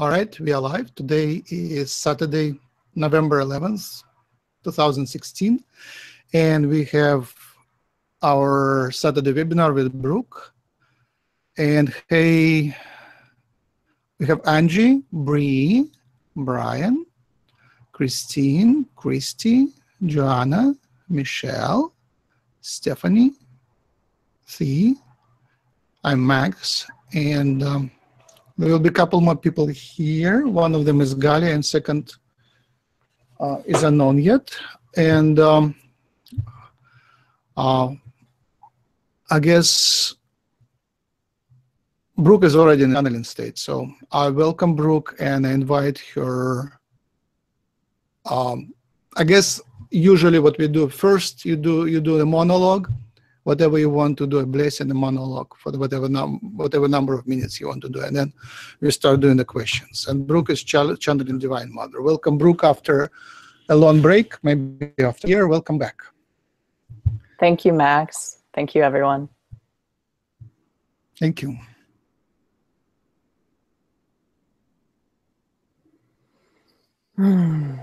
All right, we are live. Today is Saturday, November 11th, 2016, and we have our Saturday webinar with Brook. And hey, we have Angie, Bree, Brian, Christine, Christy, Joanna, Michelle, Stephanie, Thea. I'm Max, and um, there will be a couple more people here. One of them is Gali, and second uh, is unknown yet. And um, uh, I guess Brook is already in channeling state, so I welcome Brook and I invite her. Um, I guess usually what we do first, you do you do a monologue, whatever you want to do, a blessing, a monologue for whatever num whatever number of minutes you want to do, and then we start doing the questions. And Brook is channeling Divine Mother. Welcome, Brook, after a long break, maybe after a year. Welcome back. Thank you, Max. Thank you, everyone. Thank you. Hmm.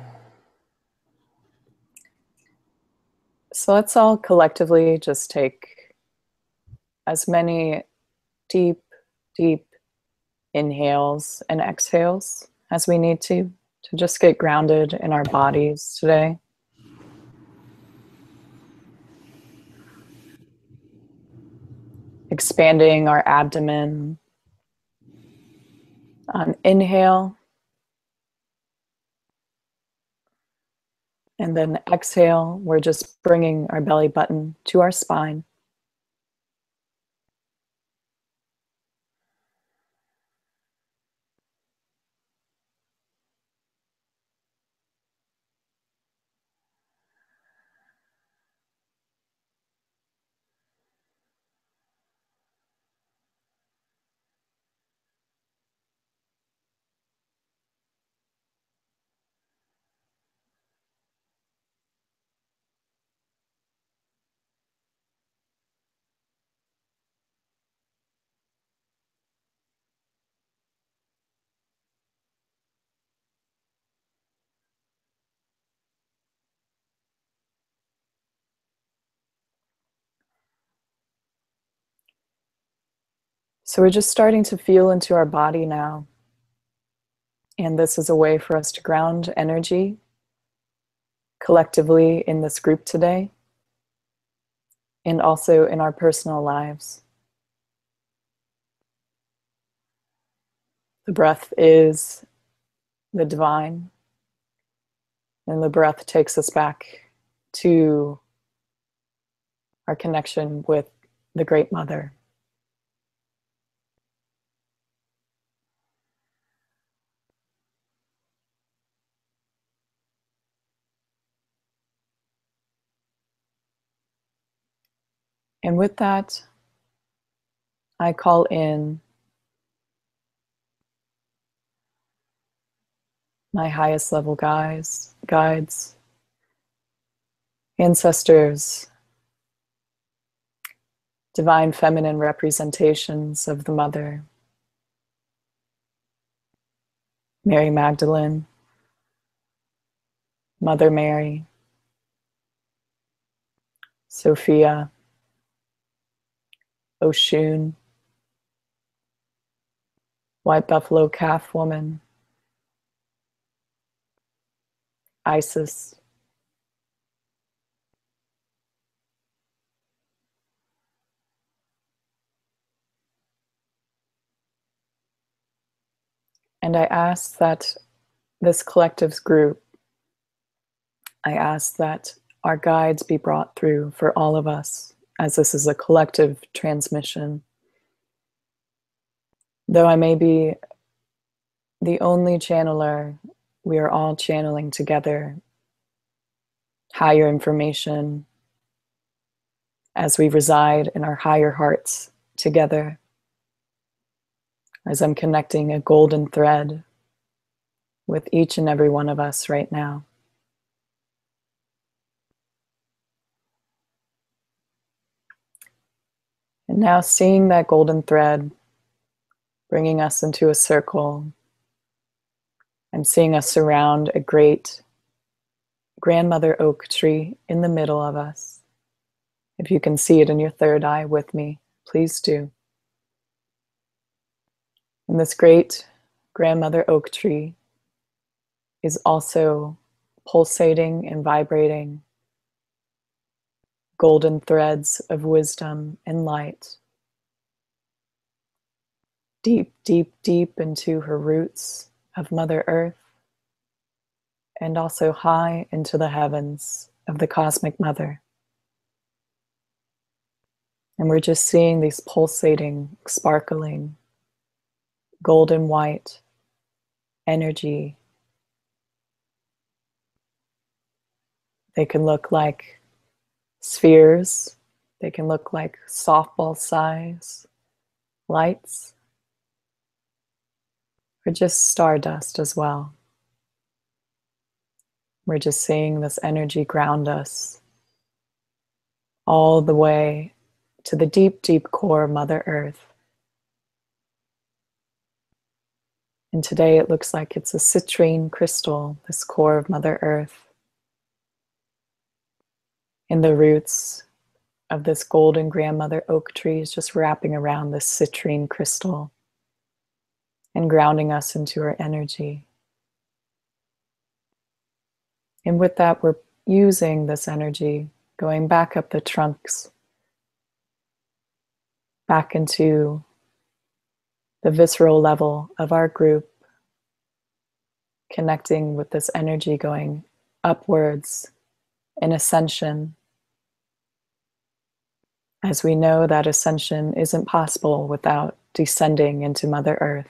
So let's all collectively just take as many deep, deep inhales and exhales as we need to, to just get grounded in our bodies today. Expanding our abdomen. On inhale, And then exhale, we're just bringing our belly button to our spine. So we're just starting to feel into our body now. And this is a way for us to ground energy collectively in this group today and also in our personal lives. The breath is the divine, and the breath takes us back to our connection with the Great Mother. And with that, I call in my highest level guides, guides, ancestors, divine feminine representations of the Mother, Mary Magdalene, Mother Mary, Sophia, Oshun, White Buffalo Calf Woman, Isis, And I ask that this collectives group, I ask that our guides be brought through for all of us as this is a collective transmission. Though I may be the only channeler, we are all channeling together higher information as we reside in our higher hearts together. As I'm connecting a golden thread with each and every one of us right now. And now seeing that golden thread bringing us into a circle I'm seeing us surround a great grandmother oak tree in the middle of us. If you can see it in your third eye with me, please do. And this great grandmother oak tree is also pulsating and vibrating golden threads of wisdom and light. Deep, deep, deep into her roots of Mother Earth, and also high into the heavens of the Cosmic Mother. And we're just seeing these pulsating, sparkling, golden white energy. They can look like spheres, they can look like softball size lights, or just stardust as well. We're just seeing this energy ground us all the way to the deep, deep core of Mother Earth. And today it looks like it's a citrine crystal, this core of Mother Earth. In the roots of this golden grandmother oak tree is just wrapping around this citrine crystal and grounding us into our energy. And with that, we're using this energy, going back up the trunks, back into the visceral level of our group, connecting with this energy going upwards in ascension. As we know that ascension isn't possible without descending into Mother Earth.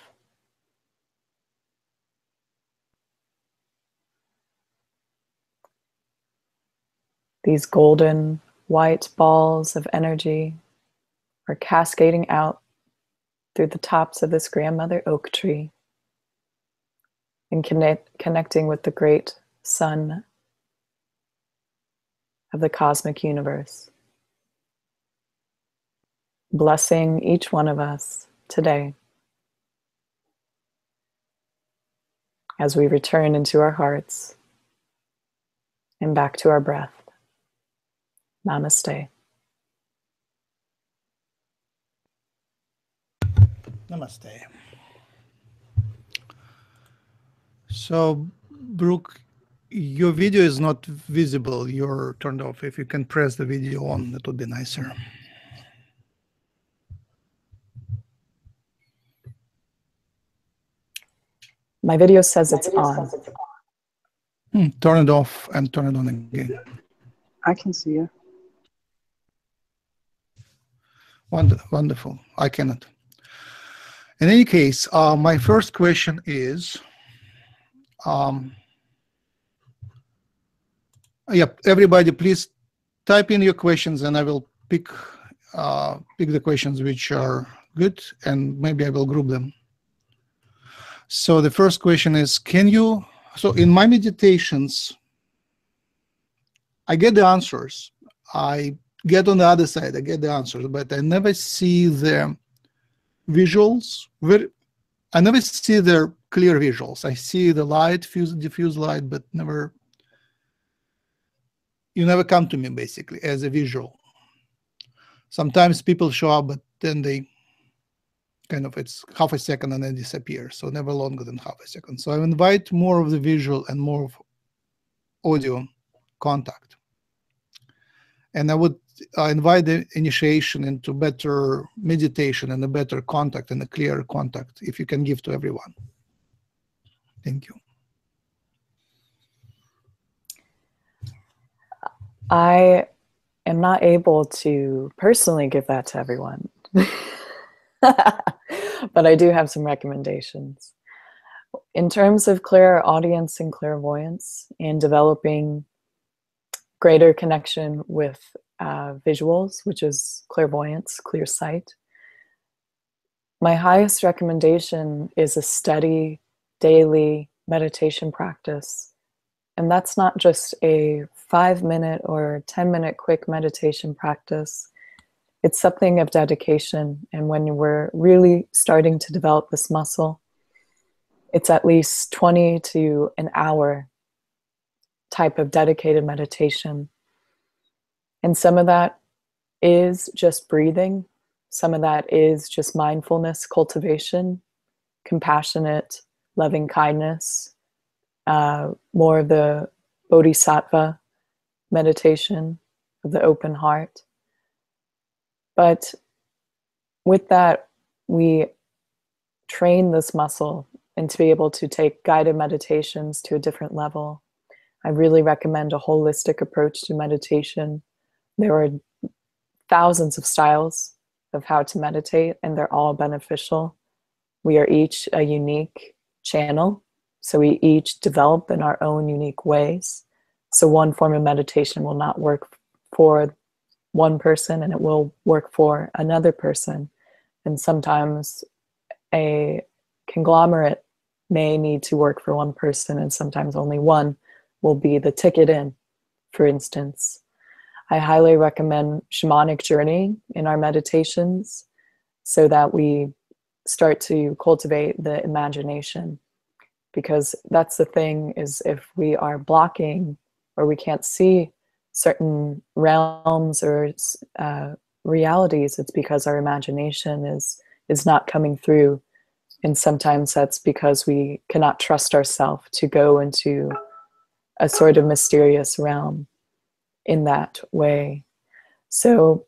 These golden white balls of energy are cascading out through the tops of this grandmother oak tree and connect, connecting with the great sun of the cosmic universe. Blessing each one of us today as we return into our hearts and back to our breath. Namaste. Namaste. So, Brook, your video is not visible. You're turned off. If you can press the video on, that would be nicer. My video says it's on. Hmm, turn it off and turn it on again. I can see you. Wonderful. I cannot. In any case, uh, my first question is, um, yep, everybody please type in your questions and I will pick uh, pick the questions which are good and maybe I will group them. So the first question is, can you, so in my meditations, I get the answers. I get on the other side, I get the answers, but I never see the visuals. I never see the clear visuals. I see the light, fuse, diffuse light, but never, you never come to me basically as a visual. Sometimes people show up, but then they kind of, it's half a second and then disappear. So never longer than half a second. So I invite more of the visual and more of audio contact. And I would invite the initiation into better meditation and a better contact and a clearer contact if you can give to everyone. Thank you. I am not able to personally give that to everyone, but I do have some recommendations. In terms of clairaudience and clairvoyance and developing greater connection with uh, visuals, which is clairvoyance, clear sight. My highest recommendation is a steady daily meditation practice. And that's not just a five minute or 10 minute quick meditation practice. It's something of dedication. And when we're really starting to develop this muscle, it's at least 20 to an hour type of dedicated meditation. And some of that is just breathing, some of that is just mindfulness cultivation, compassionate, loving kindness, uh, more of the bodhisattva meditation of the open heart. But with that, we train this muscle and to be able to take guided meditations to a different level. I really recommend a holistic approach to meditation. There are thousands of styles of how to meditate, and they're all beneficial. We are each a unique channel, so we each develop in our own unique ways. So, one form of meditation will not work for one person and it will work for another person. And sometimes a conglomerate may need to work for one person, and sometimes only one will be the ticket in, for instance. I highly recommend shamanic journey in our meditations so that we start to cultivate the imagination because that's the thing is if we are blocking or we can't see certain realms or uh, realities it's because our imagination is is not coming through and sometimes that's because we cannot trust ourselves to go into a sort of mysterious realm in that way. So,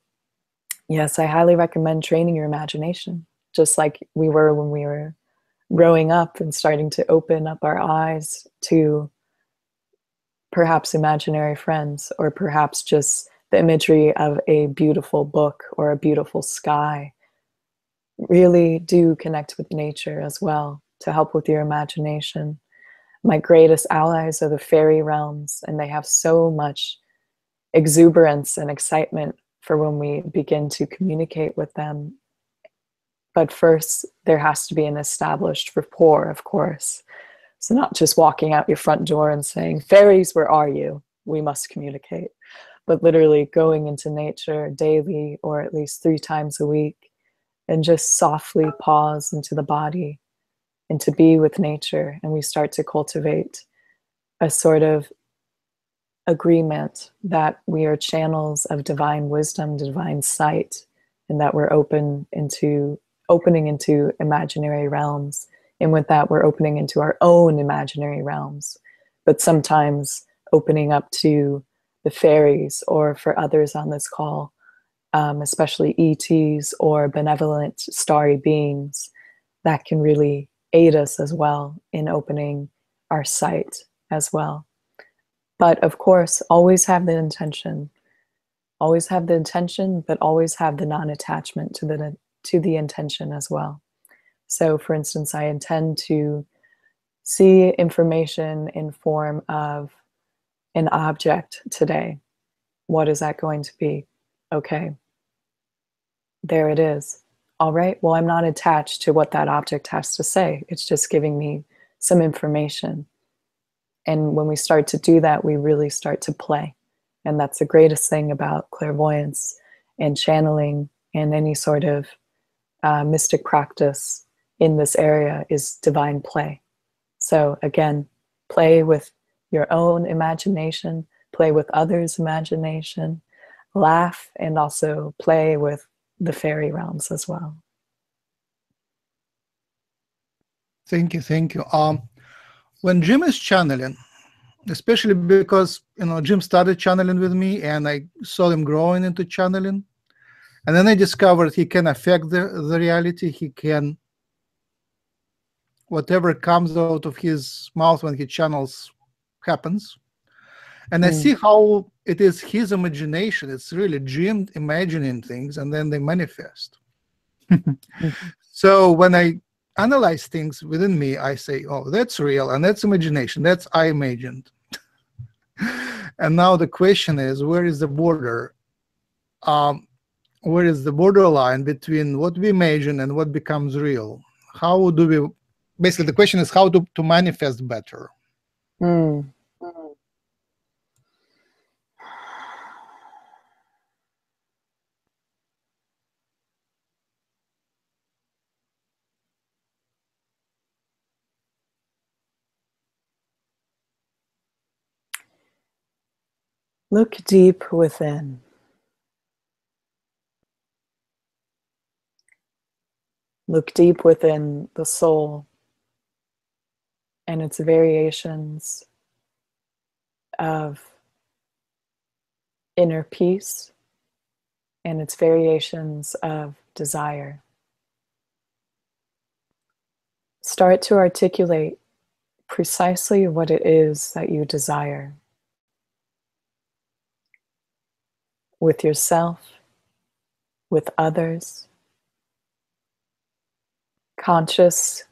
yes, I highly recommend training your imagination, just like we were when we were growing up and starting to open up our eyes to perhaps imaginary friends or perhaps just the imagery of a beautiful book or a beautiful sky really do connect with nature as well to help with your imagination. My greatest allies are the fairy realms, and they have so much exuberance and excitement for when we begin to communicate with them. But first, there has to be an established rapport, of course. So, not just walking out your front door and saying, Fairies, where are you? We must communicate. But literally going into nature daily or at least three times a week and just softly pause into the body and to be with nature. And we start to cultivate a sort of agreement that we are channels of divine wisdom, divine sight, and that we're open into opening into imaginary realms. And with that, we're opening into our own imaginary realms, but sometimes opening up to the fairies or for others on this call um, especially ETs or benevolent starry beings, that can really aid us as well in opening our sight as well. But of course, always have the intention. Always have the intention, but always have the non-attachment to the to the intention as well. So, for instance, I intend to see information in form of an object today. What is that going to be? Okay, there it is. All right, well, I'm not attached to what that object has to say. It's just giving me some information. And when we start to do that, we really start to play. And that's the greatest thing about clairvoyance and channeling and any sort of uh, mystic practice in this area is divine play. So, again, play with your own imagination, play with others' imagination, laugh, and also play with the fairy realms as well. Thank you, thank you. Um, when Jim is channeling, especially because you know Jim started channeling with me, and I saw him growing into channeling, and then I discovered he can affect the, the reality. He can whatever comes out of his mouth when he channels happens. And mm. i see how it is his imagination. It's really jim imagining things and then they manifest. So when i analyze things within me i say oh that's real and that's imagination. That's i imagined. And now the question is where is the border um, where is the borderline between what we imagine and what becomes real? How do we basically the question is how to, to manifest better mm. Look deep within. Look deep within the soul and its variations of inner peace and its variations of desire. Start to articulate precisely what it is that you desire with yourself, with others. Conscious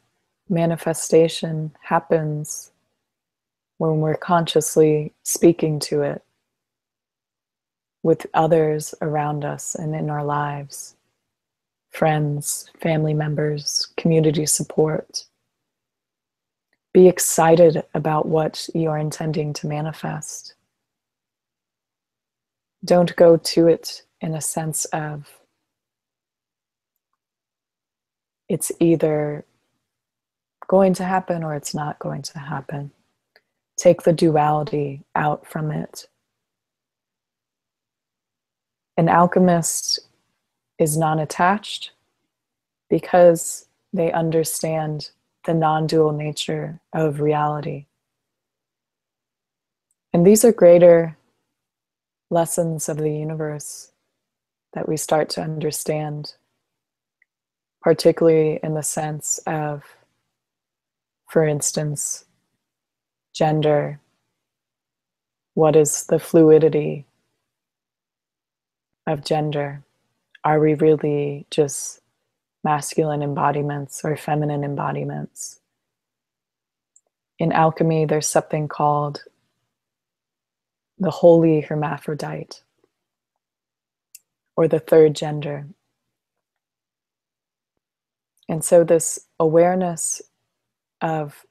manifestation happens when we're consciously speaking to it with others around us and in our lives friends, family members, community support. Be excited about what you are intending to manifest. Don't go to it in a sense of it's either going to happen or it's not going to happen. Take the duality out from it. An alchemist is non attached because they understand the non dual nature of reality. And these are greater lessons of the universe that we start to understand, particularly in the sense of, for instance, gender. What is the fluidity of gender? Are we really just masculine embodiments or feminine embodiments? In alchemy, there's something called the holy hermaphrodite or the third gender. And so, this awareness of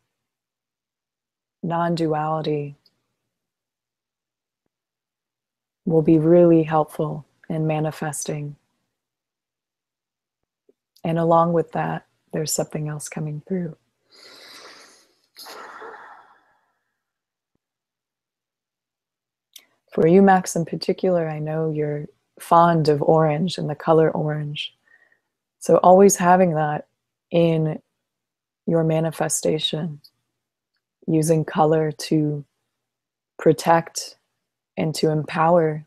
non duality will be really helpful in manifesting. And along with that, there's something else coming through. For you, Max, in particular, I know you're fond of orange and the color orange. So, always having that in your manifestation, using color to protect and to empower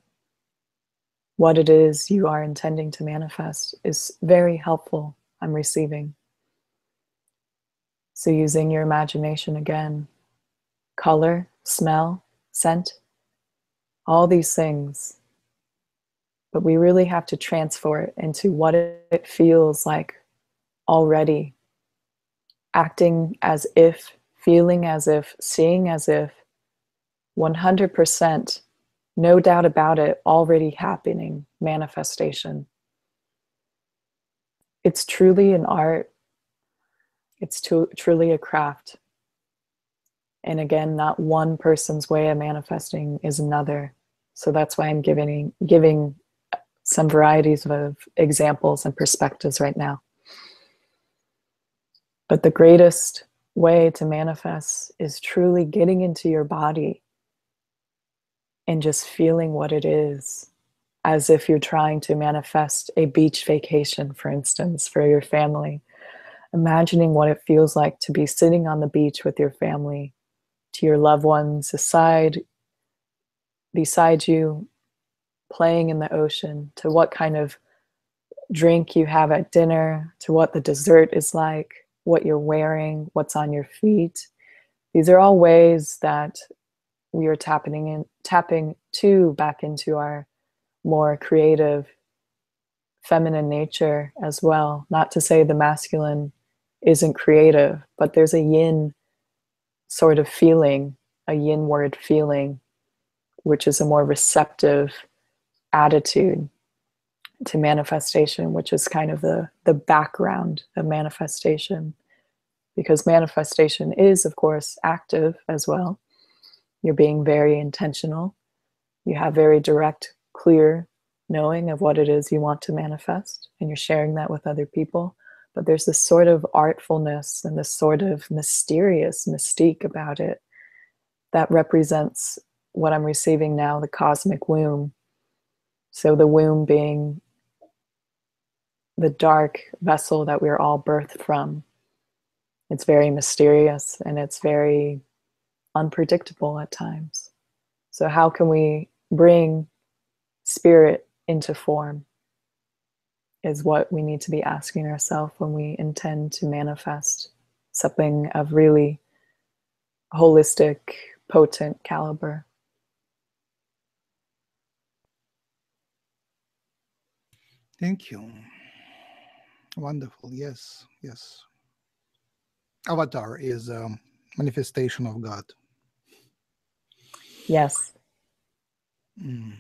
what it is you are intending to manifest is very helpful. I'm receiving. So, using your imagination again, color, smell, scent, all these things. But we really have to transfer it into what it feels like already. Acting as if, feeling as if, seeing as if, 100%, no doubt about it, already happening manifestation. It's truly an art, it's to, truly a craft. And again, not one person's way of manifesting is another. So that's why I'm giving giving some varieties of examples and perspectives right now. But the greatest way to manifest is truly getting into your body and just feeling what it is as if you're trying to manifest a beach vacation, for instance, for your family. Imagining what it feels like to be sitting on the beach with your family, to your loved ones aside beside you playing in the ocean, to what kind of drink you have at dinner, to what the dessert is like, what you're wearing, what's on your feet. These are all ways that we are tapping in tapping to back into our more creative feminine nature as well. Not to say the masculine isn't creative, but there's a yin sort of feeling, a yin word feeling which is a more receptive attitude to manifestation, which is kind of the, the background of manifestation. Because manifestation is, of course, active as well. You're being very intentional. You have very direct, clear knowing of what it is you want to manifest, and you're sharing that with other people. But there's this sort of artfulness and this sort of mysterious mystique about it that represents what I'm receiving now, the cosmic womb. So the womb being the dark vessel that we're all birthed from. It's very mysterious and it's very unpredictable at times. So, how can we bring spirit into form? Is what we need to be asking ourselves when we intend to manifest something of really holistic, potent caliber. Thank you. Wonderful. Yes, yes. Avatar is a manifestation of God. Yes. Mm.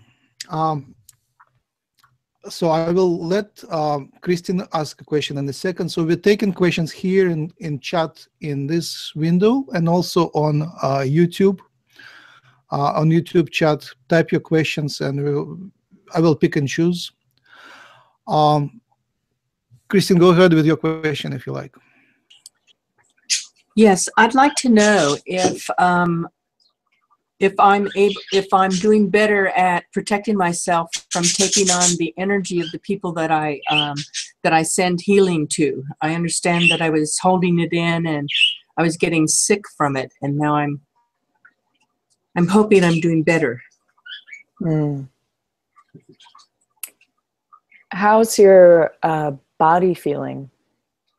Um, so I will let um, Christine ask a question in a second. So we're taking questions here in, in chat in this window and also on uh, YouTube. Uh, on YouTube chat, type your questions and we'll, I will pick and choose. Um, Christine, go ahead with your question if you like. Yes, I'd like to know if um, if I'm able, if I'm doing better at protecting myself from taking on the energy of the people that I um, that I send healing to. I understand that I was holding it in and I was getting sick from it, and now I'm I'm hoping I'm doing better. Mm. How's your uh, body feeling,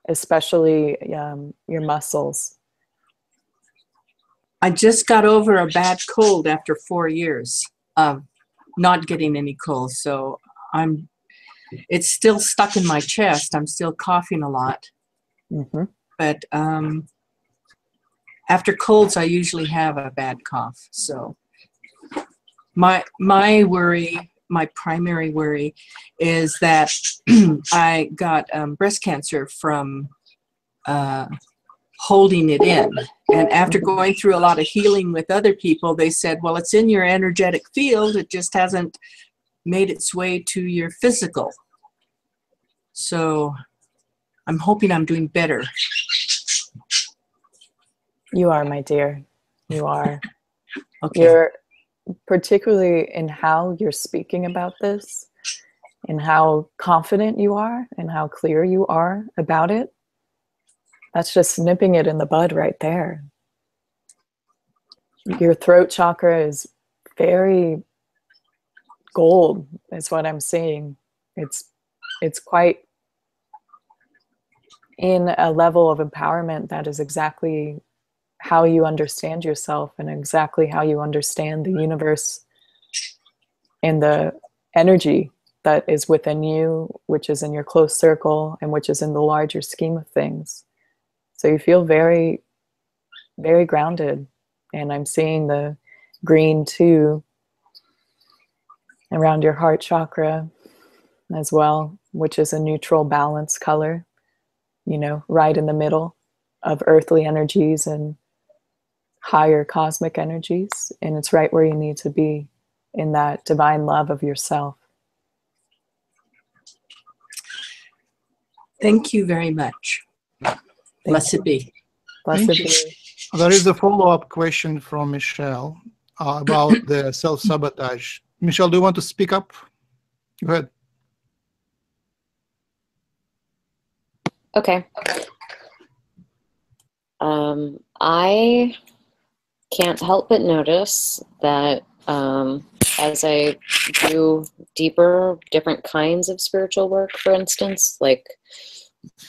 especially um, your muscles? I just got over a bad cold after four years of not getting any colds. So I'm, it's still stuck in my chest. I'm still coughing a lot. Mm-hmm. But um, after colds, I usually have a bad cough. So my my worry, my primary worry, is that I got um, breast cancer from uh, holding it in. And after going through a lot of healing with other people, they said, well, it's in your energetic field, it just hasn't made its way to your physical. So I'm hoping I'm doing better. You are, my dear. You are. Okay. You're particularly in how you're speaking about this and how confident you are and how clear you are about it that's just nipping it in the bud right there. Your throat chakra is very gold, is what I'm seeing. It's it's quite in a level of empowerment that is exactly how you understand yourself and exactly how you understand the universe and the energy that is within you, which is in your close circle and which is in the larger scheme of things. So you feel very, very grounded. And I'm seeing the green too around your heart chakra as well, which is a neutral balance color, you know, right in the middle of earthly energies and higher cosmic energies. And it's right where you need to be in that divine love of yourself. Thank you very much. Blessed be. Blessed be. There is a follow-up question from Michelle uh, about the self-sabotage. Michelle, do you want to speak up? Go ahead. Okay. Um, I can't help but notice that um, as I do deeper, different kinds of spiritual work, for instance, like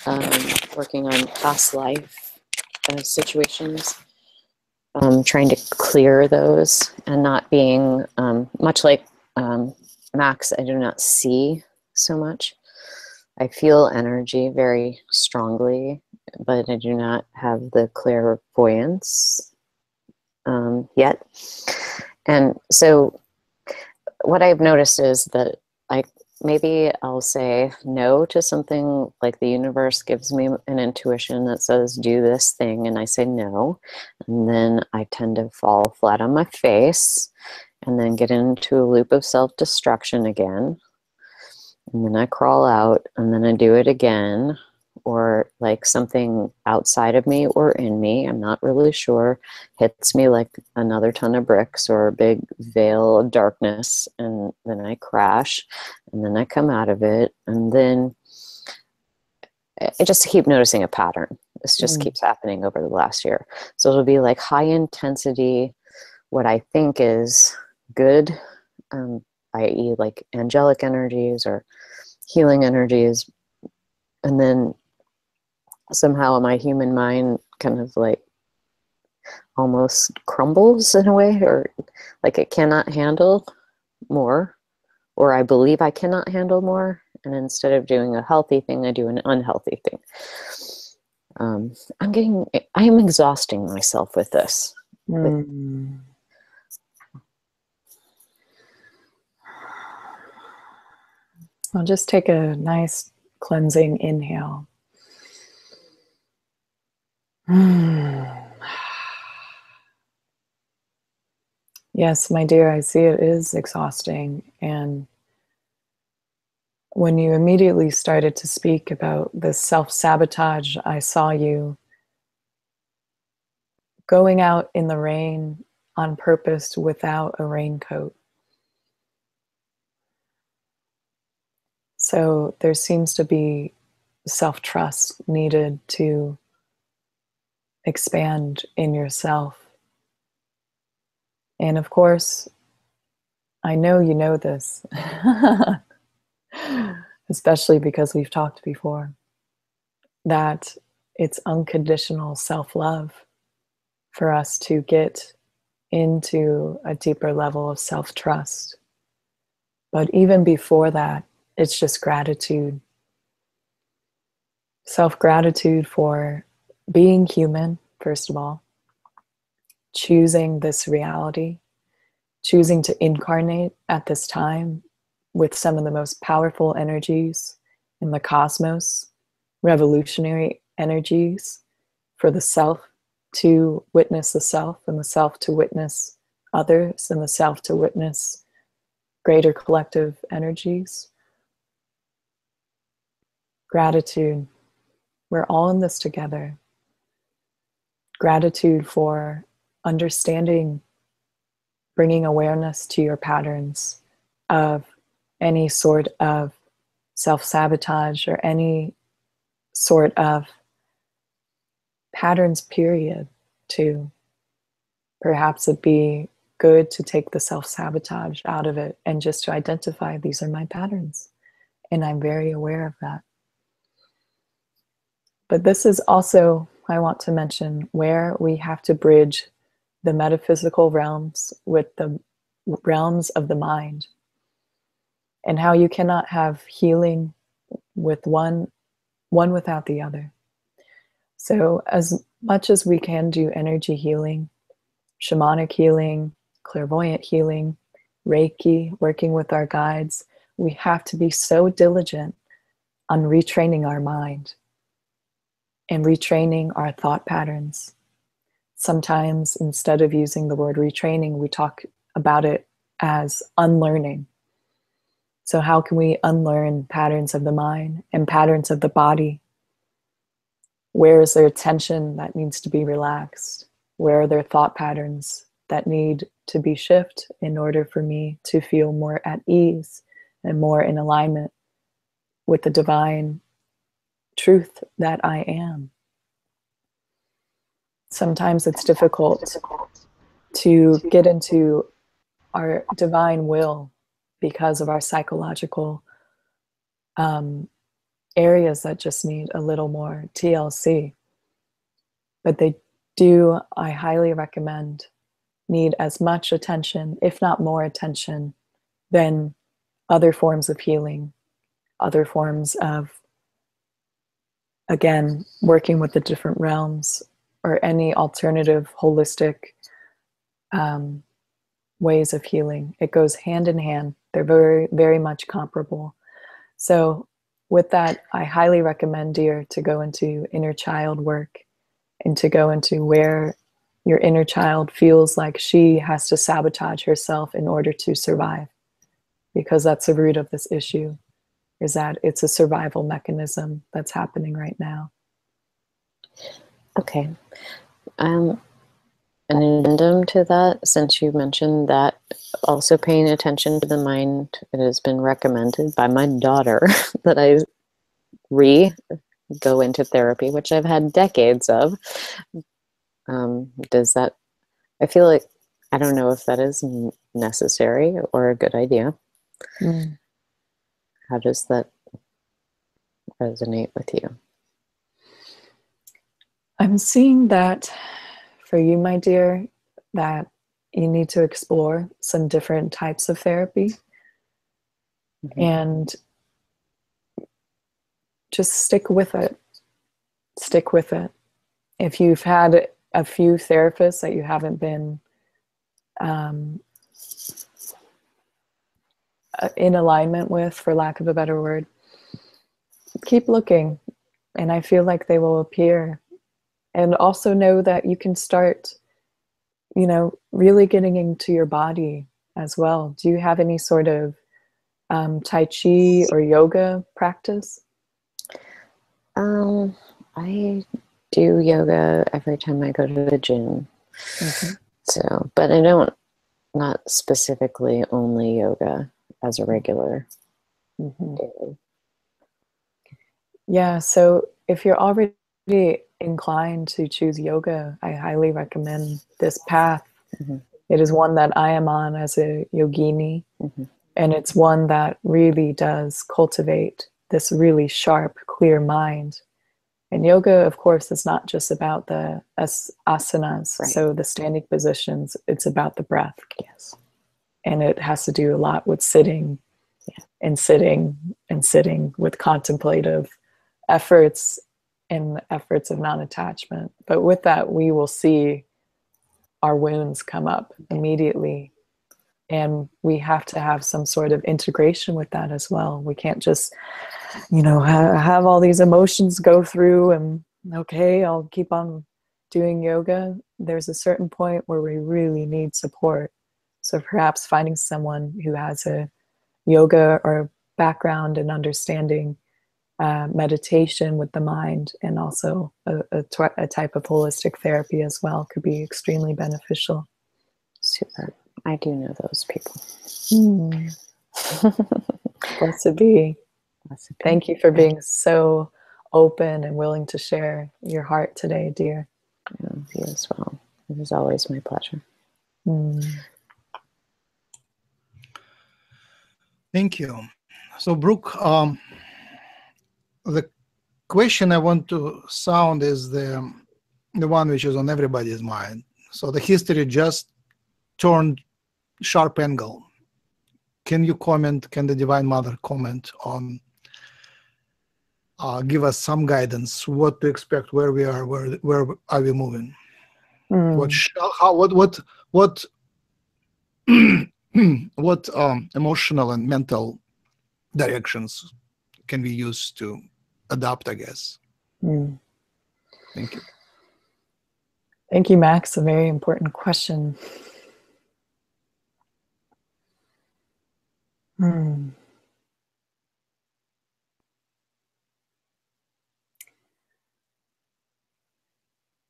um, working on past life uh, situations, um, trying to clear those and not being um, much like um, Max, I do not see so much. I feel energy very strongly, but I do not have the clairvoyance um, yet. And so, what I've noticed is that I maybe I'll say no to something like the universe gives me an intuition that says do this thing and I say no. And then I tend to fall flat on my face and then get into a loop of self-destruction again. And then I crawl out and then I do it again or like something outside of me or in me, I'm not really sure, hits me like another ton of bricks or a big veil of darkness, and then I crash, and then I come out of it, and then I just keep noticing a pattern. This just Mm. keeps happening over the last year. So it'll be like high intensity, what I think is good, um, i.e., like angelic energies or healing energies. And then somehow my human mind kind of like almost crumbles in a way, or like it cannot handle more, or I believe I cannot handle more. And instead of doing a healthy thing, I do an unhealthy thing. Um, I'm getting, I am exhausting myself with this. Mm. I'll just take a nice cleansing inhale. Yes, my dear, I see it is exhausting. And when you immediately started to speak about the self sabotage, I saw you going out in the rain on purpose without a raincoat. So there seems to be self trust needed to expand in yourself. And of course, I know you know this, especially because we've talked before, that it's unconditional self love for us to get into a deeper level of self trust. But even before that, it's just gratitude. Self gratitude for being human, first of all, choosing this reality, choosing to incarnate at this time with some of the most powerful energies in the cosmos, revolutionary energies for the self to witness the self and the self to witness others and the self to witness greater collective energies. Gratitude. We're all in this together. Gratitude for understanding, bringing awareness to your patterns of any sort of self sabotage or any sort of patterns, period, too. Perhaps it'd be good to take the self sabotage out of it and just to identify these are my patterns. And I'm very aware of that. But this is also, I want to mention, where we have to bridge the metaphysical realms with the realms of the mind, and how you cannot have healing with one, one without the other. So, as much as we can do energy healing, shamanic healing, clairvoyant healing, Reiki, working with our guides, we have to be so diligent on retraining our mind and retraining our thought patterns. Sometimes, instead of using the word retraining, we talk about it as unlearning. So, how can we unlearn patterns of the mind and patterns of the body? Where is there tension that needs to be relaxed? Where are there thought patterns that need to be shift in order for me to feel more at ease and more in alignment with the divine truth that I am? Sometimes it's difficult to get into our divine will because of our psychological um, areas that just need a little more TLC. But they do, I highly recommend, need as much attention, if not more attention, than other forms of healing, other forms of, again, working with the different realms or any alternative holistic um, ways of healing. It goes hand in hand. They're very, very much comparable. So, with that, I highly recommend, dear, to go into inner child work and to go into where your inner child feels like she has to sabotage herself in order to survive, because that's the root of this issue. Is that it's a survival mechanism that's happening right now. Okay. Um, an addendum to that, since you mentioned that, also paying attention to the mind, it has been recommended by my daughter that I re go into therapy, which I've had decades of. Um, does that, I feel like, I don't know if that is necessary or a good idea. How does that resonate with you? I'm seeing that for you, my dear, that you need to explore some different types of therapy Mhm. and just stick with it. Stick with it. If you've had a few therapists that you haven't been um, in alignment with, for lack of a better word, keep looking. And I feel like they will appear. And also know that you can start, you know, really getting into your body as well. Do you have any sort of um, Tai Chi or yoga practice? Um, I do yoga every time I go to the gym. Mhm. So, but I don't, not specifically only yoga as a regular Mhm. daily. Yeah, so if you're already inclined to choose yoga, I highly recommend this path. Mhm. It is one that I am on as a yogini, Mhm. and it's one that really does cultivate this really sharp, clear mind. And yoga, of course, is not just about the as- asanas, Right. so the standing positions, it's about the breath. Yes. And it has to do a lot with sitting and sitting and sitting with contemplative efforts and efforts of non-attachment. But with that we will see our wounds come up immediately. And we have to have some sort of integration with that as well. We can't just you know ha- have all these emotions go through and okay i'll keep on doing yoga. There's a certain point where we really need support so perhaps finding someone who has a yoga or background and understanding uh, meditation with the mind and also a, a, a type of holistic therapy as well could be extremely beneficial. Super. I do know those people. Blessed be. A good- Thank you for being so open and willing to share your heart today, dear. Yeah, you as well. It is always my pleasure. Mm. Thank you. So, Brook, um, the question I want to sound is the the one which is on everybody's mind. So, the history just turned sharp angle. Can you comment? Can the Divine Mother comment on? Uh, give us some guidance. What to expect? Where we are? Where where are we moving? Mm. What how what what what what um, emotional and mental directions can we use to adopt? I guess. Mm. Thank you. Thank you, Max. A very important question. Hmm.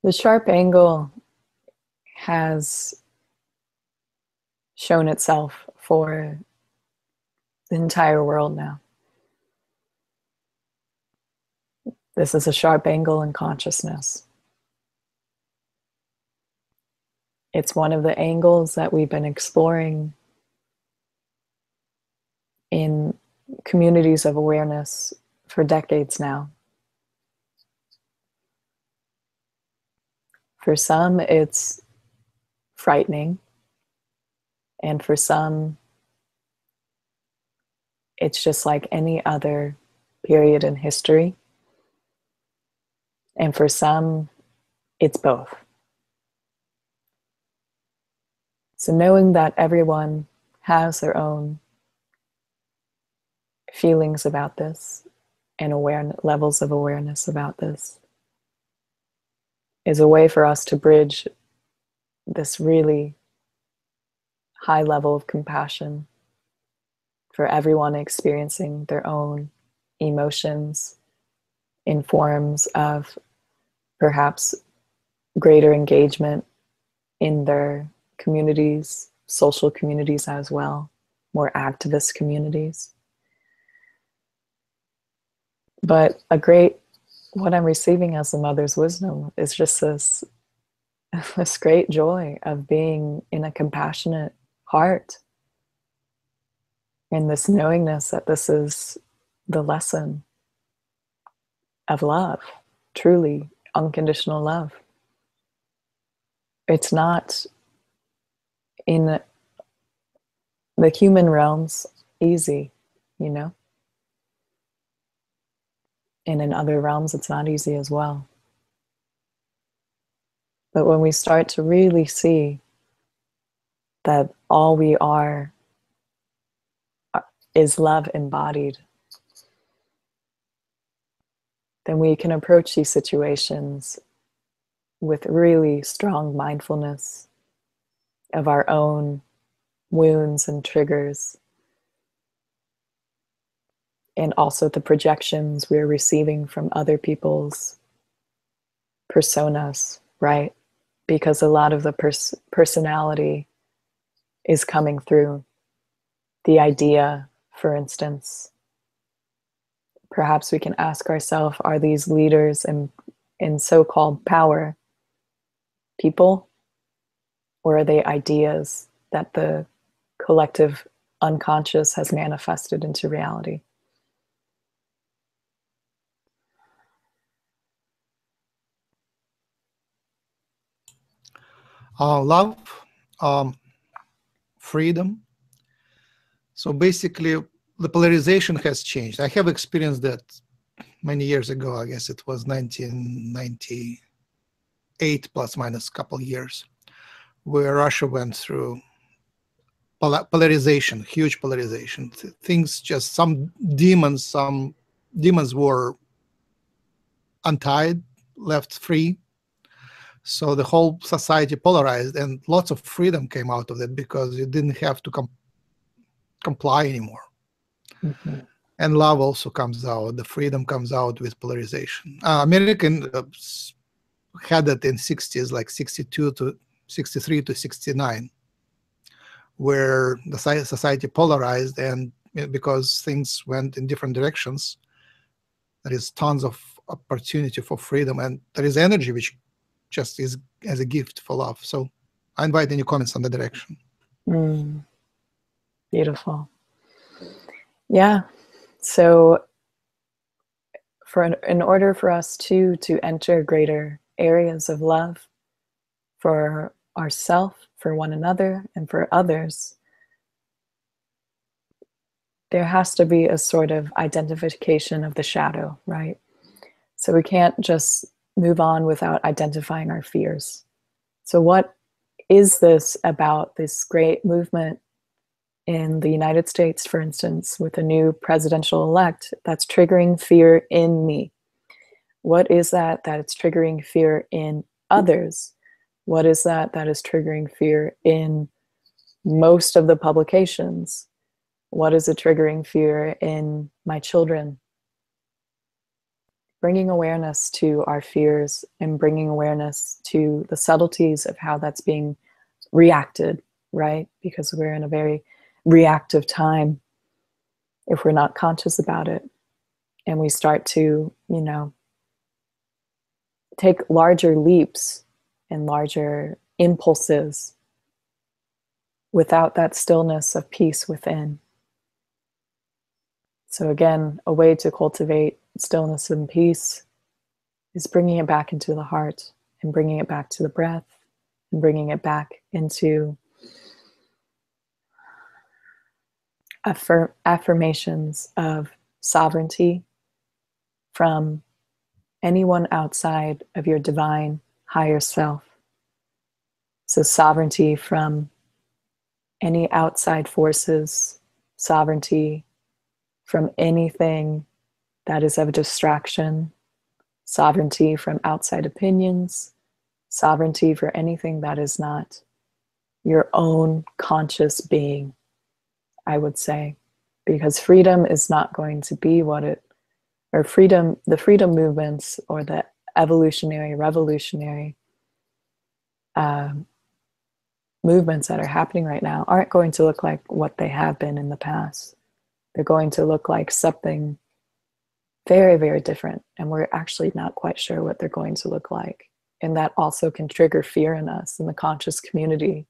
The sharp angle has shown itself for the entire world now. This is a sharp angle in consciousness. It's one of the angles that we've been exploring in communities of awareness for decades now. For some, it's frightening, and for some, it's just like any other period in history. And for some, it's both. So, knowing that everyone has their own feelings about this and awareness, levels of awareness about this is a way for us to bridge this really high level of compassion for everyone experiencing their own emotions in forms of perhaps greater engagement in their communities, social communities as well, more activist communities. But a great, what I'm receiving as a mother's wisdom is just this, this great joy of being in a compassionate heart and this knowingness that this is the lesson of love, truly unconditional love. It's not in the human realms easy, you know? And in other realms, it's not easy as well. But when we start to really see that all we are is love embodied, then we can approach these situations with really strong mindfulness of our own wounds and triggers, and also the projections we're receiving from other people's personas, right? Because a lot of the pers- personality is coming through the idea, for instance, perhaps we can ask ourselves are these leaders in, in so called power people, or are they ideas that the collective unconscious has manifested into reality? Uh, love, um, freedom. So basically, the polarization has changed. I have experienced that many years ago. I guess it was 1998 plus minus a couple years, where Russia went through polarization, huge polarization. Things just some demons, some demons were untied, left free. So the whole society polarized, and lots of freedom came out of it because you didn't have to com- comply anymore. Mm-hmm. And love also comes out. The freedom comes out with polarization. Uh, American uh, had that in 60s, like 62 to 63 to 69, where the society polarized, and because things went in different directions, there is tons of opportunity for freedom, and there is energy which just is as a gift for love. So I invite any comments on the direction. Mm. Beautiful. Yeah. So for in order for us to to enter greater areas of love for ourself, for one another, and for others, there has to be a sort of identification of the shadow, right? So we can't just move on without identifying our fears. So, what is this about this great movement in the United States, for instance, with a new presidential elect, that's triggering fear in me. What is that that it's triggering fear in others? What is that that is triggering fear in most of the publications? What is it triggering fear in my children? Bringing awareness to our fears and bringing awareness to the subtleties of how that's being reacted, right? Because we're in a very reactive time if we're not conscious about it and we start to you know take larger leaps and larger impulses without that stillness of peace within so again a way to cultivate stillness and peace is bringing it back into the heart and bringing it back to the breath and bringing it back into affirm, affirmations of sovereignty from anyone outside of your divine higher self. So, sovereignty from any outside forces, sovereignty from anything that is of distraction, sovereignty from outside opinions, sovereignty for anything that is not your own conscious being. I would say, because freedom is not going to be what it or freedom, the freedom movements or the evolutionary, revolutionary uh, movements that are happening right now aren't going to look like what they have been in the past. They're going to look like something very, very different. And we're actually not quite sure what they're going to look like. And that also can trigger fear in us in the conscious community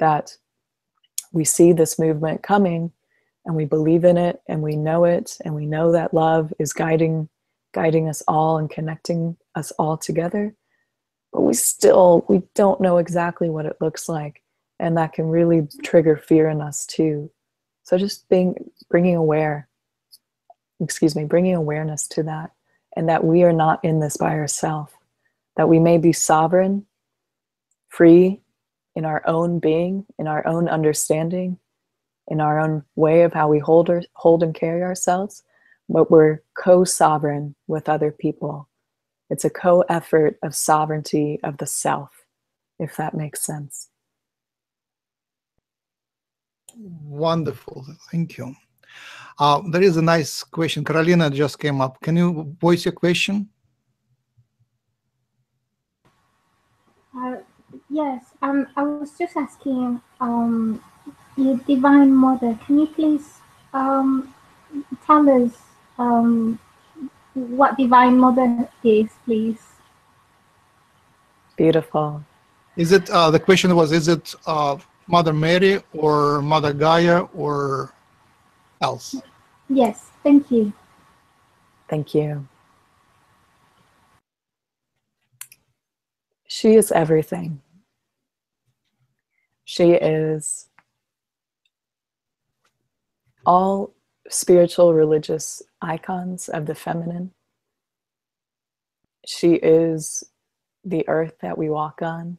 that we see this movement coming and we believe in it and we know it and we know that love is guiding guiding us all and connecting us all together but we still we don't know exactly what it looks like and that can really trigger fear in us too so just being bringing aware excuse me bringing awareness to that and that we are not in this by ourselves that we may be sovereign free in our own being in our own understanding in our own way of how we hold or, hold and carry ourselves but we're co-sovereign with other people it's a co-effort of sovereignty of the self if that makes sense Wonderful. Thank you. Uh, there is a nice question. Carolina just came up. Can you voice your question? Uh, yes, um, I was just asking, um, your Divine Mother, can you please um, tell us um, what Divine Mother is, please? beautiful Is it uh, the question was? Is it uh, Mother Mary or Mother Gaia or else? Yes, thank you. Thank you. She is everything. She is all spiritual religious icons of the feminine. She is the earth that we walk on.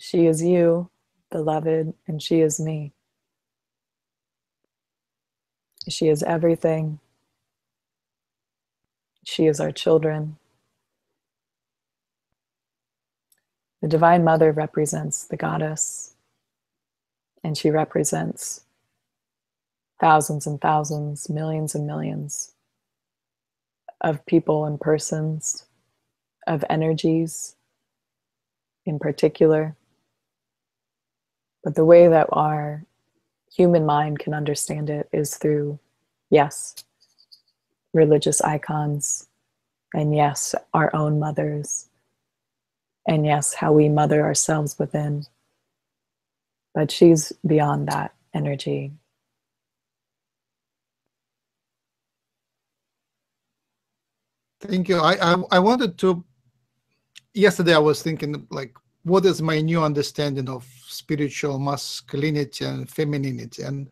She is you, beloved, and she is me. She is everything. She is our children. The Divine Mother represents the goddess, and she represents thousands and thousands, millions and millions of people and persons, of energies in particular. But the way that our human mind can understand it is through, yes, religious icons, and yes, our own mothers, and yes, how we mother ourselves within. But she's beyond that energy. Thank you. I, I I wanted to. Yesterday, I was thinking like, what is my new understanding of spiritual masculinity and femininity? And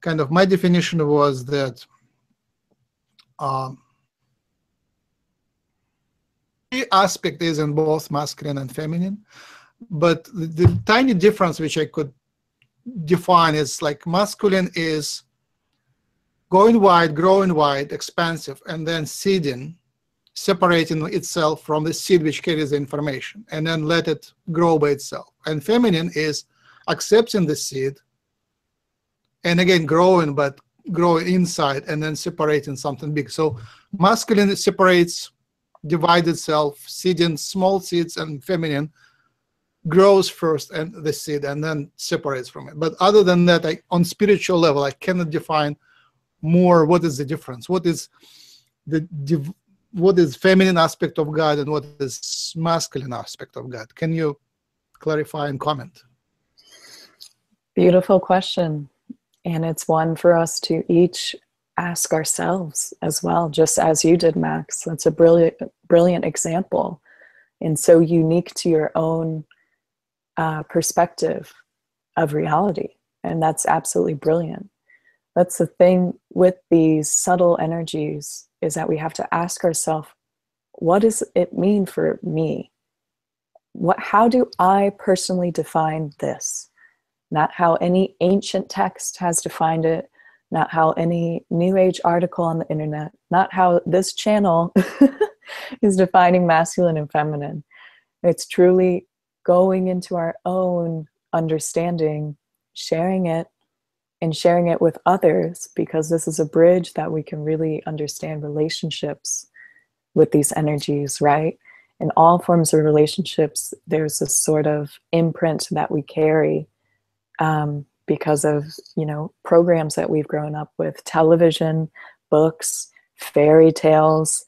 kind of my definition was that um, the aspect is in both masculine and feminine, but the, the tiny difference which I could define is like masculine is going wide, growing wide, expansive, and then seeding separating itself from the seed which carries the information and then let it grow by itself. And feminine is accepting the seed and again growing, but growing inside and then separating something big. So masculine separates, divides itself, seeding small seeds, and feminine grows first and the seed and then separates from it. But other than that, I, on spiritual level, I cannot define more what is the difference. What is the what is feminine aspect of God and what is masculine aspect of God? Can you clarify and comment? Beautiful question. And it's one for us to each ask ourselves as well, just as you did, Max. That's a brilliant, brilliant example and so unique to your own uh, perspective of reality. And that's absolutely brilliant. That's the thing with these subtle energies is that we have to ask ourselves, what does it mean for me? What, how do I personally define this? Not how any ancient text has defined it, not how any new age article on the internet, not how this channel is defining masculine and feminine. It's truly going into our own understanding, sharing it, and sharing it with others because this is a bridge that we can really understand relationships with these energies, right? In all forms of relationships, there's this sort of imprint that we carry um, because of, you know, programs that we've grown up with, television, books, fairy tales,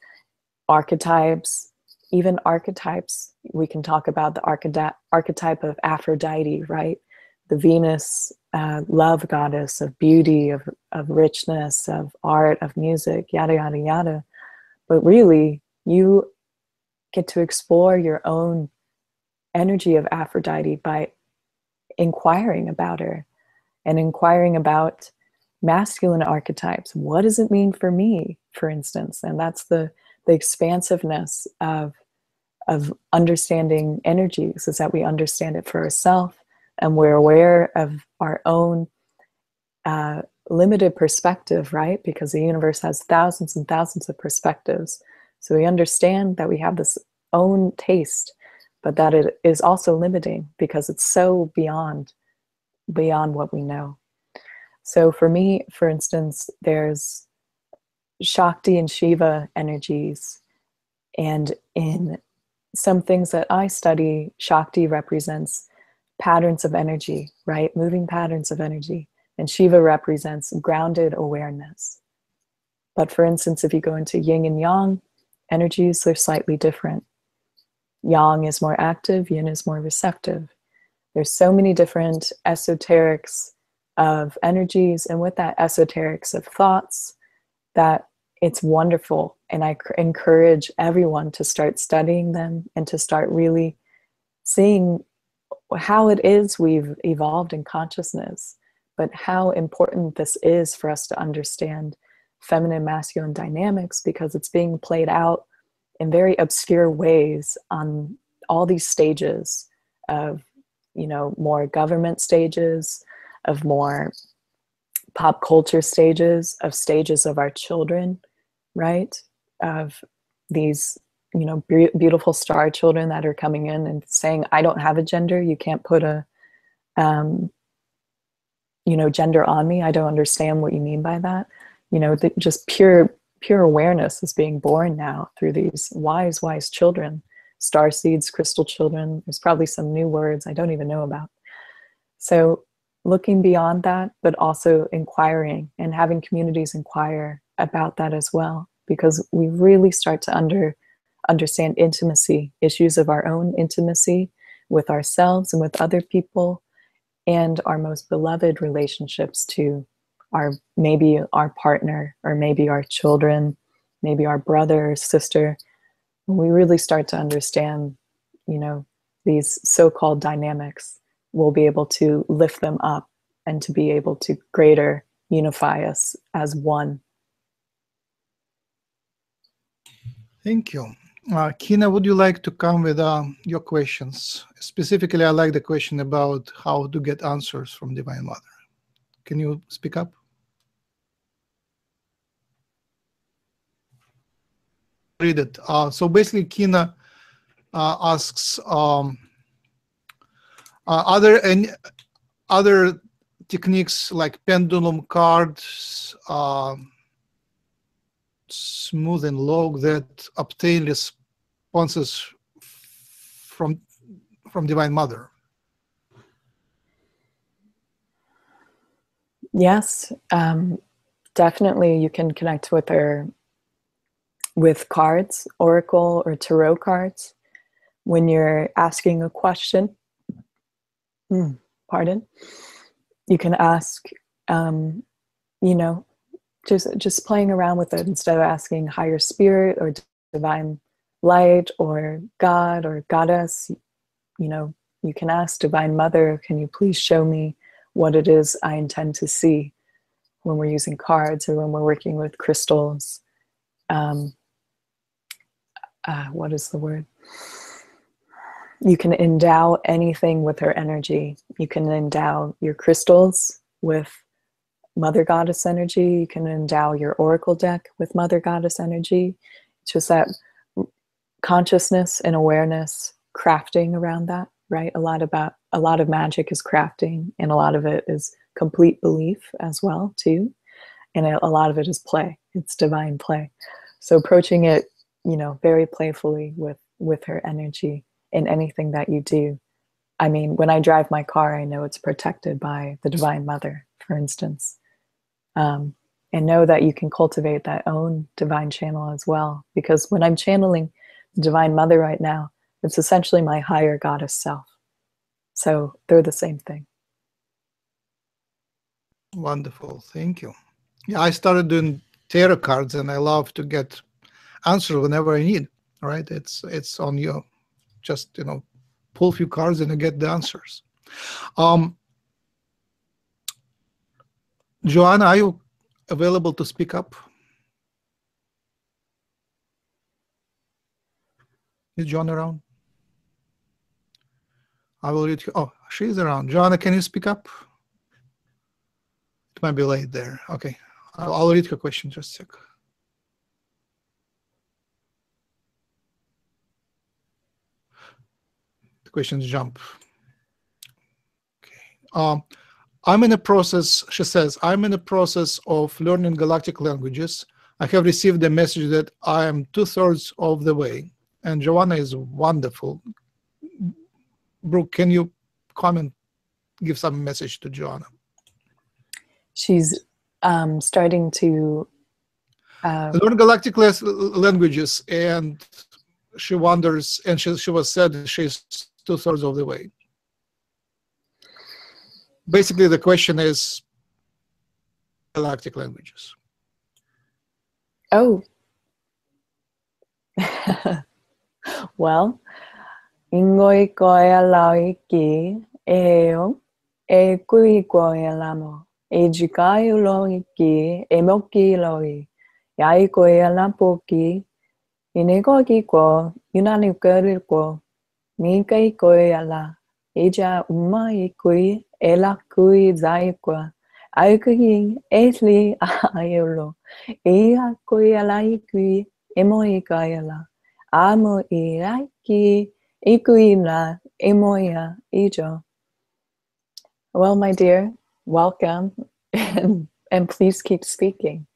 archetypes, even archetypes. We can talk about the archetype of Aphrodite, right? The Venus uh, love goddess of beauty, of, of richness, of art, of music, yada, yada, yada. But really, you get to explore your own energy of Aphrodite by inquiring about her and inquiring about masculine archetypes. What does it mean for me, for instance? And that's the, the expansiveness of, of understanding energies, is that we understand it for ourselves and we're aware of our own uh, limited perspective, right? Because the universe has thousands and thousands of perspectives. So we understand that we have this own taste, but that it is also limiting because it's so beyond beyond what we know. So for me, for instance, there's Shakti and Shiva energies. And in some things that I study, Shakti represents patterns of energy, right? Moving patterns of energy. And Shiva represents grounded awareness. But for instance, if you go into yin and yang energies, they're slightly different. Yang is more active, yin is more receptive. There's so many different esoterics of energies, and with that, esoterics of thoughts, that it's wonderful. And I encourage everyone to start studying them and to start really seeing how it is we've evolved in consciousness, but how important this is for us to understand feminine masculine dynamics because it's being played out in very obscure ways on all these stages of you know more government stages of more pop culture stages of stages of our children right? Of these you know be- beautiful star children that are coming in and saying i don't have a gender. You can't put a um, you know gender on me. I don't understand what you mean by that. You know the, just pure pure awareness is being born now through these wise wise children. Star seeds crystal children. There's probably some new words i don't even know about. So looking beyond that but also inquiring and having communities inquire about that as well because we really start to under understand intimacy, issues of our own intimacy with ourselves and with other people, and our most beloved relationships to our maybe our partner or maybe our children, maybe our brother or sister. When we really start to understand, you know, these so-called dynamics, we'll be able to lift them up and to be able to greater unify us as one. Thank you. Uh, Kina, would you like to come with uh, your questions? Specifically, I like the question about how to get answers from Divine Mother. Can you speak up? Read it. Uh, so basically, Kina uh, asks, um, uh, are there any other techniques like pendulum cards, um, smooth and log that obtain responses from from Divine Mother? Yes, um, definitely. You can connect with her with cards, oracle or tarot cards, when you're asking a question. Hmm, pardon. You can ask, um, you know, just just playing around with it instead of asking higher spirit or divine light or God or goddess. You know, you can ask Divine Mother, can you please show me what it is I intend to see when we're using cards or when we're working with crystals. Um, uh, what is the word? You can endow anything with her energy. You can endow your crystals with Mother Goddess energy. You can endow your Oracle deck with Mother Goddess energy. It's just that consciousness and awareness crafting around that, right? A lot about a lot of magic is crafting, and a lot of it is complete belief as well too and a lot of it is play it's divine play so approaching it you know very playfully with with her energy in anything that you do i mean when i drive my car i know it's protected by the divine mother for instance um, and know that you can cultivate that own divine channel as well because when i'm channeling the divine mother right now it's essentially my higher goddess self so they're the same thing Wonderful. Thank you. Yeah, I started doing tarot cards and I love to get answers whenever I need. Right? It's it's on you. Just you know, pull a few cards and you get the answers. Um Joanna, are you available to speak up? Is John around? I will read. Oh, she's around. Joanna, can you speak up? It might be late there. Okay, I'll, I'll read her question just a sec. The questions jump. Okay. Um, I'm in a process, she says, I'm in a process of learning galactic languages. I have received a message that I am two thirds of the way. And Joanna is wonderful. Brook, can you comment, give some message to Joanna? she's um, starting to uh, learn galactic languages and she wonders and she, she was said she's two-thirds of the way basically the question is galactic languages. Oh. Well ingoi koya laiki eo e kui koya lamo. E jikai lohi ki, e moki lohi, yai ko e ala poki, i ne ko ki ko, yuna ni kari ko, ni kai e ala, e ja uma i kui, e la ai kui e li a ai ulo, e a kui ala i kui, e i kai ala, a mo i ai ki, i kui la, e mo ia, i jo. Well, my dear, welcome and, and please keep speaking.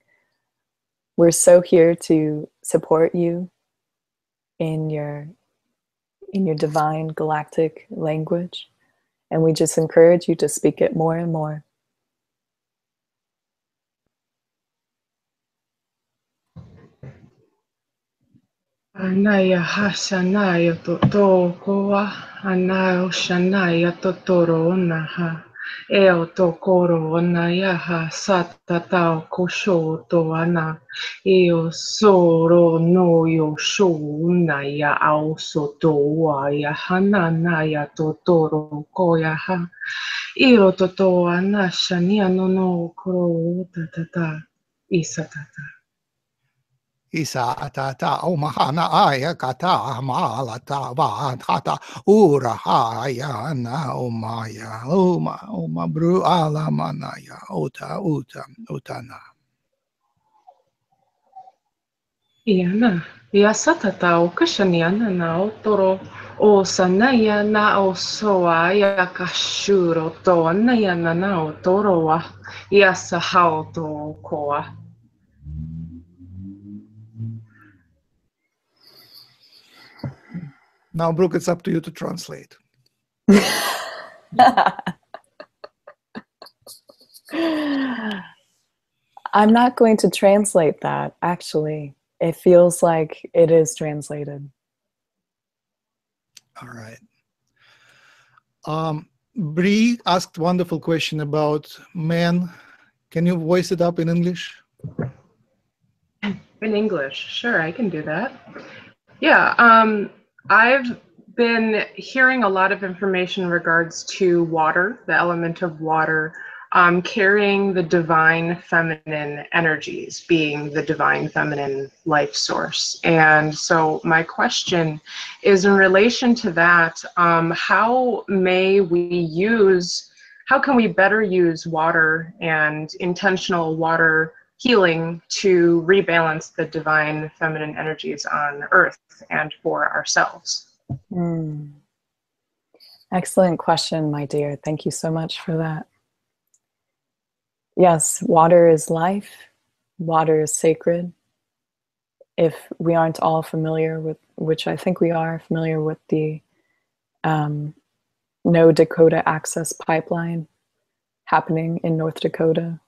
We're so here to support you in your in your divine galactic language and we just encourage you to speak it more and more. Anaya hasanaya to to koa anaya shanaya to toro e o to korona ya ha satatao ko shō tō ana e o soro no yo shouna i a ao so to wa ya hana na ya to toro ko ya ha iro to to ana shania no no koro tatata i satata. isä tätä ta va maalata ta ura ha ya na oma ja oma oma bru alamana ja uta uta utana. Iana, ia satata o kashaniana niin na otoro o sanaya na o soa ia kashuro to anayana na otoro wa ia sahao to koa. Now, Brook, it's up to you to translate. I'm not going to translate that, actually. It feels like it is translated. All right. Um, Bree asked wonderful question about men. Can you voice it up in English? In English, sure, I can do that. Yeah, um, I've been hearing a lot of information in regards to water, the element of water, um, carrying the divine feminine energies, being the divine feminine life source. And so, my question is in relation to that um, how may we use, how can we better use water and intentional water healing to rebalance the divine feminine energies on earth and for ourselves? Mm. Excellent question, my dear. Thank you so much for that. yes, water is life, water is sacred. If we aren't all familiar with, which I think we are familiar with the um, No Dakota Access Pipeline happening in North Dakota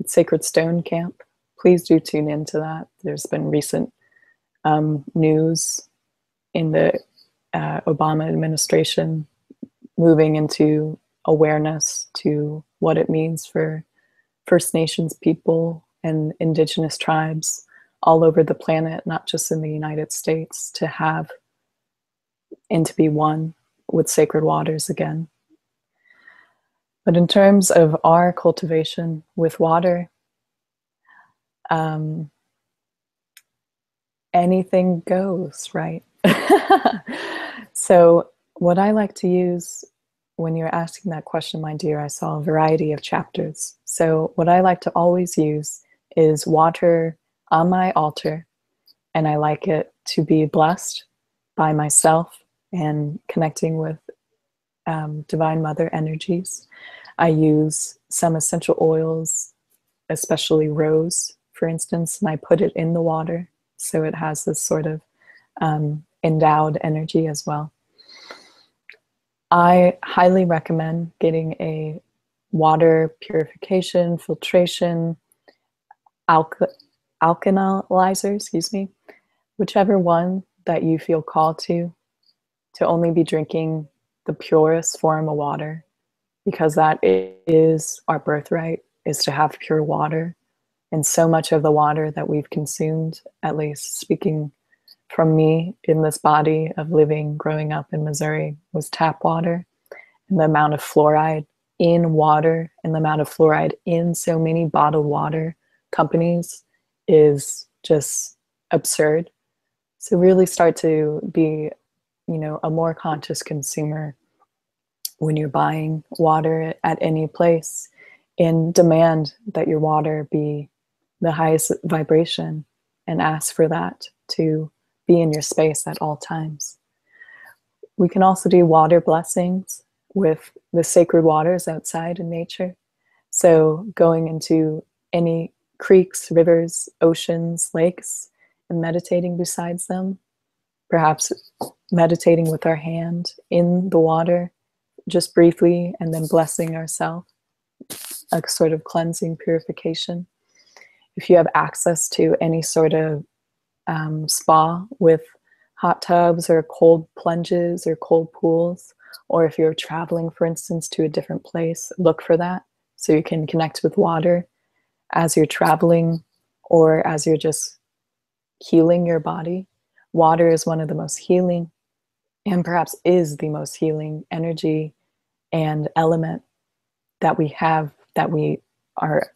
at Sacred Stone Camp, please do tune into that. There's been recent um, news in the uh, Obama administration moving into awareness to what it means for First Nations people and indigenous tribes all over the planet, not just in the United States, to have and to be one with sacred waters again. But in terms of our cultivation with water, um, anything goes, right? so, what I like to use when you're asking that question, my dear, I saw a variety of chapters. So, what I like to always use is water on my altar, and I like it to be blessed by myself and connecting with um, Divine Mother energies. I use some essential oils, especially rose, for instance, and I put it in the water so it has this sort of um, endowed energy as well. I highly recommend getting a water purification, filtration, alk- alkalizer, excuse me, whichever one that you feel called to, to only be drinking the purest form of water, because that is our birthright, is to have pure water. And so much of the water that we've consumed, at least speaking from me in this body of living growing up in Missouri was tap water. And the amount of fluoride in water and the amount of fluoride in so many bottled water companies is just absurd. So really start to be, you know, a more conscious consumer when you're buying water at any place and demand that your water be the highest vibration and ask for that to be in your space at all times. We can also do water blessings with the sacred waters outside in nature. So, going into any creeks, rivers, oceans, lakes, and meditating besides them, perhaps meditating with our hand in the water just briefly and then blessing ourselves, a sort of cleansing purification. If you have access to any sort of um, spa with hot tubs or cold plunges or cold pools. Or if you're traveling, for instance, to a different place, look for that so you can connect with water as you're traveling or as you're just healing your body. Water is one of the most healing and perhaps is the most healing energy and element that we have that we are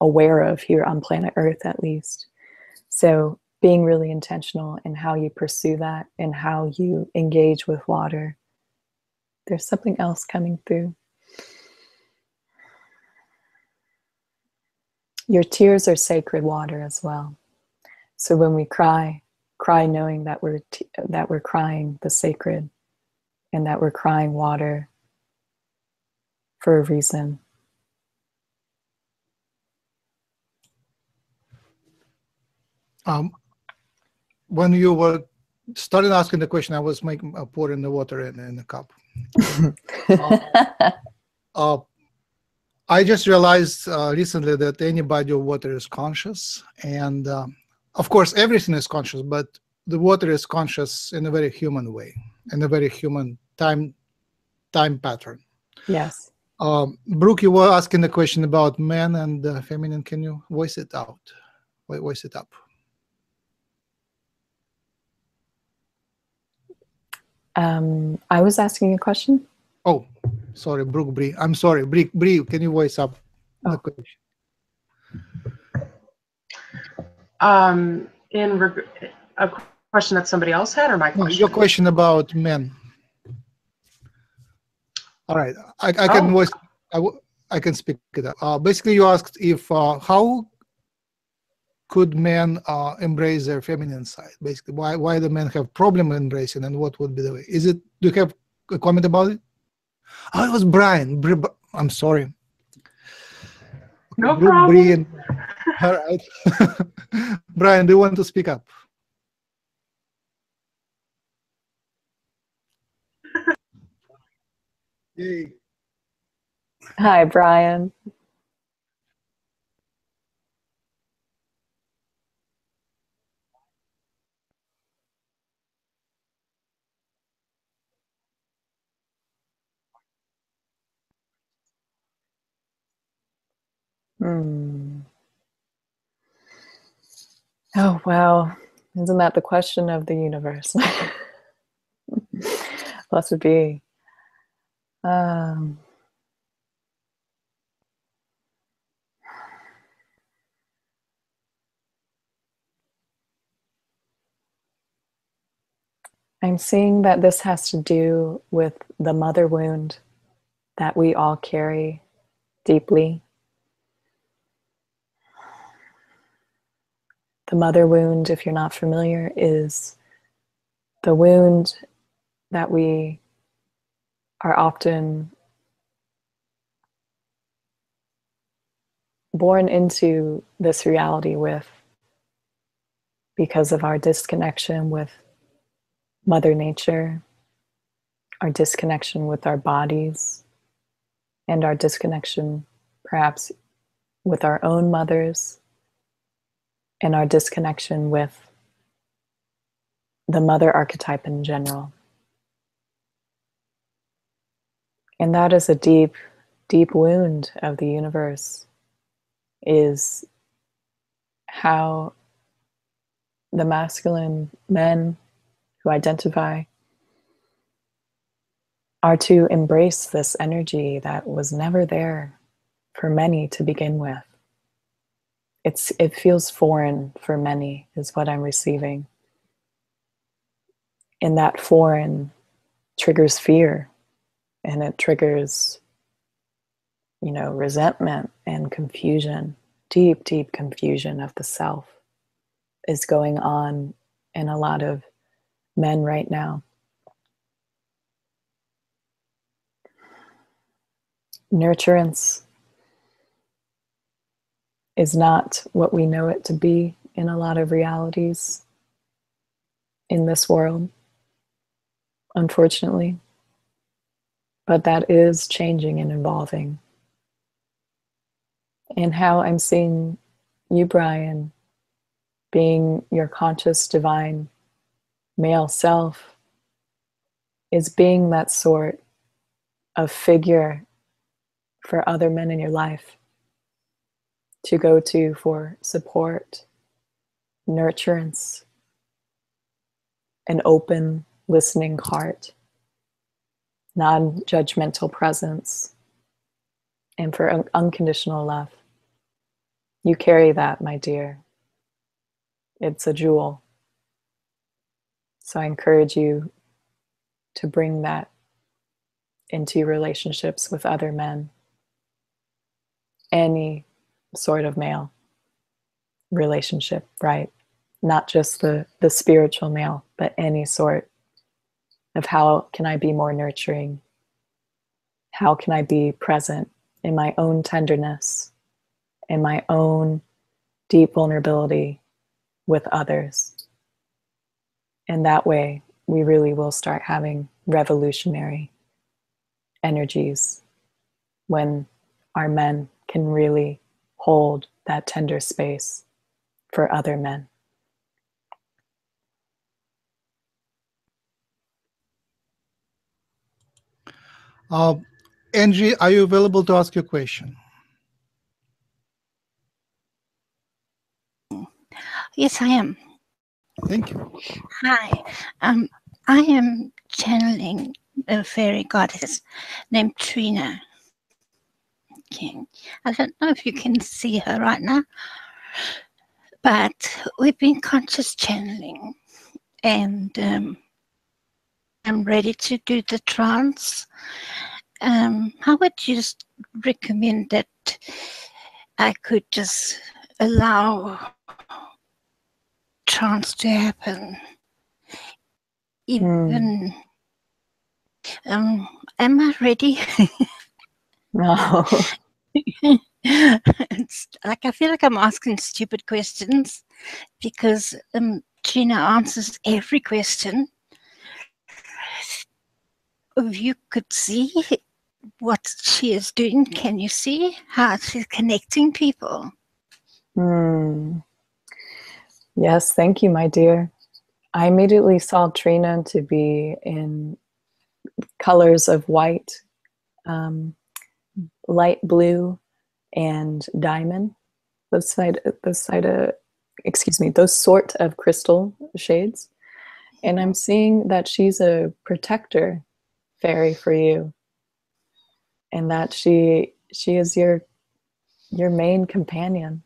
aware of here on planet Earth, at least. So being really intentional in how you pursue that and how you engage with water. There's something else coming through. Your tears are sacred water as well. So when we cry, cry knowing that we're that we're crying the sacred and that we're crying water for a reason. Um, when you were started asking the question, I was making uh, pouring the water in, in a cup. uh, uh, I just realized uh, recently that any body of water is conscious, and um, of course everything is conscious, but the water is conscious in a very human way, in a very human time time pattern. Yes. Um, Brook, you were asking the question about men and uh, feminine. Can you voice it out? Voice it up. Um, I was asking a question. Oh, sorry, Brook Bree. I'm sorry, Bree. Bree, can you voice up oh. the question? Um, in reg- a question that somebody else had, or my question? your question about men. All right, I, I can oh. voice. I, I can speak it up. Uh, basically, you asked if uh, how could men uh, embrace their feminine side? Basically, why why the men have problem embracing, and what would be the way? Is it? Do you have a comment about it? Oh, it was Brian. I'm sorry. No problem. Bree, and- All right. Brian, do you want to speak up? Yay. Hi, Brian. Hmm. Oh, wow. Isn't that the question of the universe? Blessed be. Um, I'm seeing that this has to do with the mother wound that we all carry deeply. The mother wound, if you're not familiar, is the wound that we are often born into this reality with because of our disconnection with Mother Nature, our disconnection with our bodies, and our disconnection perhaps with our own mothers, and our disconnection with the mother archetype in general. And that is a deep, deep wound of the universe, is how the masculine men who identify are to embrace this energy that was never there for many to begin with. It's, it feels foreign for many, is what I'm receiving. And that foreign triggers fear and it triggers, you know, resentment and confusion. Deep, deep confusion of the self is going on in a lot of men right now. Nurturance is not what we know it to be in a lot of realities in this world, unfortunately. But that is changing and evolving. And how I'm seeing you, Brian, being your conscious divine male self is being that sort of figure for other men in your life to go to for support, nurturance, an open, listening heart, non judgmental presence, and for un- unconditional love. You carry that, my dear. It's a jewel. So I encourage you to bring that into your relationships with other men, any sort of male relationship, right? Not just the, the spiritual male, but any sort of how can I be more nurturing? How can I be present in my own tenderness, in my own deep vulnerability with others? And that way, we really will start having revolutionary energies when our men can really hold that tender space for other men. Uh, Angie, are you available to ask your question? Yes, I am. Thank you. Hi. Um, I am channeling a fairy goddess named Trina. Okay. I don't know if you can see her right now, but we've been conscious channeling, and um, I'm ready to do the trance. Um, how would you recommend that I could just allow trance to happen? Even um, am I ready? No. it's like I feel like I'm asking stupid questions because um, Trina answers every question. If you could see what she is doing, can you see how she's connecting people? Hmm. Yes, thank you, my dear. I immediately saw Trina to be in colors of white, um, light blue, and diamond. Those side, those side of, excuse me, those sort of crystal shades. And I'm seeing that she's a protector fairy for you, and that she she is your your main companion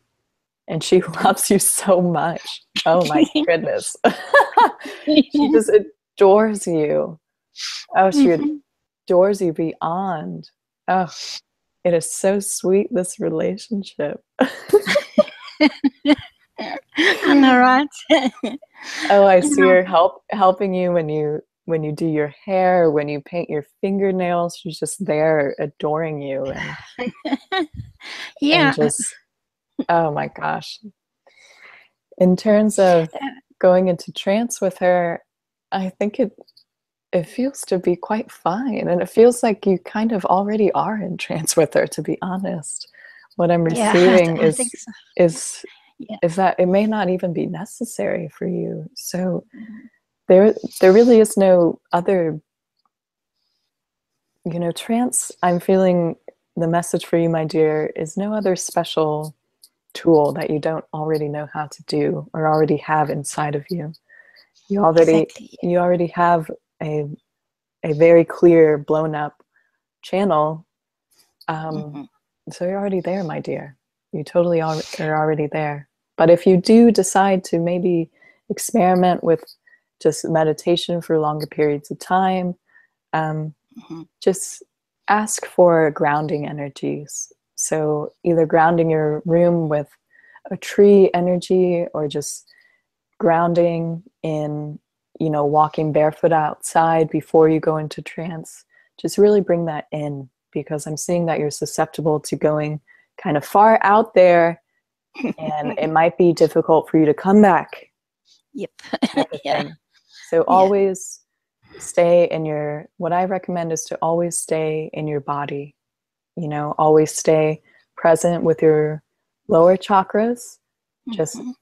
and she loves you so much. Oh my goodness. she just adores you. Oh, she mm-hmm. adores you beyond. Oh, it is so sweet, this relationship. I know, right? oh, I see her help helping you when you when you do your hair, when you paint your fingernails. She's just there adoring you and, yeah. and just oh my gosh. In terms of going into trance with her, I think it it feels to be quite fine and it feels like you kind of already are in trance with her to be honest. What I'm receiving I is so. is Yeah. is that it may not even be necessary for you. So there there really is no other you know trance. I'm feeling the message for you my dear is no other special tool that you don't already know how to do or already have inside of you. You already Exactly. you already have a a very clear blown up channel. Um, Mhm. so you're already there my dear. You totally are, are already there. But if you do decide to maybe experiment with just meditation for longer periods of time um, Mhm. just ask for grounding energies so either grounding your room with a tree energy or just grounding in you know walking barefoot outside before you go into trance just really bring that in because i'm seeing that you're susceptible to going kind of far out there and it might be difficult for you to come back Yep. yeah. So always stay in your what I recommend is to always stay in your body. You know, always stay present with your lower chakras, just Mhm.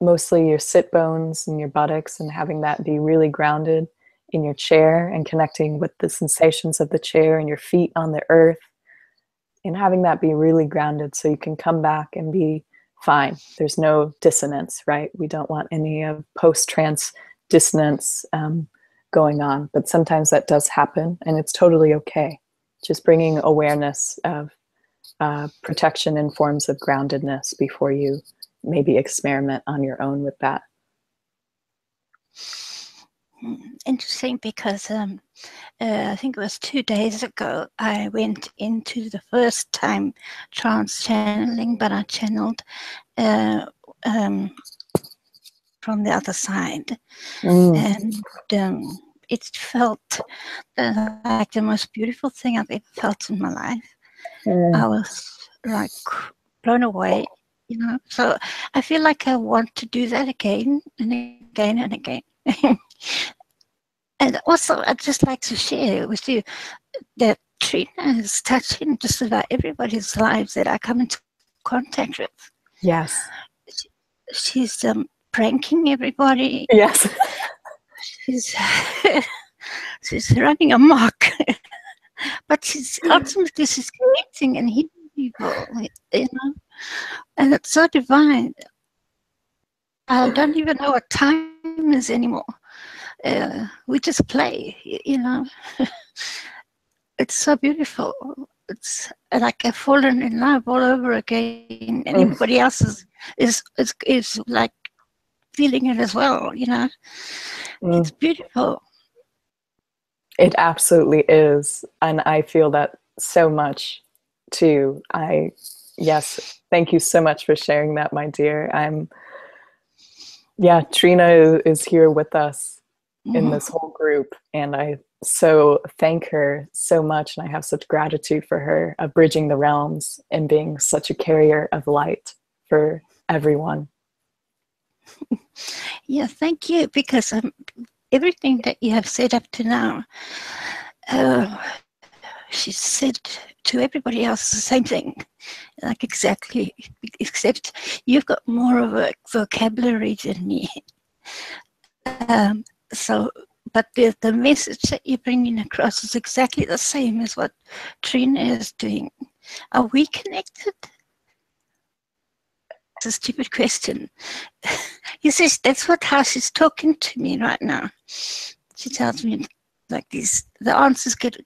mostly your sit bones and your buttocks and having that be really grounded in your chair and connecting with the sensations of the chair and your feet on the earth and having that be really grounded so you can come back and be fine. There's no dissonance, right? We don't want any of post trance dissonance um, going on, but sometimes that does happen and it's totally okay. Just bringing awareness of uh, protection in forms of groundedness before you maybe experiment on your own with that. Interesting because um, uh, I think it was two days ago I went into the first time trance channeling, but I channeled uh, um, from the other side, Mm. and um, it felt uh, like the most beautiful thing I've ever felt in my life. I was like blown away, you know. So I feel like I want to do that again and again and again. and also, I'd just like to share with you that Trina is touching just about everybody's lives that I come into contact with. Yes. She's um, pranking everybody. Yes. She's she's running amok, but she's ultimately she's connecting and healing people, you know, and it's so divine. I don't even know what time is anymore. Uh, we just play, you know. it's so beautiful. It's like I've fallen in love all over again, and Mm. everybody else is is is, is like feeling it as well, you know. Mm. It's beautiful. It absolutely is. And I feel that so much too. I, yes, thank you so much for sharing that, my dear. I'm, yeah, Trina is here with us in Mhm. this whole group. And I, so thank her so much, and I have such gratitude for her of bridging the realms and being such a carrier of light for everyone. Yeah, thank you, because um, everything that you have said up to now, uh, she said to everybody else the same thing, like exactly, except you've got more of a vocabulary than me. Um, so, but the, the message that you're bringing across is exactly the same as what Trina is doing. Are we connected? It's a stupid question. you see, that's what how she's talking to me right now. She tells me like these the answers get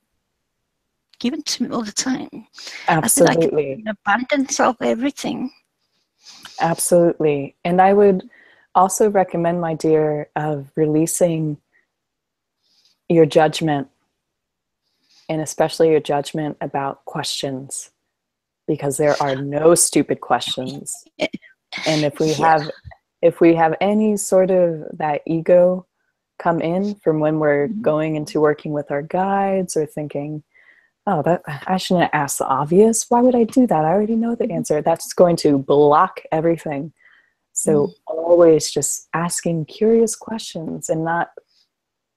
given to me all the time. Absolutely. An abundance of everything. Absolutely. And I would also recommend, my dear, of releasing your judgment and especially your judgment about questions because there are no stupid questions. And if we Yeah. have if we have any sort of that ego come in from when we're Mhm. going into working with our guides or thinking oh that i shouldn't ask the obvious. Why would i do that? I already know the mm-hmm. answer. That's going to block everything. So mm-hmm. always just asking curious questions and not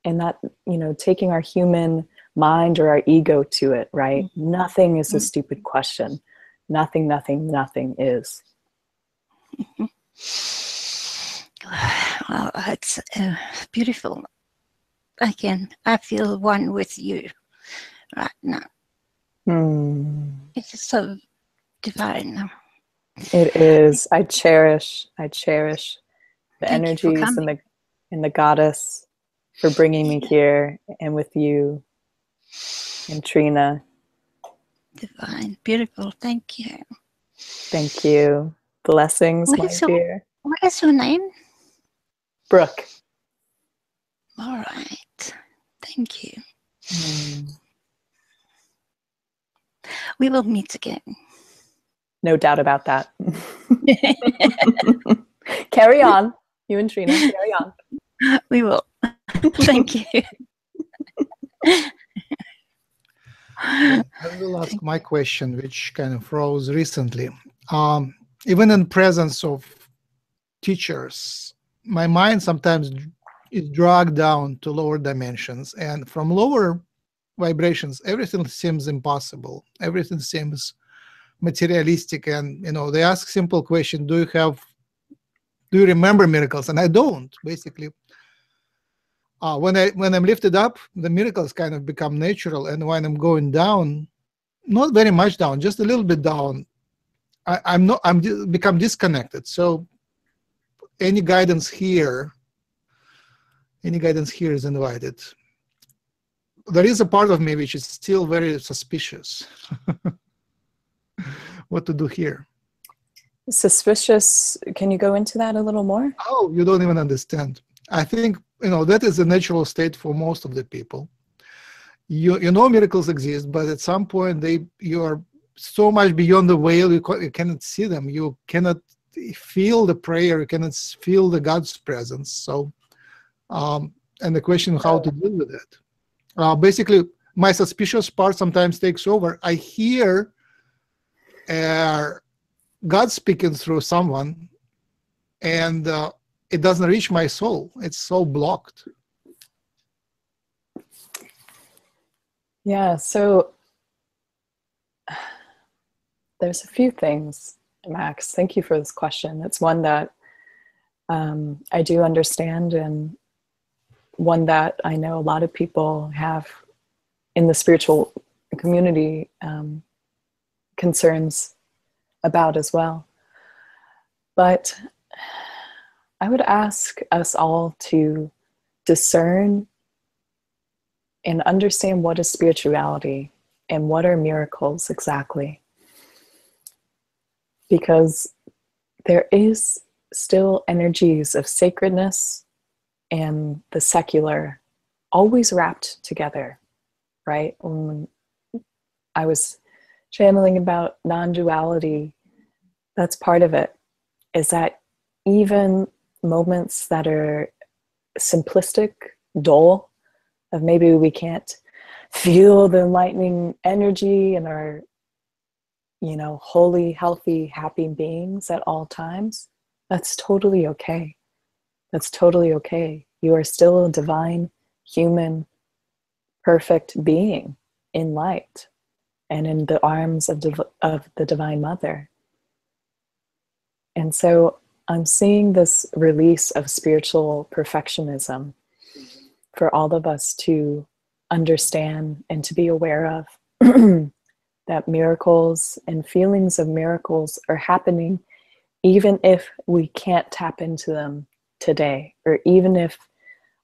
and not you know taking our human mind or our ego to it right? Mm-hmm. Nothing is a stupid question nothing nothing nothing is Well, it's uh, beautiful. Again, I feel one with you right now. Hmm. It's so divine. It is. I cherish. I cherish the Thank energies and the and the goddess for bringing me here and with you and Trina. Divine. Beautiful. Thank you. Thank you. Blessings, What my is your- dear What is your name? Brooke. All right. Thank you. Hmm. We will meet again. No doubt about that. carry on, you and Trina. Carry on. we will. Thank you. I will ask my question, which kind of rose recently. Um, even in presence of teachers, my mind sometimes is dragged down to lower dimensions, and from lower vibrations, everything seems impossible. Everything seems materialistic, and you know they ask simple question: Do you have? Do you remember miracles? And I don't. Basically, uh, when I when I'm lifted up, the miracles kind of become natural, and when I'm going down, not very much down, just a little bit down, I, I'm not I'm become disconnected. So any guidance here, any guidance here is invited. There is a part of me which is still very suspicious. what to do here? Suspicious. Can you go into that a little more? Oh, you don't even understand. I think you know that is a natural state for most of the people. You you know miracles exist, but at some point they you are so much beyond the veil you, you cannot see them. You cannot feel the prayer. You cannot feel the God's presence. So, um, and the question how to deal with it. Uh, basically, my suspicious part sometimes takes over. I hear uh, God speaking through someone, and uh, it doesn't reach my soul. It's so blocked. Yeah, so there's a few things, Max. Thank you for this question. It's one that um, I do understand, and one that I know a lot of people have in the spiritual community um, concerns about as well. But I would ask us all to discern and understand what is spirituality and what are miracles exactly. Because there is still energies of sacredness and the secular always wrapped together, right? When I was channeling about non duality, that's part of it, is that even moments that are simplistic, dull, of maybe we can't feel the enlightening energy in our you know holy healthy happy beings at all times that's totally okay. That's totally okay. You are still a divine human perfect being in light and in the arms of, div- of the divine mother. And so i'm seeing this release of spiritual perfectionism for all of us to understand and to be aware of that miracles and feelings of miracles are happening even if we can't tap into them today or even if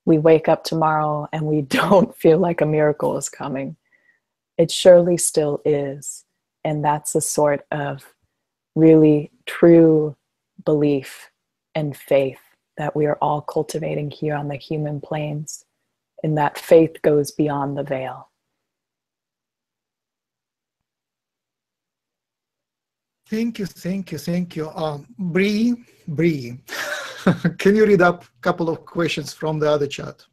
we wake up tomorrow and we don't feel like a miracle is coming. It surely still is. And that's a sort of really true belief and faith that we are all cultivating here on the human planes and that faith goes beyond the veil. Thank you, thank you, thank you. Um, Bree, Bree, can you read up a couple of questions from the other chat?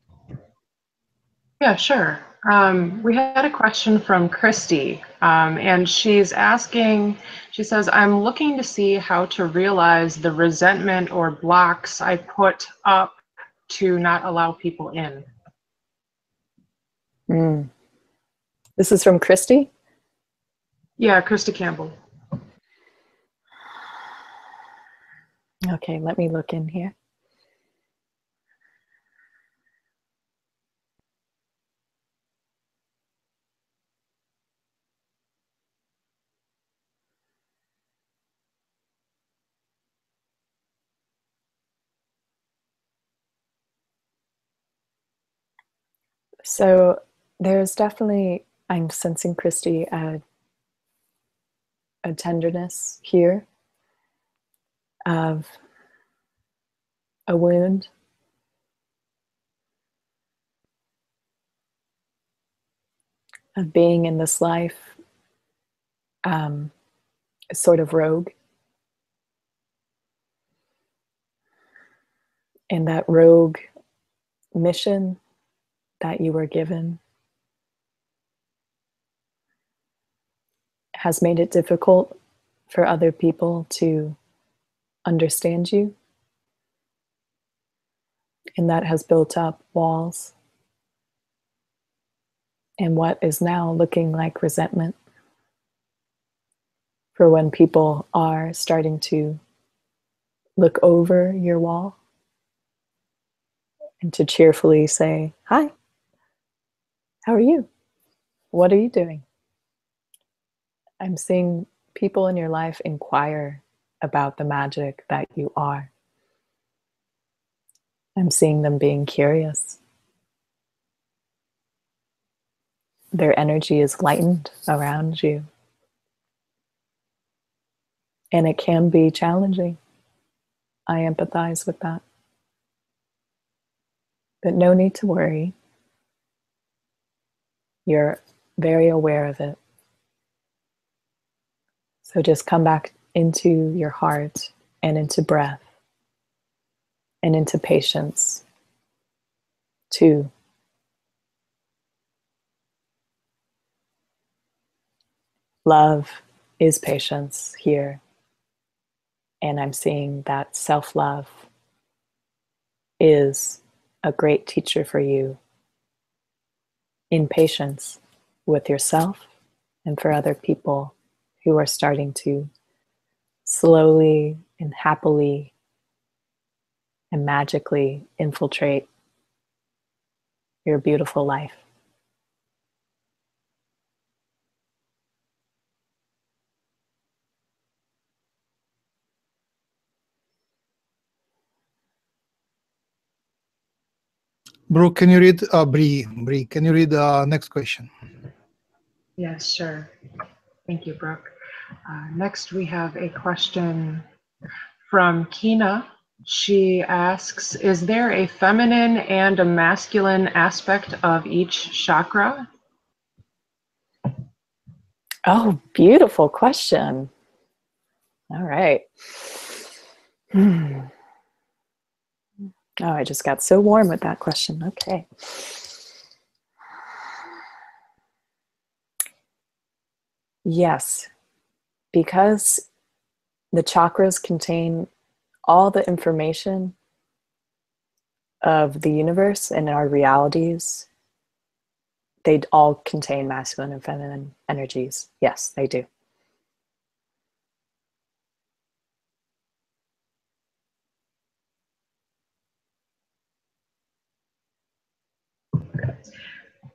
Yeah, sure. Um, we had a question from Christy, um, and she's asking, she says, I'm looking to see how to realize the resentment or blocks I put up to not allow people in. Mm. This is from Christy? Yeah, Christy Campbell. Okay, let me look in here. So there's definitely, I'm sensing, Christy, a, a tenderness here of a wound. Of being in this life, um, sort of rogue. And that rogue mission that you were given has made it difficult for other people to understand you. And that has built up walls and what is now looking like resentment for when people are starting to look over your wall and to cheerfully say, Hi, how are you? What are you doing? I'm seeing people in your life inquire about the magic that you are. I'm seeing them being curious. Their energy is lightened around you. And it can be challenging. I empathize with that. But no need to worry. You're very aware of it. So just come back into your heart and into breath and into patience. Two. Love is patience here. And I'm seeing that self love is a great teacher for you in patience with yourself and for other people who are starting to slowly and happily and magically infiltrate your beautiful life. Brooke, can you read, uh, Bree, Bree, can you read the uh, next question? Yes, sure. Thank you, Brooke. Uh, next, we have a question from Kina. She asks, is there a feminine and a masculine aspect of each chakra? Oh, beautiful question. All right. Hmm. Oh, I just got so warm with that question. Okay. Yes, because the chakras contain all the information of the universe and our realities. They all contain masculine and feminine energies. Yes, they do.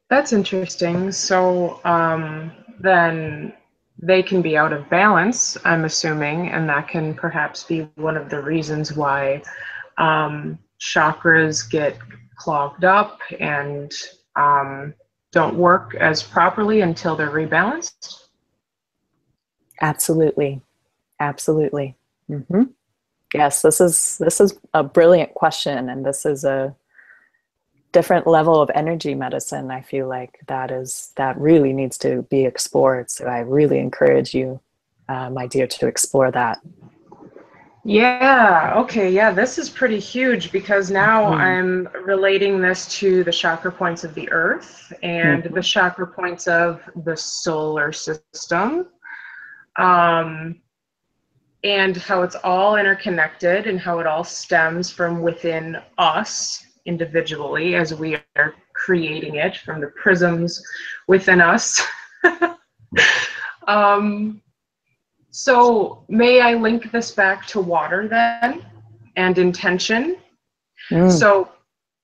That's interesting. So um, then they can be out of balance, I'm assuming, and that can perhaps be one of the reasons why um, chakras get clogged up and um, don't work as properly until they're rebalanced. Absolutely, absolutely. hmm Yes, this is this is a brilliant question, and this is a different level of energy medicine. I feel like that is that really needs to be explored. So I really encourage you, uh, my dear, to explore that. Yeah, okay, yeah, this is pretty huge because now Mhm. I'm relating this to the chakra points of the earth and Mhm. the chakra points of the solar system. Um, and how it's all interconnected and how it all stems from within us individually as we are creating it from the prisms within us. um, so, may I link this back to water then and intention? Mm. So,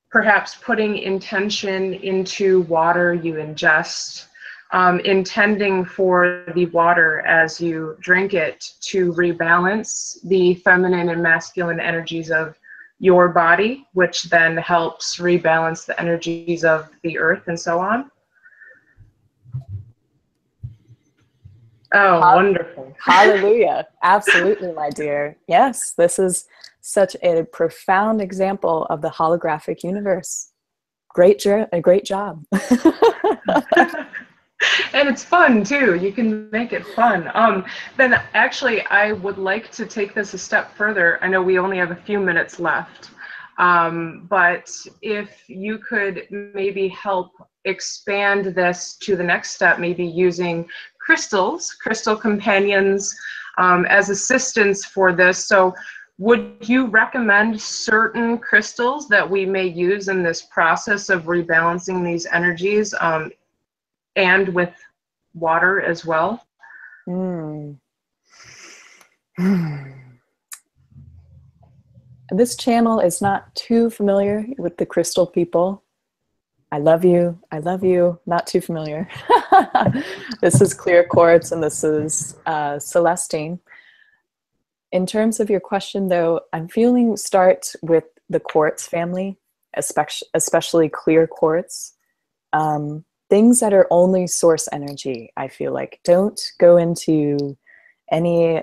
perhaps putting intention into water you ingest, um, intending for the water as you drink it to rebalance the feminine and masculine energies of your body, which then helps rebalance the energies of the earth and so on. Oh, Hall- wonderful. Hallelujah. Absolutely, my dear. Yes, this is such a profound example of the holographic universe. Great, jo- a great job. and it's fun too. You can make it fun. Um, then actually, I would like to take this a step further. I know we only have a few minutes left, um, but if you could maybe help expand this to the next step, maybe using crystals, crystal companions, um, as assistance for this. So. Would you recommend certain crystals that we may use in this process of rebalancing these energies um, and with water as well. Hmm. This channel is not too familiar with the crystal people. I love you. I love you. Not too familiar. this is clear quartz and this is uh, Celestine. In terms of your question, though, I'm feeling start with the quartz family, especially, especially clear quartz. Um, things that are only source energy, I feel like. Don't go into any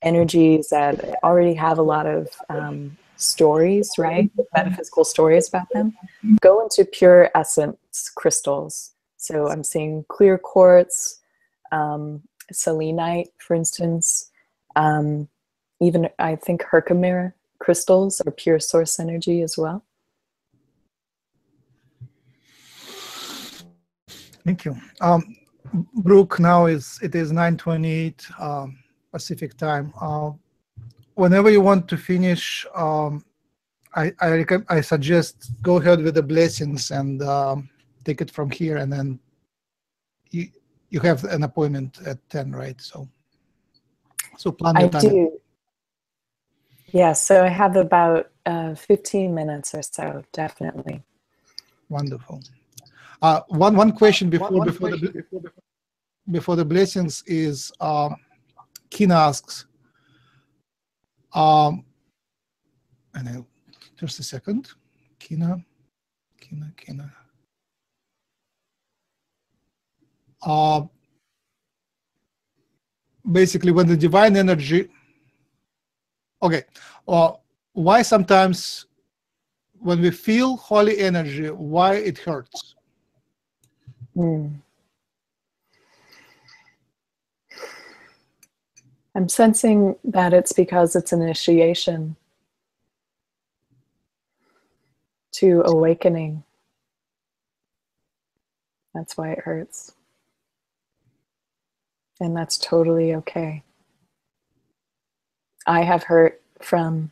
energies that already have a lot of um, stories, right? Metaphysical stories about them. Go into pure essence crystals. So I'm seeing clear quartz, um, selenite, for instance. Um, even I think Herkimer crystals are pure source energy as well. Thank you. Um, Brooke, now is it is 9:28 um, Pacific time. Uh, whenever you want to finish, um, I I, I suggest go ahead with the blessings and um, take it from here, and then you you have an appointment at 10, right? So so plan I your time. do. Yeah, so I have about uh, 15 minutes or so, definitely. Wonderful. Uh, one one question before before the before the blessings is um, Kina asks, um, and I, just a second, Kina, Kina, Kina. Uh, basically, when the divine energy, okay, uh, why sometimes when we feel holy energy, why it hurts? Hmm. I'm sensing that it's because it's initiation to awakening. That's why it hurts. And that's totally okay. I have hurt from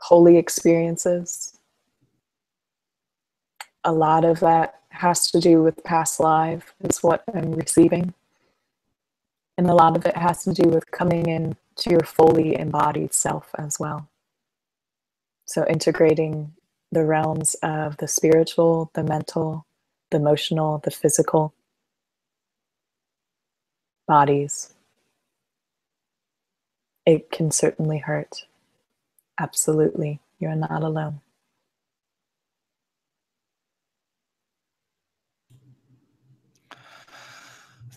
holy experiences. A lot of that has to do with past life, is what I'm receiving. And a lot of it has to do with coming in to your fully embodied self as well. So, integrating the realms of the spiritual, the mental, the emotional, the physical bodies. It can certainly hurt. Absolutely. You're not alone.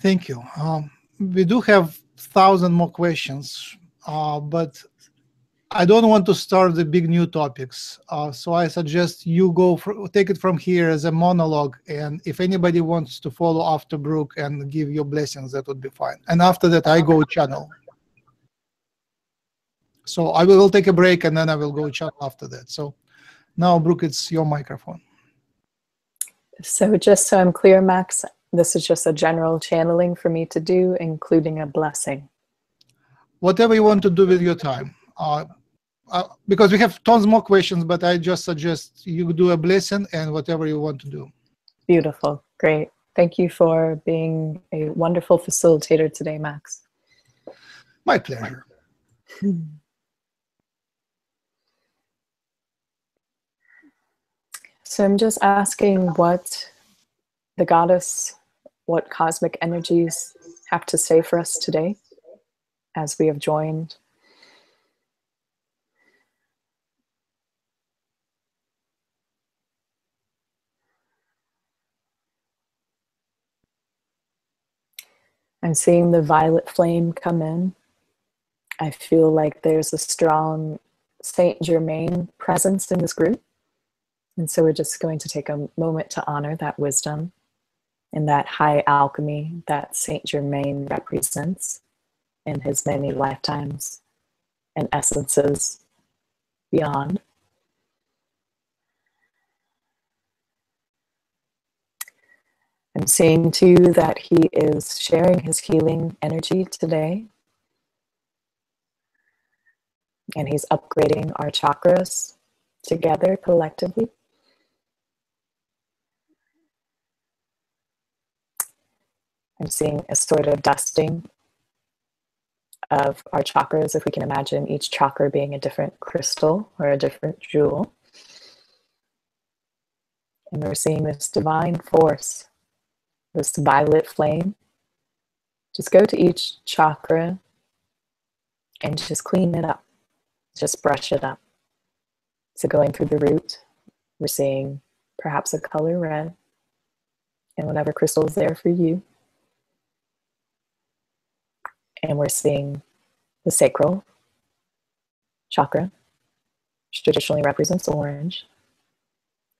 Thank you. Um, we do have thousand more questions, uh, but I don't want to start the big new topics. Uh, so I suggest you go for, take it from here as a monologue, and if anybody wants to follow after Brooke and give your blessings, that would be fine. And after that, I go channel. So I will take a break, and then I will go channel after that. So now, Brooke, it's your microphone. So just so I'm clear, Max, this is just a general channeling for me to do, including a blessing. Whatever you want to do with your time. Uh, uh, because we have tons more questions, but I just suggest you do a blessing and whatever you want to do. Beautiful. Great. Thank you for being a wonderful facilitator today, Max. My pleasure. So I'm just asking what the goddess, what cosmic energies have to say for us today as we have joined. I'm seeing the violet flame come in. I feel like there's a strong Saint Germain presence in this group. And so we're just going to take a moment to honor that wisdom and that high alchemy that Saint Germain represents in his many lifetimes and essences beyond. I'm seeing too that he is sharing his healing energy today. And he's upgrading our chakras together collectively. I'm seeing a sort of dusting of our chakras, if we can imagine each chakra being a different crystal or a different jewel. And we're seeing this divine force, this violet flame. Just go to each chakra and just clean it up, just brush it up. So, going through the root, we're seeing perhaps a color red and whatever crystal is there for you and we're seeing the sacral chakra, which traditionally represents orange.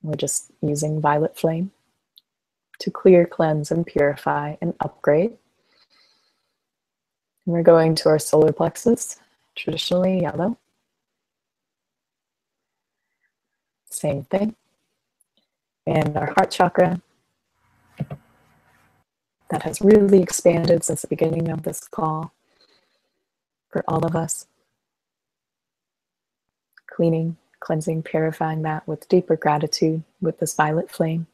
We're just using violet flame to clear, cleanse, and purify and upgrade. And we're going to our solar plexus, traditionally yellow. Same thing. And our heart chakra, that has really expanded since the beginning of this call for all of us. Cleaning, cleansing, purifying that with deeper gratitude with this violet flame.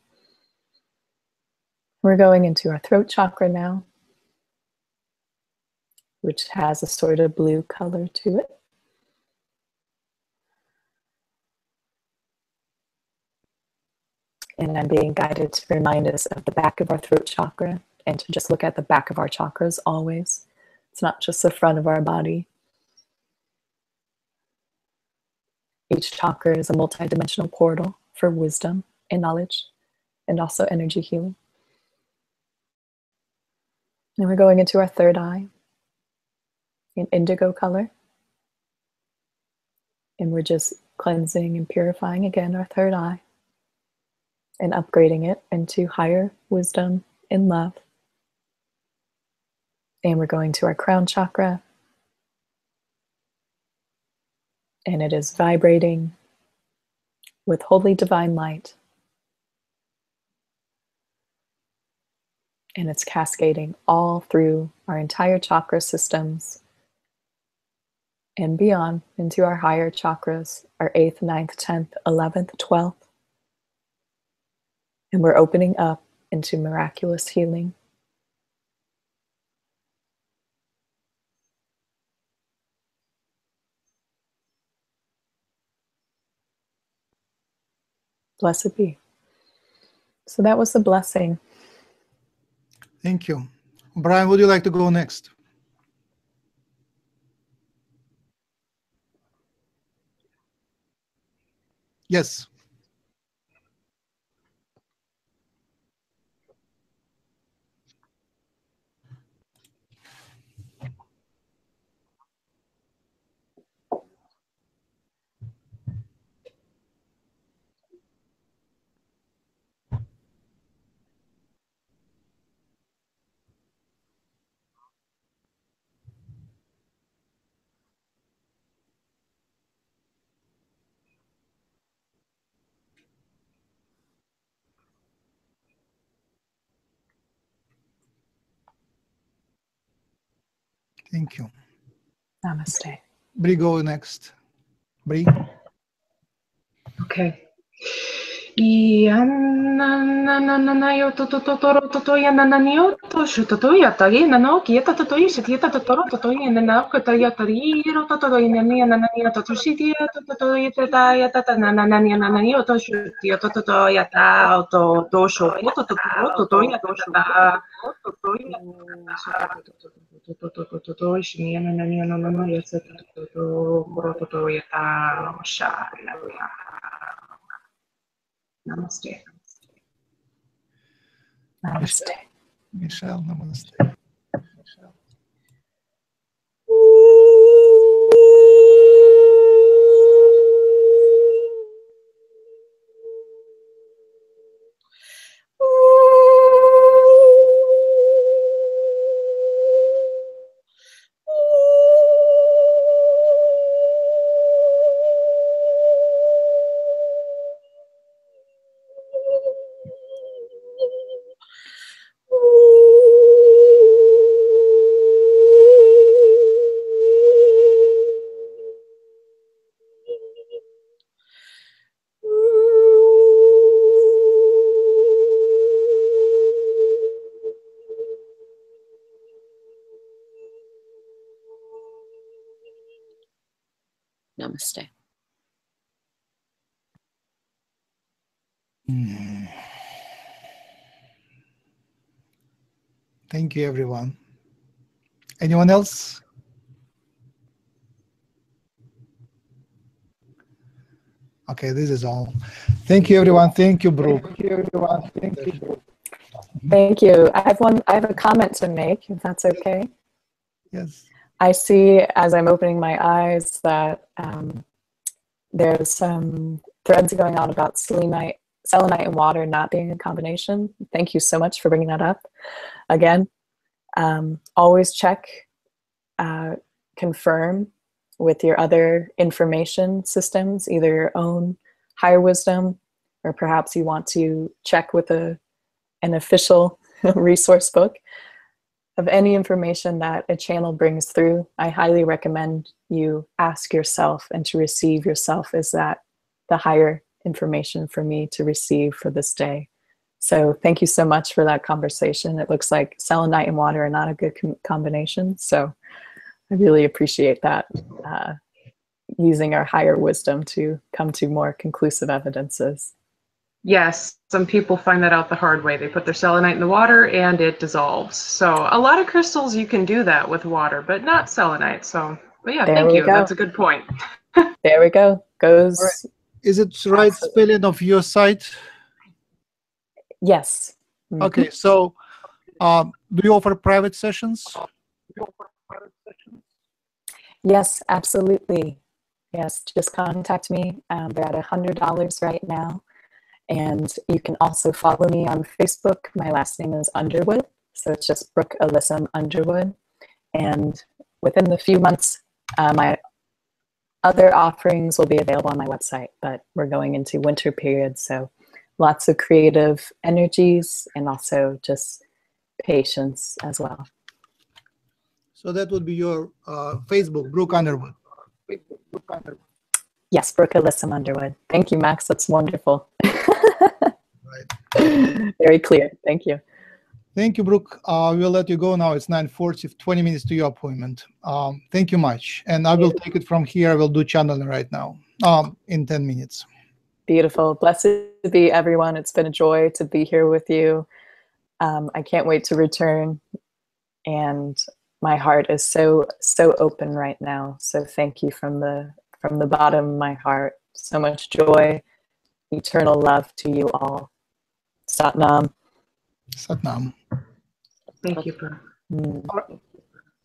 We're going into our throat chakra now, which has a sort of blue color to it. And I'm being guided to remind us of the back of our throat chakra and to just look at the back of our chakras always. It's not just the front of our body. Each chakra is a multidimensional portal for wisdom and knowledge and also energy healing. And we're going into our third eye in indigo color. And we're just cleansing and purifying again our third eye and upgrading it into higher wisdom and love and we're going to our crown chakra. And it is vibrating with holy divine light. And it's cascading all through our entire chakra systems and beyond into our higher chakras, our 8th, 9th, 10th, 11th, 12th. And we're opening up into miraculous healing. Blessed be. So that was the blessing. Thank you. Brian, would you like to go next? Yes. Thank you. Namaste. Bree, go next. Bree. Okay. やんなななななよととととろととやななによとしゅととやたりなのきやたとといしきやたととろととやななくたやたりやろととといなにやななにやととしきやとととやたたやたたななにやななによとしゅきやとととやたおとどうしょうやとととととやとしゃとととととととしにやななにやななにやととととととやたおしゃらや。Namaste. Namaste. Michelle, namaste. Thank you, everyone. Anyone else? Okay, this is all. Thank you, everyone. Thank you, Brook. Thank you, everyone. Thank you, Brook. Thank you. I have one. I have a comment to make, if that's okay. Yes. I see as I'm opening my eyes that um, there's some threads going on about selenite, selenite and water not being a combination. Thank you so much for bringing that up. Again, um, always check, uh, confirm with your other information systems, either your own higher wisdom, or perhaps you want to check with a an official resource book of any information that a channel brings through, I highly recommend you ask yourself and to receive yourself is that the higher information for me to receive for this day. So thank you so much for that conversation. It looks like selenite and water are not a good com- combination. So I really appreciate that. Uh, using our higher wisdom to come to more conclusive evidences. Yes, some people find that out the hard way. They put their selenite in the water and it dissolves. So a lot of crystals you can do that with water, but not selenite. So, but yeah, There thank you. go. That's a good point. There we go. Goes. Is it right spelling of your site? Yes. Mhm. Okay, so um, do you offer private sessions? Yes, absolutely. Yes, just contact me. Um, they're at $100 right now. And you can also follow me on Facebook. My last name is Underwood. So it's just Brook Alyssum Underwood. And within the few months, uh, my other offerings will be available on my website. But we're going into winter period. So lots of creative energies and also just patience as well. So that would be your uh, Facebook, Brook Underwood. Brook Underwood. Yes, Brook Alyssa Underwood. Thank you, Max. That's wonderful. Very clear. Thank you. Thank you, Brook. Uh, we'll let you go now. It's 9.40, 20 minutes to your appointment. Um, thank you much. And I will take it from here. I will do channeling right now um, in 10 minutes. Beautiful. Blessed to be everyone. It's been a joy to be here with you. Um, I can't wait to return. And my heart is so, so open right now. So thank you from the, from the bottom of my heart. So much joy, eternal love to you all. Satnam. Satnam. Thank you, Brook. Mm.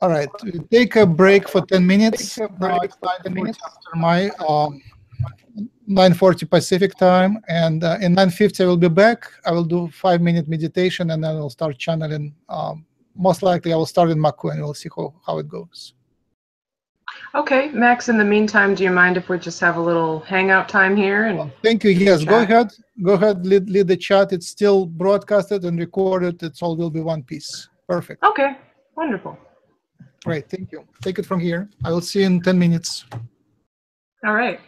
All right, we take a break for 10 minutes. Now it's 9 minutes after my um, 9.40 Pacific time. And uh, in 9.50, I will be back. I will do five minute meditation and then I'll start channeling. Um, most likely, I will start in Makku and we'll see how, how it goes. Okay, Max, in the meantime, do you mind if we just have a little hangout time here? And Thank you. Yes, go ahead. Go ahead, lead, lead the chat. It's still broadcasted and recorded. It's all will be one piece. Perfect. Okay, wonderful. Great. Thank you. Take it from here. I will see you in 10 minutes. All right.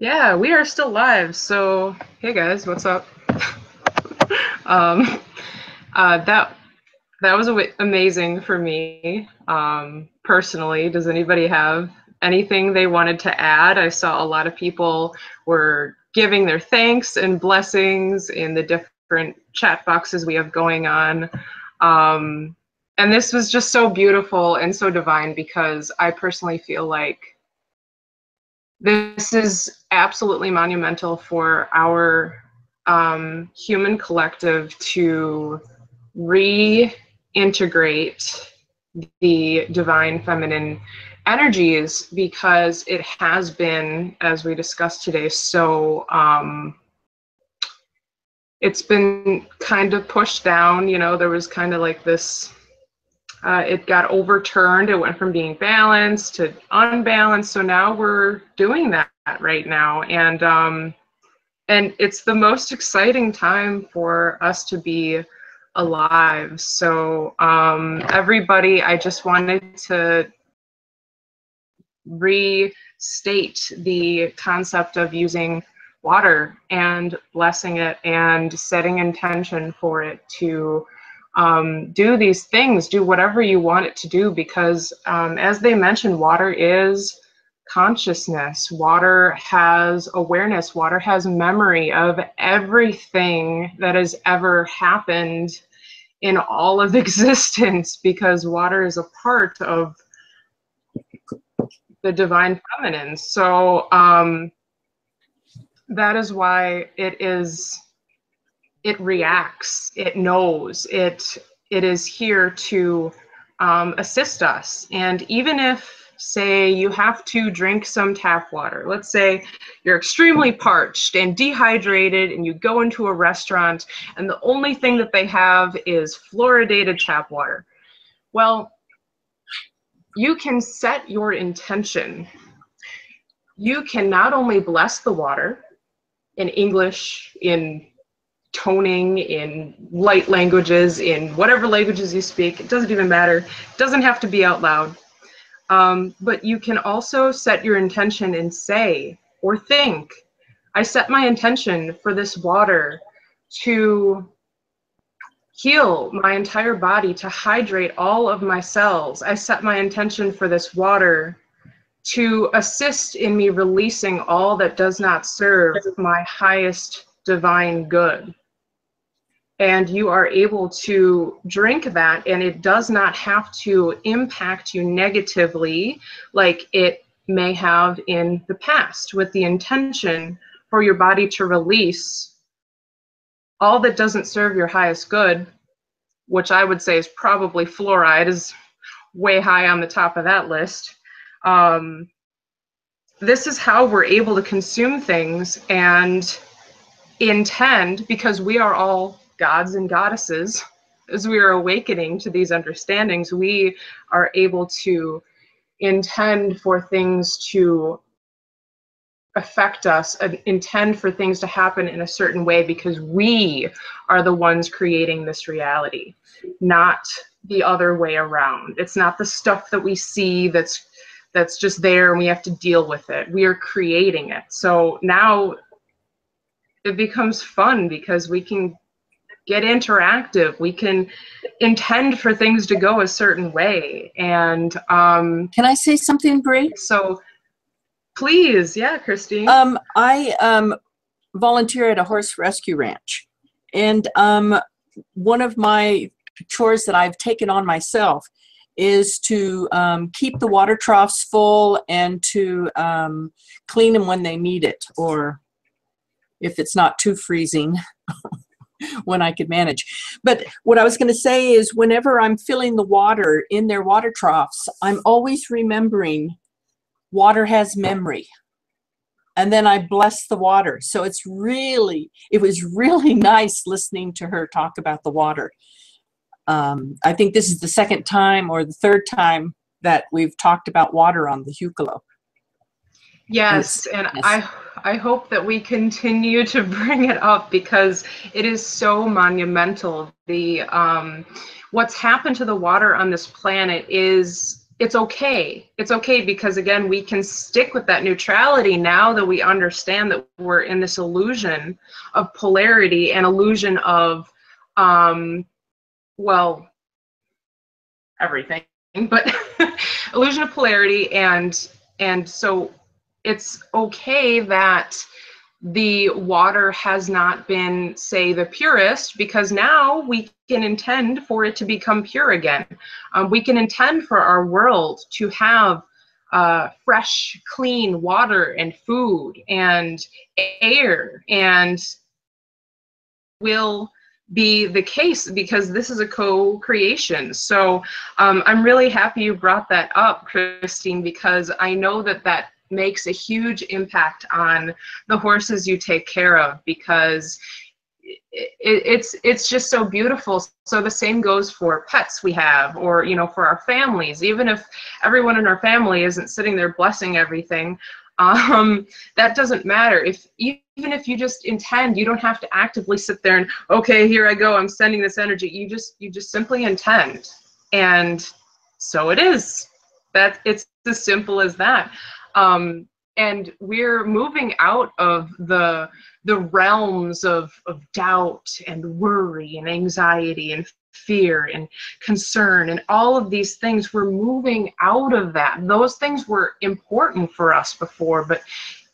Yeah, we are still live. So, hey guys, what's up? um, uh, that that was amazing for me um, personally. Does anybody have anything they wanted to add? I saw a lot of people were giving their thanks and blessings in the different chat boxes we have going on. Um, and this was just so beautiful and so divine because I personally feel like this is absolutely monumental for our um, human collective to reintegrate the divine feminine energies because it has been, as we discussed today, so um, it's been kind of pushed down. You know, there was kind of like this uh, it got overturned. It went from being balanced to unbalanced. So now we're doing that right now, and um, and it's the most exciting time for us to be alive. So um, everybody, I just wanted to restate the concept of using water and blessing it and setting intention for it to um, do these things, do whatever you want it to do, because um, as they mentioned, water is consciousness. Water has awareness. Water has memory of everything that has ever happened in all of existence, because water is a part of the divine feminine. So um, that is why it is it reacts it knows it it is here to um, assist us. And even if say you have to drink some tap water let's say you're extremely parched and dehydrated and you go into a restaurant and the only thing that they have is fluoridated tap water. Well you can set your intention. You can not only bless the water in english in toning in light languages in whatever languages you speak it doesn't even matter it doesn't have to be out loud. Um, but you can also set your intention and say or think i set my intention for this water to heal my entire body to hydrate all of my cells. I set my intention for this water to assist in me releasing all that does not serve my highest divine good and you are able to drink that and it does not have to impact you negatively like it may have in the past with the intention for your body to release all that doesn't serve your highest good which i would say is probably fluoride is way high on the top of that list. Um, this is how we're able to consume things and intend because we are all gods and goddesses as we are awakening to these understandings we are able to intend for things to affect us and intend for things to happen in a certain way because we are the ones creating this reality, not the other way around. It's not the stuff that we see that's that's just there and we have to deal with it. We are creating it. So now it becomes fun because we can get interactive. We can intend for things to go a certain way. And um, Can I say something, Bree? so please, yeah, Christine. Um, I um, volunteer at a horse rescue ranch, and um, one of my chores that I've taken on myself is to um, keep the water troughs full and to um, clean them when they need it, or if it's not too freezing. when I could manage. But what I was going to say is whenever I'm filling the water in their water troughs, I'm always remembering water has memory and then I bless the water. So it's really, it was really nice listening to her talk about the water. Um, I think this is the second time or the third time that we've talked about water on the Hucolo. Yes, and yes. I I hope that we continue to bring it up because it is so monumental. The um, what's happened to the water on this planet is it's okay. It's okay because again, we can stick with that neutrality now that we understand that we're in this illusion of polarity and illusion of um, well, everything, but illusion of polarity and and so it's okay that the water has not been, say, the purest, because now we can intend for it to become pure again. Um, we can intend for our world to have uh, fresh, clean water and food and air, and will be the case because this is a co-creation. So um, I'm really happy you brought that up, Christine, because I know that that makes a huge impact on the horses you take care of because it, it's it's just so beautiful. So the same goes for pets we have or you know for our families. Even if everyone in our family isn't sitting there blessing everything um, that doesn't matter. If even if you just intend you don't have to actively sit there and okay here i go i'm sending this energy. You just you just simply intend. And so it is. That it's as simple as that um, and we're moving out of the the realms of, of doubt and worry and anxiety and fear and concern and all of these things. We're moving out of that. Those things were important for us before but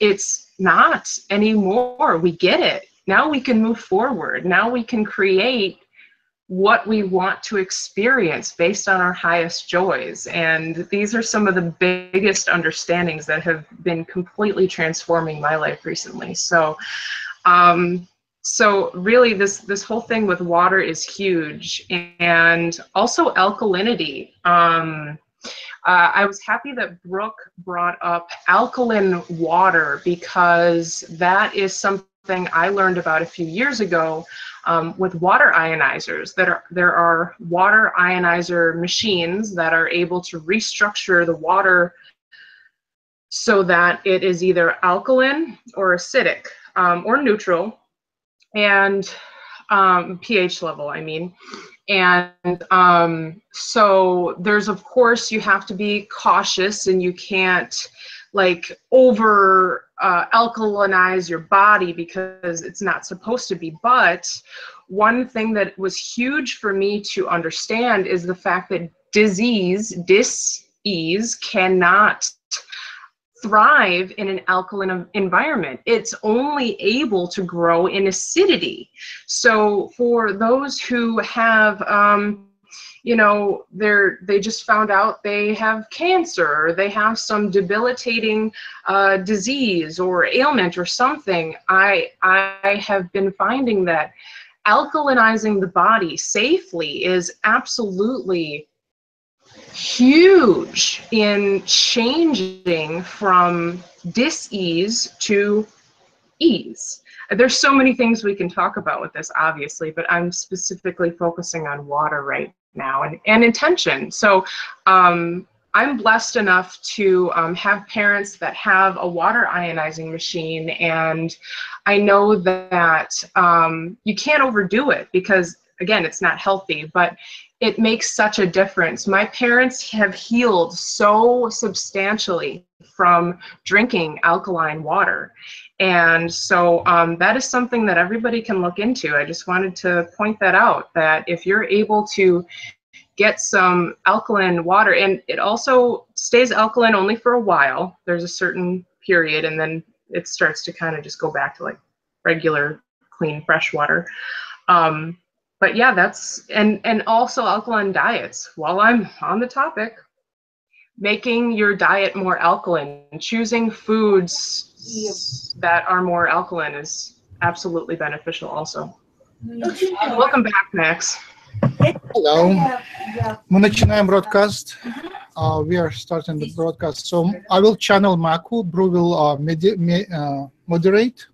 it's not anymore. We get it. Now we can move forward. Now we can create what we want to experience based on our highest joys. And these are some of the biggest understandings that have been completely transforming my life recently. So, um, so really this this whole thing with water is huge and also alkalinity um, uh, i was happy that Brook brought up alkaline water because that is something i learned about a few years ago um, with water ionizers that are there are water ionizer machines that are able to restructure the water so that it is either alkaline or acidic um, or neutral and um, pH level, I mean. And um, so there's, of course, you have to be cautious and you can't like over uh, alkalinize your body because it's not supposed to be. But one thing that was huge for me to understand is the fact that disease, dis-ease, cannot thrive in an alkaline environment. It's only able to grow in acidity. So for those who have um, you know they're they just found out they have cancer or they have some debilitating uh, disease or ailment or something. I i have been finding that alkalinizing the body safely is absolutely huge in changing from dis-ease to ease there's so many things we can talk about with this obviously but i'm specifically focusing on water right now and, and intention. So um, I'm blessed enough to um, have parents that have a water ionizing machine, and I know that um, you can't overdo it because, again, it's not healthy, but it makes such a difference. My parents have healed so substantially from drinking alkaline water. And so um, that is something that everybody can look into. I just wanted to point that out that if you're able to get some alkaline water, and it also stays alkaline only for a while, there's a certain period, and then it starts to kind of just go back to like regular, clean, fresh water. Um, but yeah, that's and and also alkaline diets. While I'm on the topic, making your diet more alkaline, choosing foods yep. that are more alkaline is absolutely beneficial. Also, mm-hmm. welcome back, Max. Hello. Мы начинаем broadcast. Mm-hmm. Uh, we are starting the broadcast. So I will channel Makku. Bru will uh, medi- me- uh, moderate.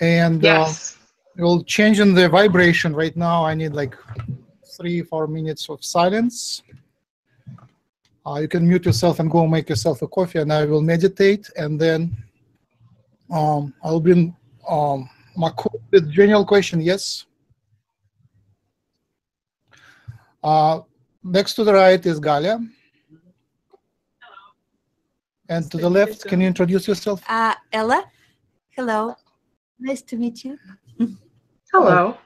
And uh, yes we'll change in the vibration. Right now, I need like three, four minutes of silence. Uh, you can mute yourself and go make yourself a coffee, and I will meditate. And then um, I'll bring um, Makku with general question. Yes. Uh, next to the right is Galia. And to the left, can you introduce yourself? Uh, Ella, hello. Nice to meet you. Hello.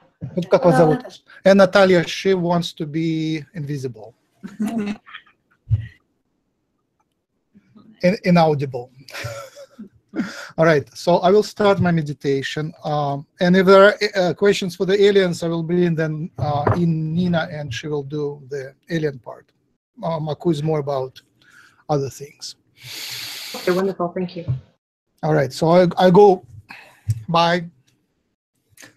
And Natalia, э, she wants to be invisible. In inaudible. All right, so I will start my meditation. Um, and if there are uh, questions for the aliens, I will bring them uh, in Nina and she will do the alien part. Um, uh, Makku is more about other things. Okay, wonderful. Thank you. All right, so I, I go. Bye.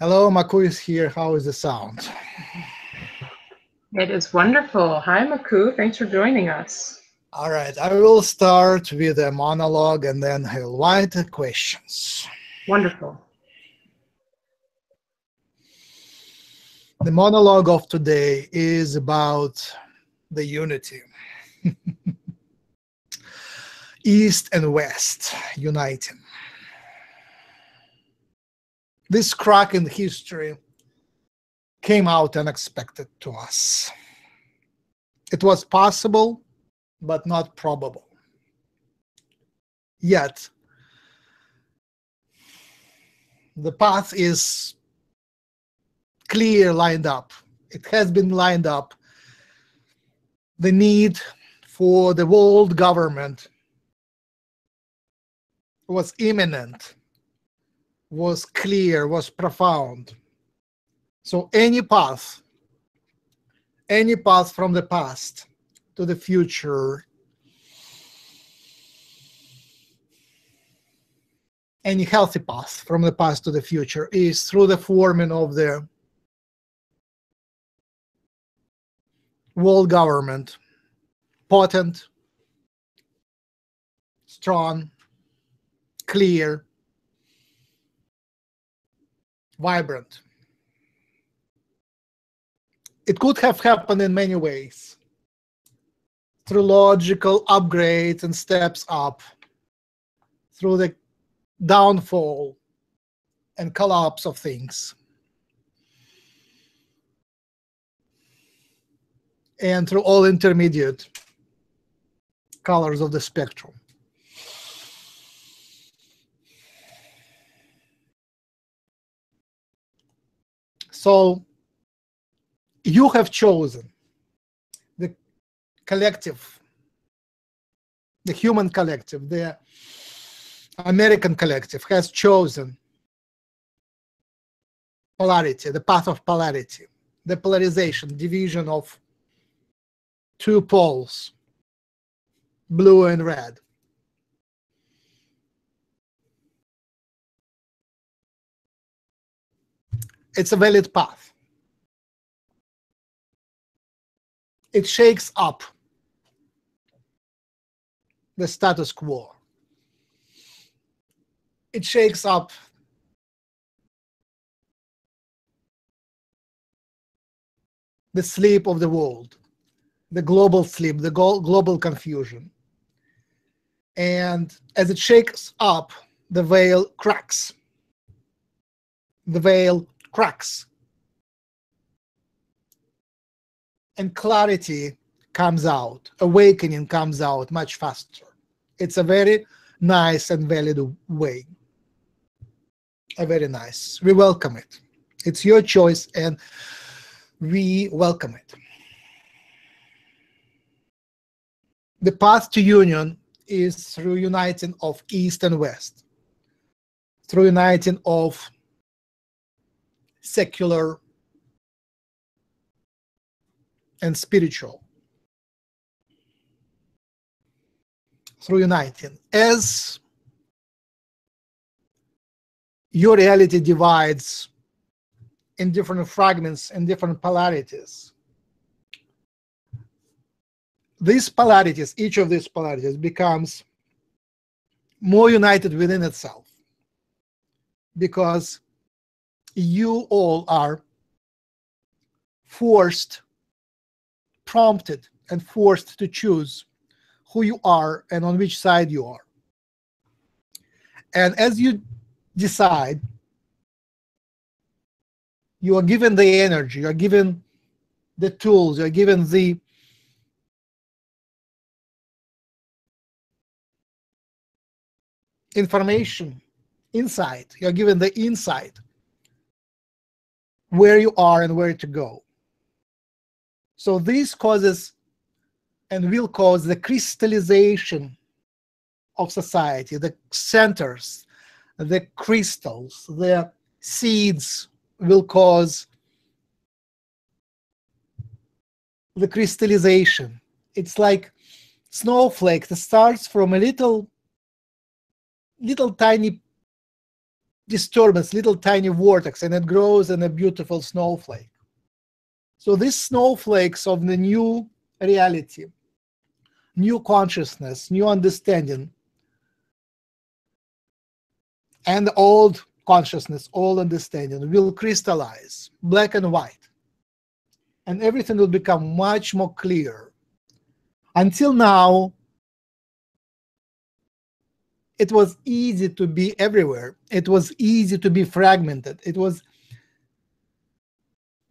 Hello, Makku is here. How is the sound? It is wonderful. Hi, Makku. Thanks for joining us. All right, I will start with a monologue and then I'll write the questions. Wonderful. The monologue of today is about the unity. East and West uniting. This crack in history came out unexpected to us. It was possible, but not probable. Yet, the path is clear, lined up. It has been lined up. The need for the world government was imminent, was clear, was profound. So any path, any path from the past to the future, any healthy path from the past to the future is through the forming of the world government, potent, strong, clear, vibrant. It could have happened in many ways through logical upgrades and steps up, through the downfall and collapse of things. And through all intermediate colors of the spectrum. So you have chosen the collective, the human collective, the American collective has chosen polarity, the path of polarity, the polarization, division of two poles, blue and red. It's a valid path. It shakes up the status quo. It shakes up the sleep of the world, the global sleep, the global confusion. And as it shakes up, the veil cracks. The veil cracks. And clarity comes out, awakening comes out much faster. It's a very nice and valid way. A very nice. We welcome it. It's your choice and we welcome it. The path to union is through uniting of East and West, through uniting of secular and spiritual through uniting. As your reality divides in different fragments and different polarities, these polarities, each of these polarities becomes more united within itself because you all are forced, prompted, and forced to choose who you are and on which side you are. And as you decide, you are given the energy, you are given the tools, you are given the information, insight, you are given the insight where you are and where to go. So this causes and will cause the crystallization of society, the centers, the crystals, the seeds will cause the crystallization. It's like snowflake that starts from a little, little tiny disturbance, little tiny vortex, and it grows in a beautiful snowflake. So these snowflakes of the new reality, new consciousness, new understanding, and old consciousness, old understanding will crystallize, black and white. And everything will become much more clear. Until now, it was easy to be everywhere. It was easy to be fragmented. It was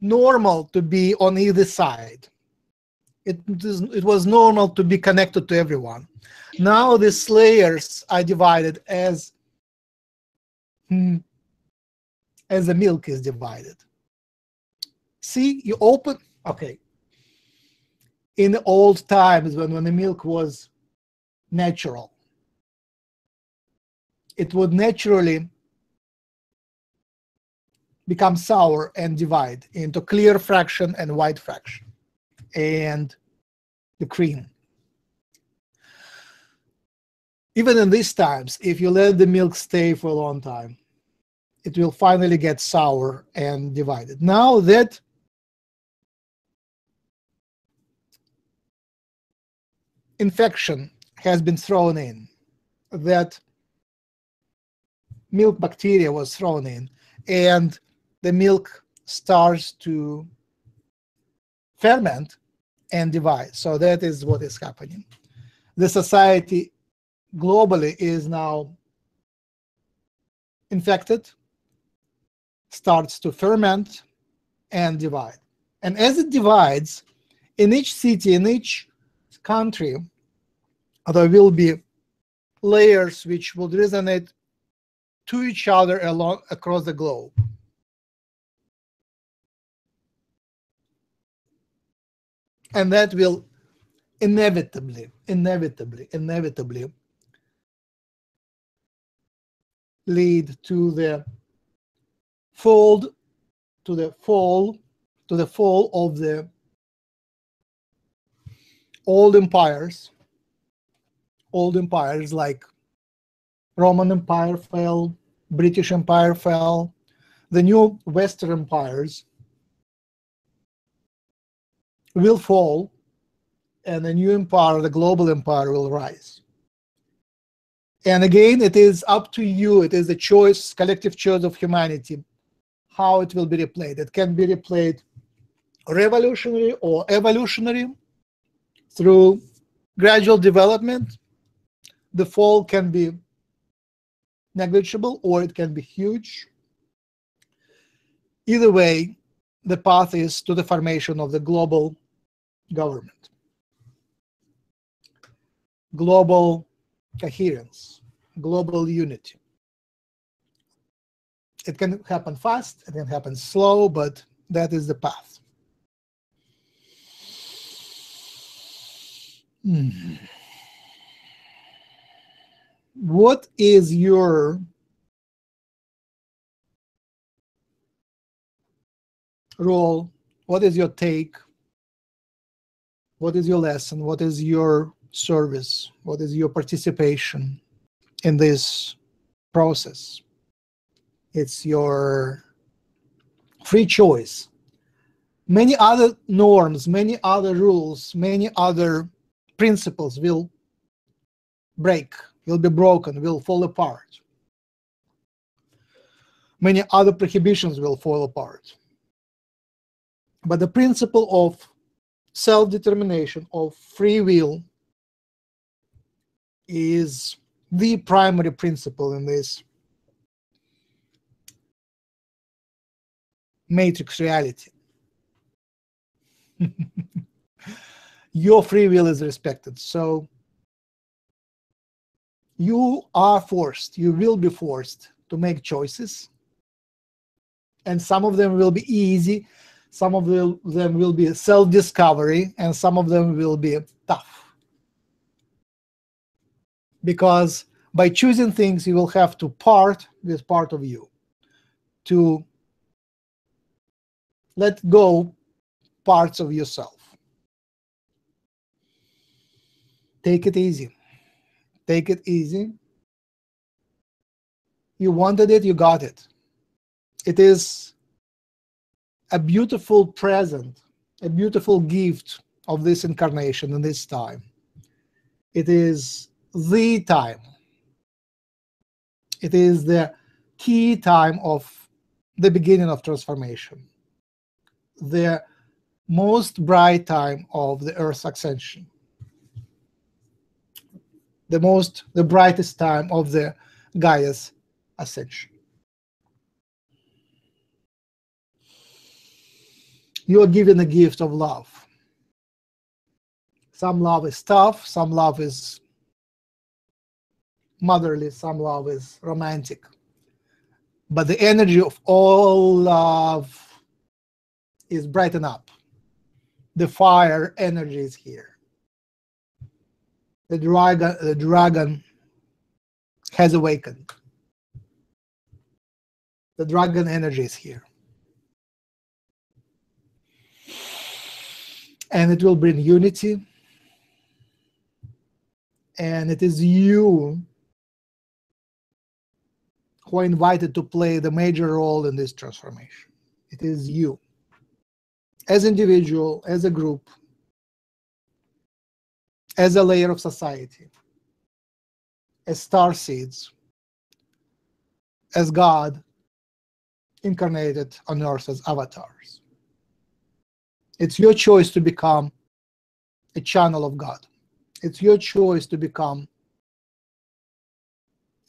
normal to be on either side. It, it was normal to be connected to everyone. Now these layers are divided as hmm, as the milk is divided. See, you open, okay. In the old times when, when the milk was natural, it would naturally become sour and divide into clear fraction and white fraction and the cream. Even in these times, if you let the milk stay for a long time, it will finally get sour and divided. Now that infection has been thrown in, that milk bacteria was thrown in, and the milk starts to ferment and divide. So that is what is happening. The society globally is now infected, starts to ferment and divide. And as it divides, in each city, in each country, there will be layers which will resonate to each other along across the globe. And that will inevitably, inevitably, inevitably lead to the fold, to the fall, to the fall of the old empires, old empires like Roman Empire fell, British Empire fell, the new Western empires will fall, and the new empire, the global empire, will rise. And again, it is up to you. It is the choice, collective choice of humanity, how it will be replayed. It can be replayed revolutionary or evolutionary through gradual development. The fall can be negligible or it can be huge. Either way, the path is to the formation of the global government. Global coherence, global unity. It can happen fast, it can happen slow, but that is the path. Hmm what is your role? What is your take? What is your lesson? What is your service? What is your participation in this process? It's your free choice. Many other norms, many other rules, many other principles will break will be broken, will fall apart. Many other prohibitions will fall apart. But the principle of self-determination, of free will, is the primary principle in this matrix reality. Your free will is respected. So you are forced, you will be forced to make choices. And some of them will be easy, some of them will be self discovery, and some of them will be tough. Because by choosing things, you will have to part with part of you, to let go parts of yourself. Take it easy. Take it easy. You wanted it, you got it. It is a beautiful present, a beautiful gift of this incarnation in this time. It is the time. It is the key time of the beginning of transformation, the most bright time of the Earth's ascension, the most, the brightest time of the Gaia's ascension. You are given a gift of love. Some love is tough, some love is motherly, some love is romantic. But the energy of all love is brighten up. The fire energy is here. The dragon, the dragon has awakened. The dragon energy is here. And it will bring unity. And it is you who are invited to play the major role in this transformation. It is you, as individual, as a group, as a layer of society, as star seeds, as God incarnated on earth as avatars. It's your choice to become a channel of God. It's your choice to become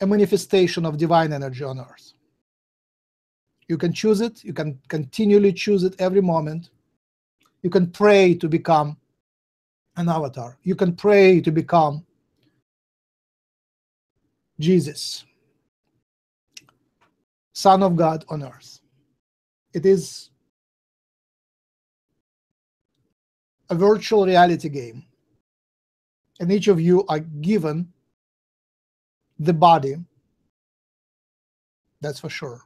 a manifestation of divine energy on earth. You can choose it, you can continually choose it every moment. You can pray to become an avatar. You can pray to become Jesus, Son of God on earth. It is a virtual reality game, and each of you are given the body, that's for sure.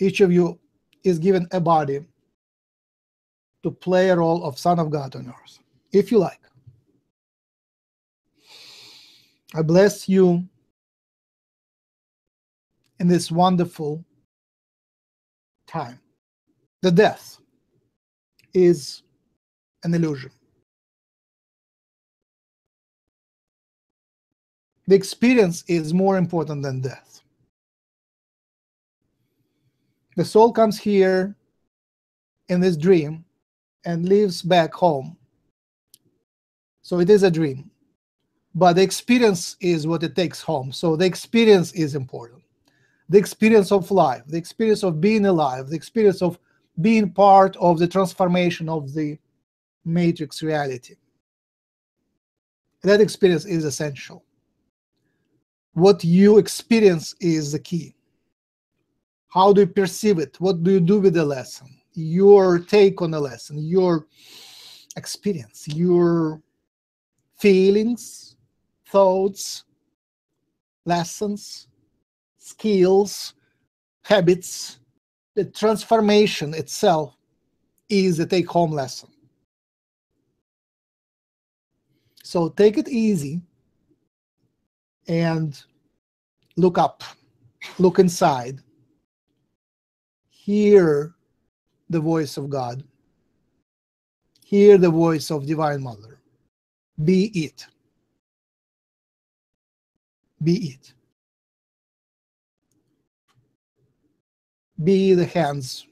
Each of you is given a body to play a role of Son of God on earth, if you like. I bless you in this wonderful time. The death is an illusion. The experience is more important than death. The soul comes here in this dream and leaves back home. So it is a dream. But the experience is what it takes home. So the experience is important. The experience of life, the experience of being alive, the experience of being part of the transformation of the matrix reality. That experience is essential what you experience is the key. How do you perceive it? What do you do with the lesson? Your take on the lesson, your experience, your feelings, thoughts, lessons, skills, habits. The transformation itself is a take home lesson. So take it easy and look up, look inside, hear the voice of God, hear the voice of Divine Mother. Be it. Be it. Be the hands,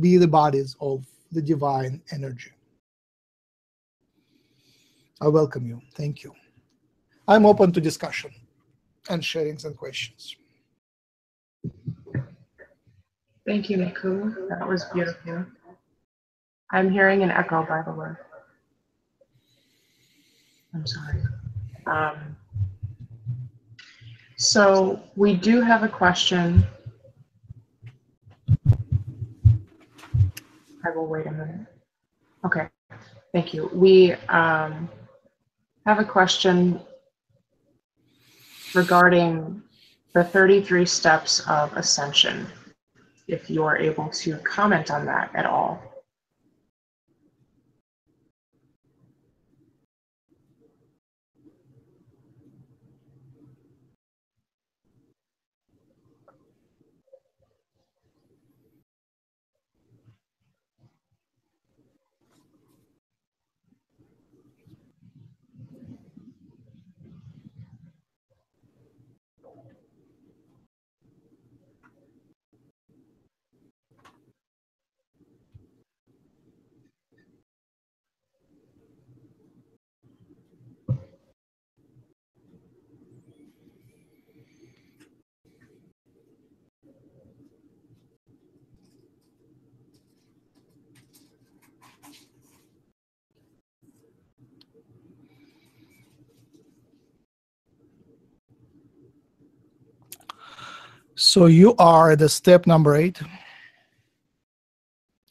be the bodies of the divine energy. I welcome you. Thank you. I'm open to discussion and sharing some questions. Thank you, Niku. That was beautiful. I'm hearing an echo, by the way. I'm sorry. Um, so we do have a question. I will wait a minute. Okay, thank you. We um, have a question regarding the 33 steps of ascension, if you are able to comment on that at all. So you are at the step number eight.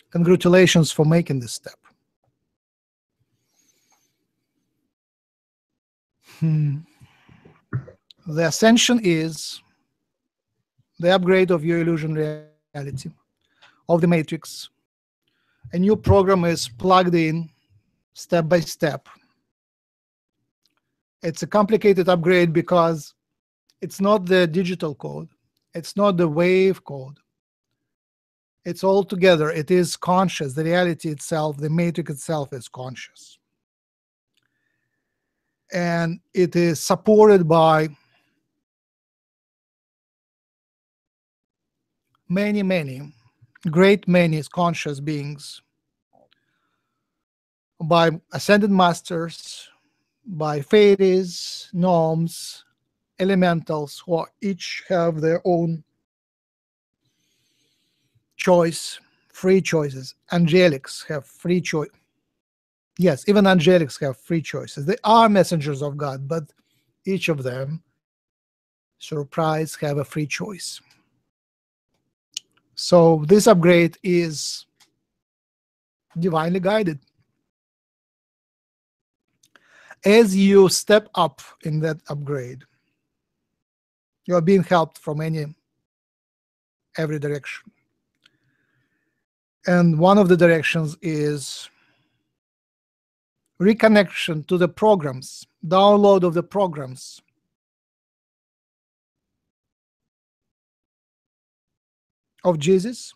Congratulations for making this step. Hmm. The ascension is the upgrade of your illusion reality, of the matrix. A new program is plugged in step by step. It's a complicated upgrade because it's not the digital code, it's not the wave code. It's all together. It is conscious. The reality itself, the matrix itself is conscious. And it is supported by many, many, great many conscious beings, by ascended masters, by fairies, gnomes, elementals, who each have their own choice, free choices. Angelics have free choice. Yes, even angelics have free choices. They are messengers of God, but each of them, surprise, have a free choice. So this upgrade is divinely guided. As you step up in that upgrade, you are being helped from any every direction. And one of the directions is reconnection to the programs, download of the programs. Of Jesus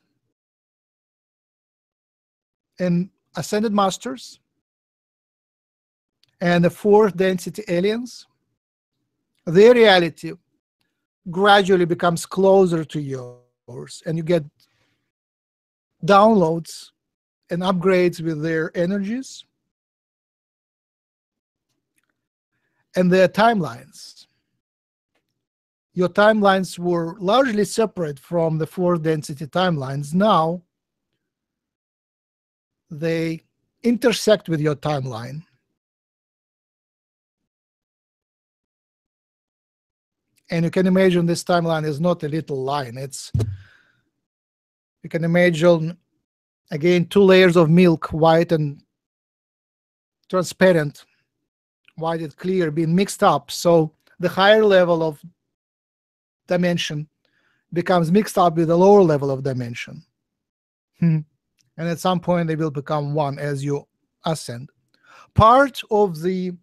and ascended masters and the fourth density aliens, their reality gradually becomes closer to yours, and you get downloads and upgrades with their energies and their timelines. Your timelines were largely separate from the four density timelines. Now they intersect with your timeline. And you can imagine this timeline is not a little line. It's you can imagine again two layers of milk, white and transparent, white and clear, being mixed up. So the higher level of dimension becomes mixed up with the lower level of dimension. Hmm. And at some point they will become one as you ascend. Part of the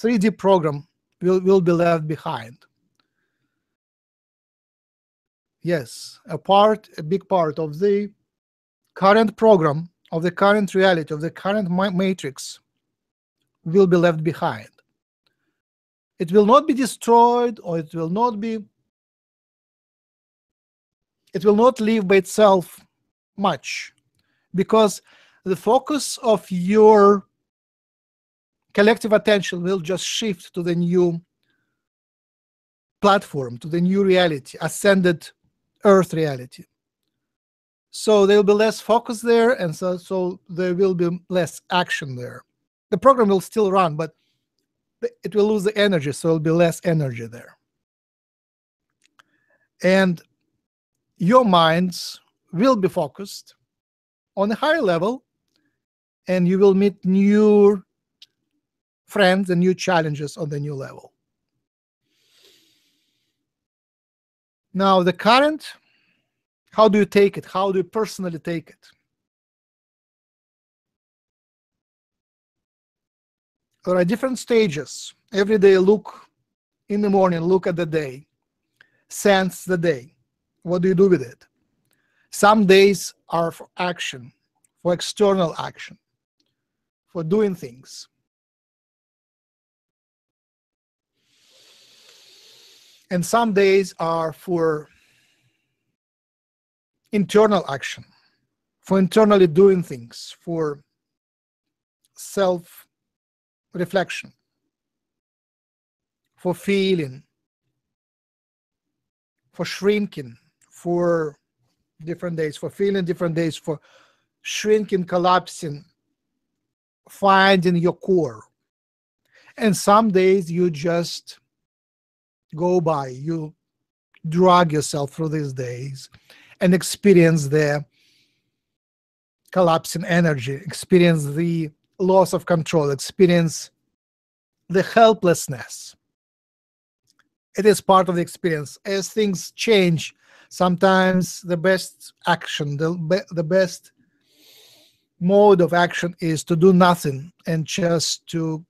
3D program will, will be left behind yes, a part, a big part of the current program, of the current reality, of the current matrix will be left behind. It will not be destroyed or it will not be, it will not live by itself much because the focus of your collective attention will just shift to the new platform, to the new reality, ascended Earth reality. So there will be less focus there, and so, so there will be less action there. The program will still run, but it will lose the energy, so there'll be less energy there. And your minds will be focused on a higher level, and you will meet new friends and new challenges on the new level. Now, the current, how do you take it? How do you personally take it? There are different stages. Every day, look in the morning, look at the day, sense the day. What do you do with it? Some days are for action, for external action, for doing things. And some days are for internal action, for internally doing things, for self reflection, for feeling, for shrinking, for different days, for feeling different days, for shrinking, collapsing, finding your core. And some days you just go by. You drag yourself through these days and experience the collapse in energy, experience the loss of control, experience the helplessness. It is part of the experience. As things change, sometimes the best action, the, be- the best mode of action is to do nothing and just to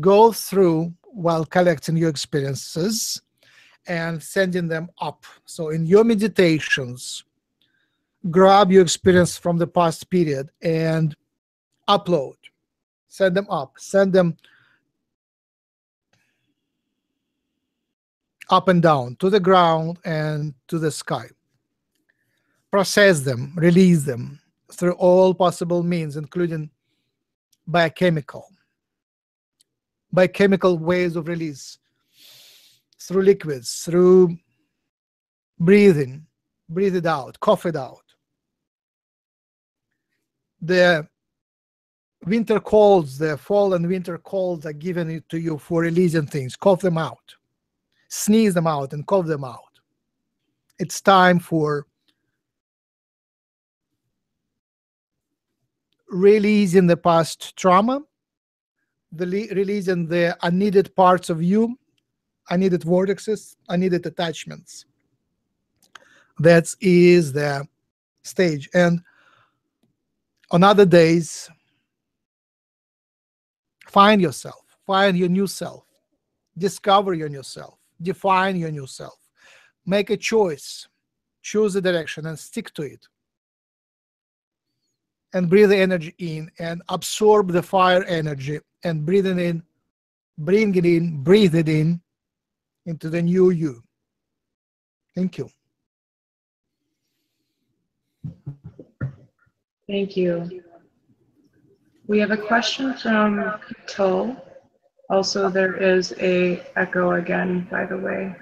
go through while collecting your experiences and sending them up. So in your meditations, grab your experience from the past period and upload, send them up, send them up and down to the ground and to the sky. Process them, release them through all possible means, including biochemical, biochemical ways of release, through liquids, through breathing, breathe it out, cough it out. The winter colds, the fall and winter colds are given to you for releasing things. Cough them out, sneeze them out, and cough them out. It's time for releasing the past trauma, the le- releasing the unneeded parts of you, unneeded vortexes, unneeded attachments. That is the stage. And on other days, find yourself, find your new self, discover your new self, define your new self, make a choice, choose a direction, and stick to it. And breathe the energy in and absorb the fire energy and breathe it in, bring it in, breathe it in into the new you. Thank you. Thank you. We have a question from Kato. Also, there is a echo again, by the way.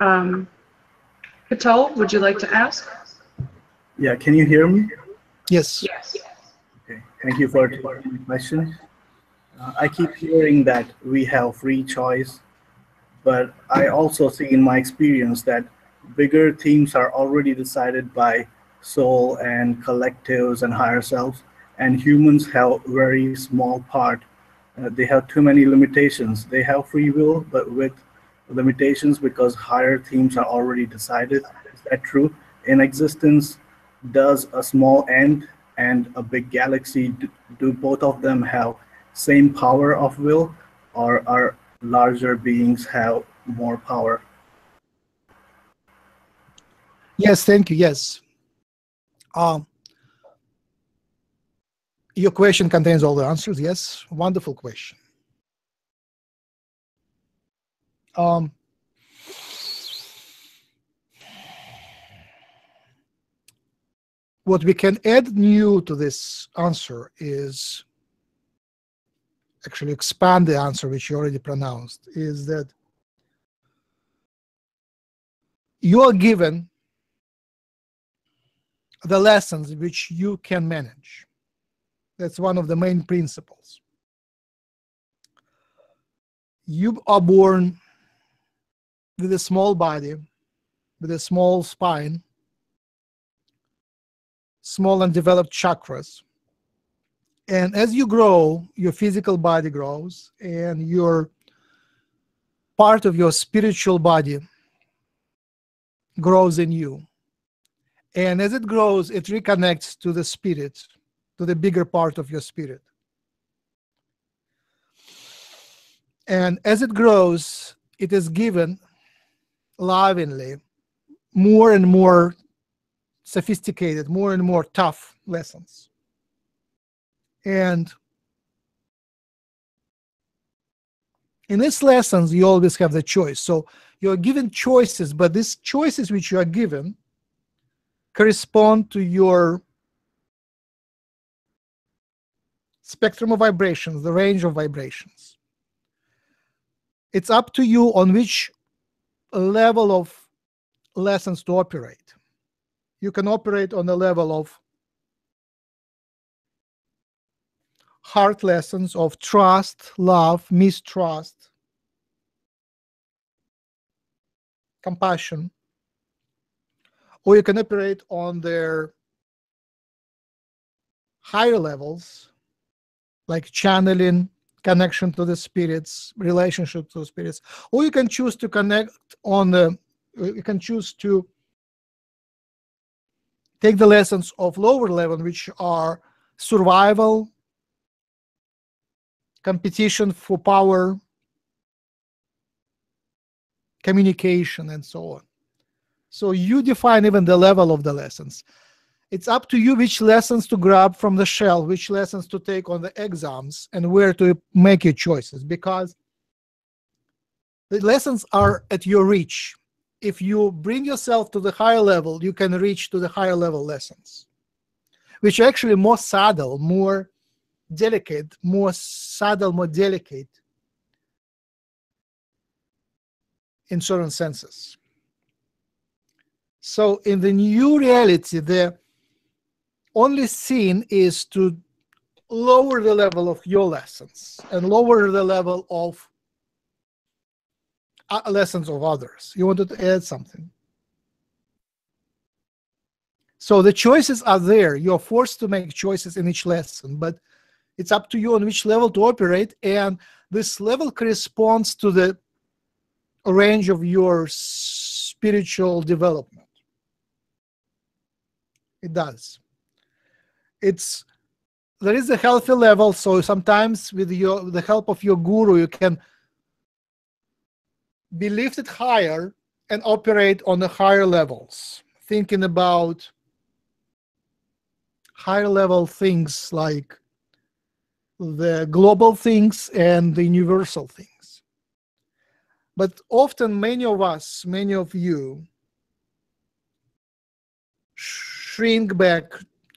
Um, Kato, would you like to ask? Yeah, can you hear me? Yes. Yes. Okay, thank you for taking the question. Uh, I keep hearing that we have free choice, but I also see in my experience that bigger themes are already decided by soul and collectives and higher selves, and humans have very small part. Uh, they have too many limitations. They have free will, but with limitations because higher themes are already decided. Is that true? In existence, does a small end and a big galaxy do, do both of them have same power of will or are larger beings have more power Yes, thank you. Yes. Um, your question contains all the answers. Yes, wonderful question. Um, what we can add new to this answer is actually expand the answer which you already pronounced is that you are given the lessons which you can manage. That's one of the main principles. You are born with a small body, with a small spine, small and developed chakras. And as you grow, your physical body grows, and your part of your spiritual body grows in you. And as it grows, it reconnects to the spirit, to the bigger part of your spirit. And as it grows, it is given lovingly more and more sophisticated, more and more tough lessons. And in these lessons, you always have the choice. So you're given choices, but these choices which you are given correspond to your spectrum of vibrations, the range of vibrations. It's up to you on which level of lessons to operate. You can operate on the level of heart lessons of trust, love, mistrust, compassion, or you can operate on their higher levels, like channeling, connection to the spirits, relationship to the spirits, or you can choose to connect on the, you can choose to take the lessons of lower level, which are survival, competition for power, communication, and so on. So you define even the level of the lessons. It's up to you which lessons to grab from the shell, which lessons to take on the exams, and where to make your choices because the lessons are at your reach. If you bring yourself to the higher level, you can reach to the higher level lessons, which are actually more subtle, more delicate, more subtle, more delicate in certain senses. So in the new reality, the only sin is to lower the level of your lessons and lower the level of uh, lessons of others. You wanted to add something. So the choices are there. You're forced to make choices in each lesson, but it's up to you on which level to operate. And this level corresponds to the range of your spiritual development. It does. It's there is a healthy level, so sometimes with your the help of your guru, you can be lifted higher and operate on the higher levels, thinking about higher level things like the global things and the universal things. But often, many of us, many of you, shrink back,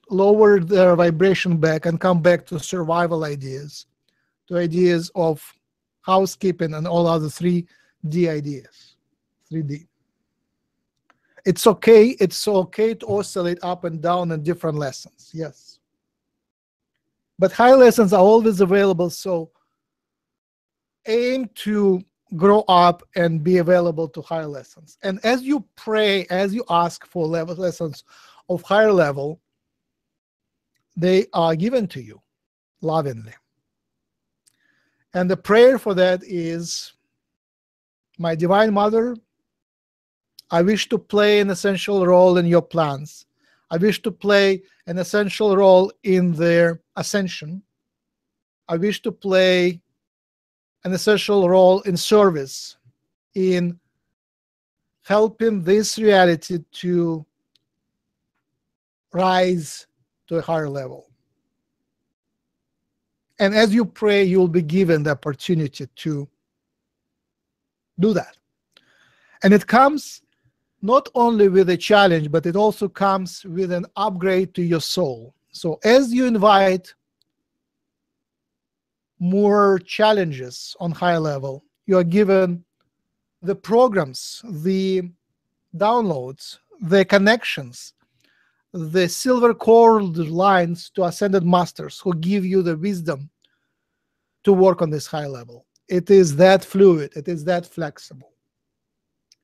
lower their vibration back, and come back to survival ideas, to ideas of housekeeping and all other 3D ideas. 3D. It's okay. It's okay to oscillate up and down in different lessons. Yes but high lessons are always available so aim to grow up and be available to higher lessons. And as you pray as you ask for level lessons of higher level they are given to you lovingly. And the prayer for that is my divine mother i wish to play an essential role in your plans. I wish to play an essential role in their ascension. I wish to play an essential role in service, in helping this reality to rise to a higher level. And as you pray, you'll be given the opportunity to do that. And it comes not only with a challenge, but it also comes with an upgrade to your soul. So as you invite more challenges on high level, you are given the programs, the downloads, the connections, the silver cord lines to ascended masters who give you the wisdom to work on this high level. It is that fluid, it is that flexible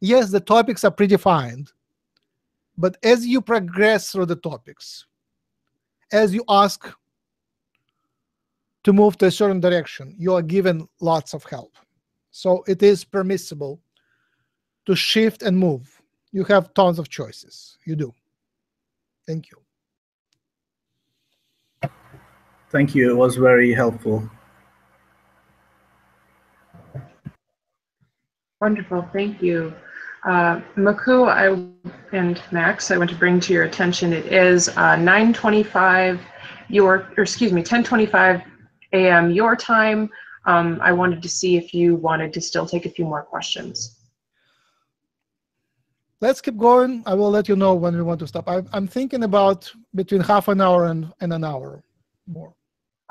yes, the topics are predefined, but as you progress through the topics, as you ask to move to a certain direction, you are given lots of help. So it is permissible to shift and move. You have tons of choices. You do. Thank you. Thank you. It was very helpful. Wonderful. Thank you. Uh, Makku I, and Max, I want to bring to your attention, it is uh, 9.25 your, or excuse me, 10.25 a.m. your time. Um, I wanted to see if you wanted to still take a few more questions. Let's keep going. I will let you know when we want to stop. I, I'm thinking about between half an hour and, and an hour more.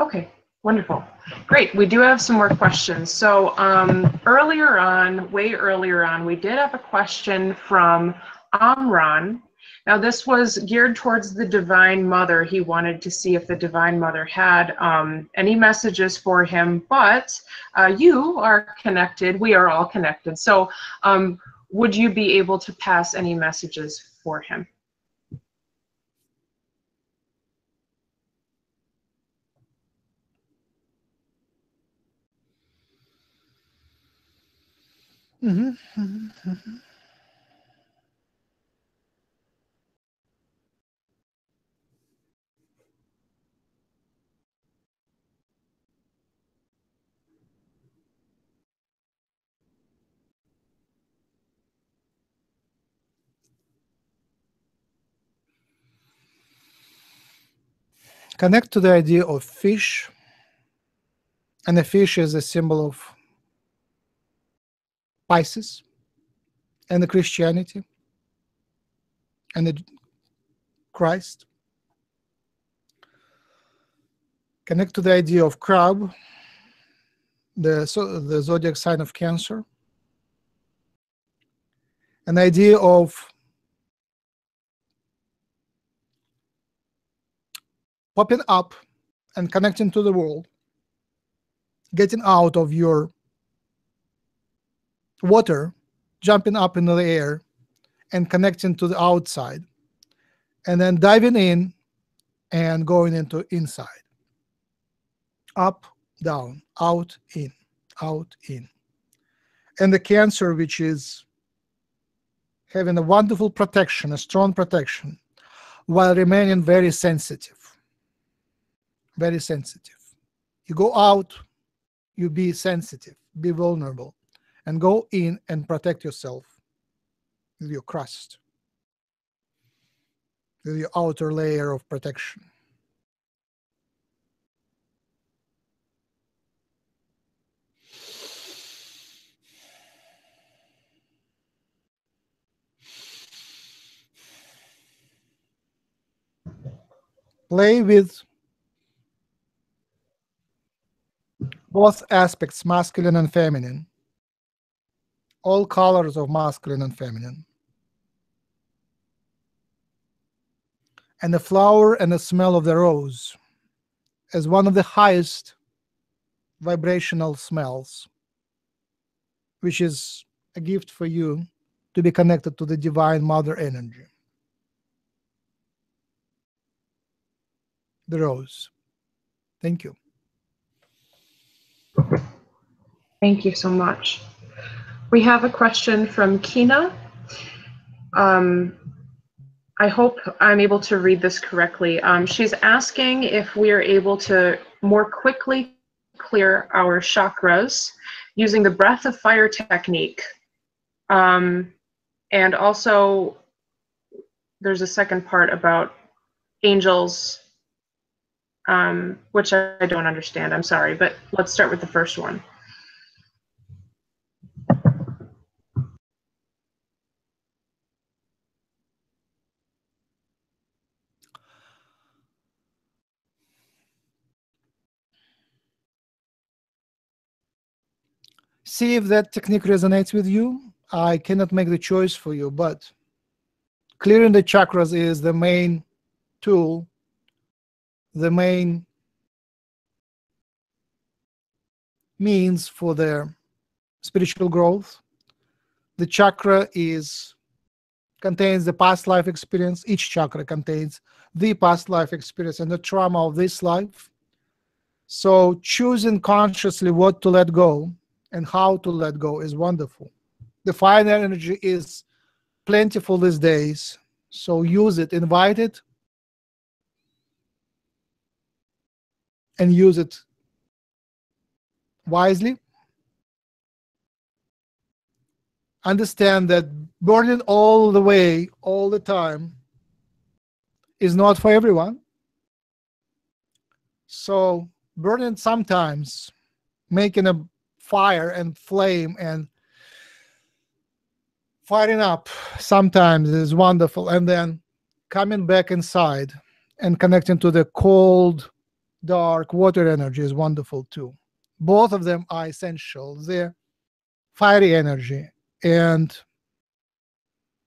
Okay, Wonderful. Great. We do have some more questions. So um, earlier on, way earlier on, we did have a question from Amran. Now, this was geared towards the Divine Mother. He wanted to see if the Divine Mother had um, any messages for him, but uh, you are connected. We are all connected. So, um, would you be able to pass any messages for him? Connect to the idea of fish, and the fish is a symbol of Pisces and the Christianity and the Christ. Connect to the idea of crab, the, so, the zodiac sign of Cancer, an idea of popping up and connecting to the world, getting out of your water, jumping up into the air, and connecting to the outside, and then diving in and going into inside. Up, down, out, in, out, in. And the cancer, which is having a wonderful protection, a strong protection, while remaining very sensitive. Very sensitive. You go out, you be sensitive, be vulnerable, and go in and protect yourself with your crust, with your outer layer of protection. Play with both aspects, masculine and feminine, all colors of masculine and feminine. And the flower and the smell of the rose as one of the highest vibrational smells, which is a gift for you to be connected to the divine mother energy. The rose. Thank you. Thank you so much. We have a question from Kina. Um, I hope I'm able to read this correctly. Um, she's asking if we are able to more quickly clear our chakras using the breath of fire technique. Um, and also, there's a second part about angels, um, which I don't understand. I'm sorry, but let's start with the first one. See if that technique resonates with you. I cannot make the choice for you, but clearing the chakras is the main tool, the main means for their spiritual growth. The chakra is contains the past life experience. Each chakra contains the past life experience and the trauma of this life. So choosing consciously what to let go and how to let go is wonderful. The fire energy is plentiful these days, so use it, invite it, and use it wisely. Understand that burning all the way, all the time, is not for everyone. So burning sometimes, making a fire and flame and firing up sometimes is wonderful. And then coming back inside and connecting to the cold dark water energy is wonderful too. Both of them are essential. The fiery energy and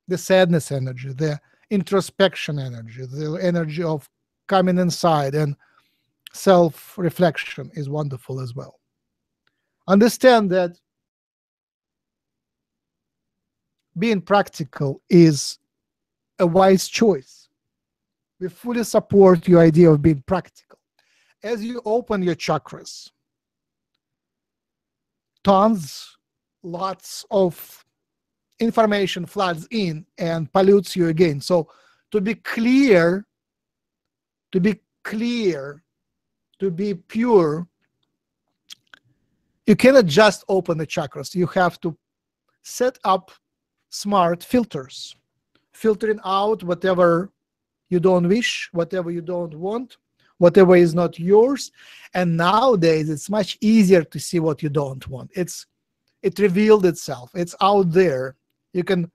the sadness energy the introspection energy the energy of coming inside and self reflection is wonderful as well understand that being practical is a wise choice. We fully support your idea of being practical. As you open your chakras, tons, lots of information floods in and pollutes you again. So to be clear, to be clear, to be pure, you cannot just open the chakras. You have to set up smart filters, filtering out whatever you don't wish, whatever you don't want, whatever is not yours. And nowadays, it's much easier to see what you don't want. It's it revealed itself. It's out there. You can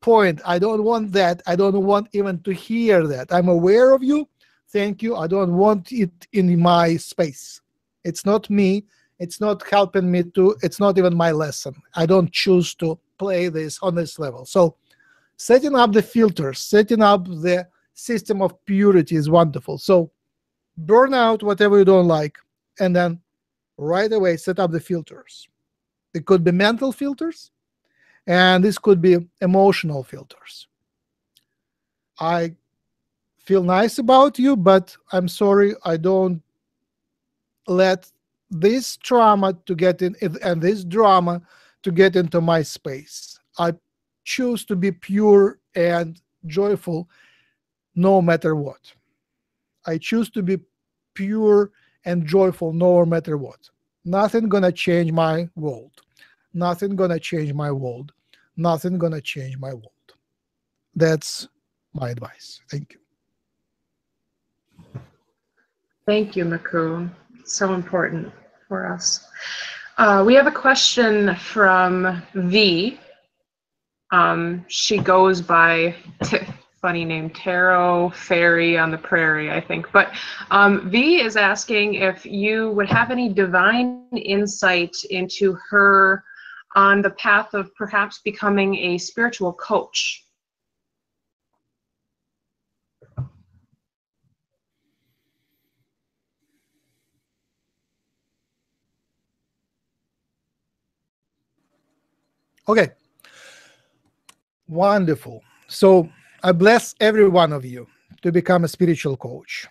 point. I don't want that. I don't want even to hear that. I'm aware of you. Thank you. I don't want it in my space. It's not me. It's not helping me to. It's not even my lesson. I don't choose to play this on this level. So, setting up the filters, setting up the system of purity is wonderful. So, burn out whatever you don't like, and then right away set up the filters. It could be mental filters, and this could be emotional filters. I feel nice about you, but I'm sorry, I don't let this trauma to get in and this drama to get into my space. I choose to be pure and joyful no matter what. I choose to be pure and joyful no matter what. Nothing gonna change my world. Nothing gonna change my world. Nothing gonna change my world. That's my advice. Thank you. Thank you, Makku. So important for us. Uh, we have a question from V. Um, she goes by funny name Tarot Fairy on the Prairie, I think. But um, V is asking if you would have any divine insight into her on the path of perhaps becoming a spiritual coach. Okay. Wonderful. So I bless every one of you to become a spiritual coach.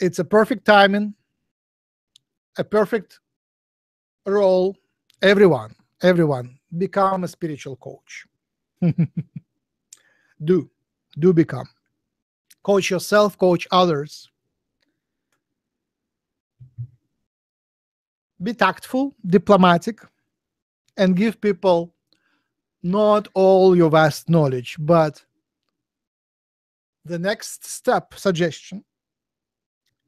It's a perfect timing, a perfect role. Everyone, everyone, become a spiritual coach. do, do become. Coach yourself, coach others. Be tactful, diplomatic, and give people not all your vast knowledge, but the next step suggestion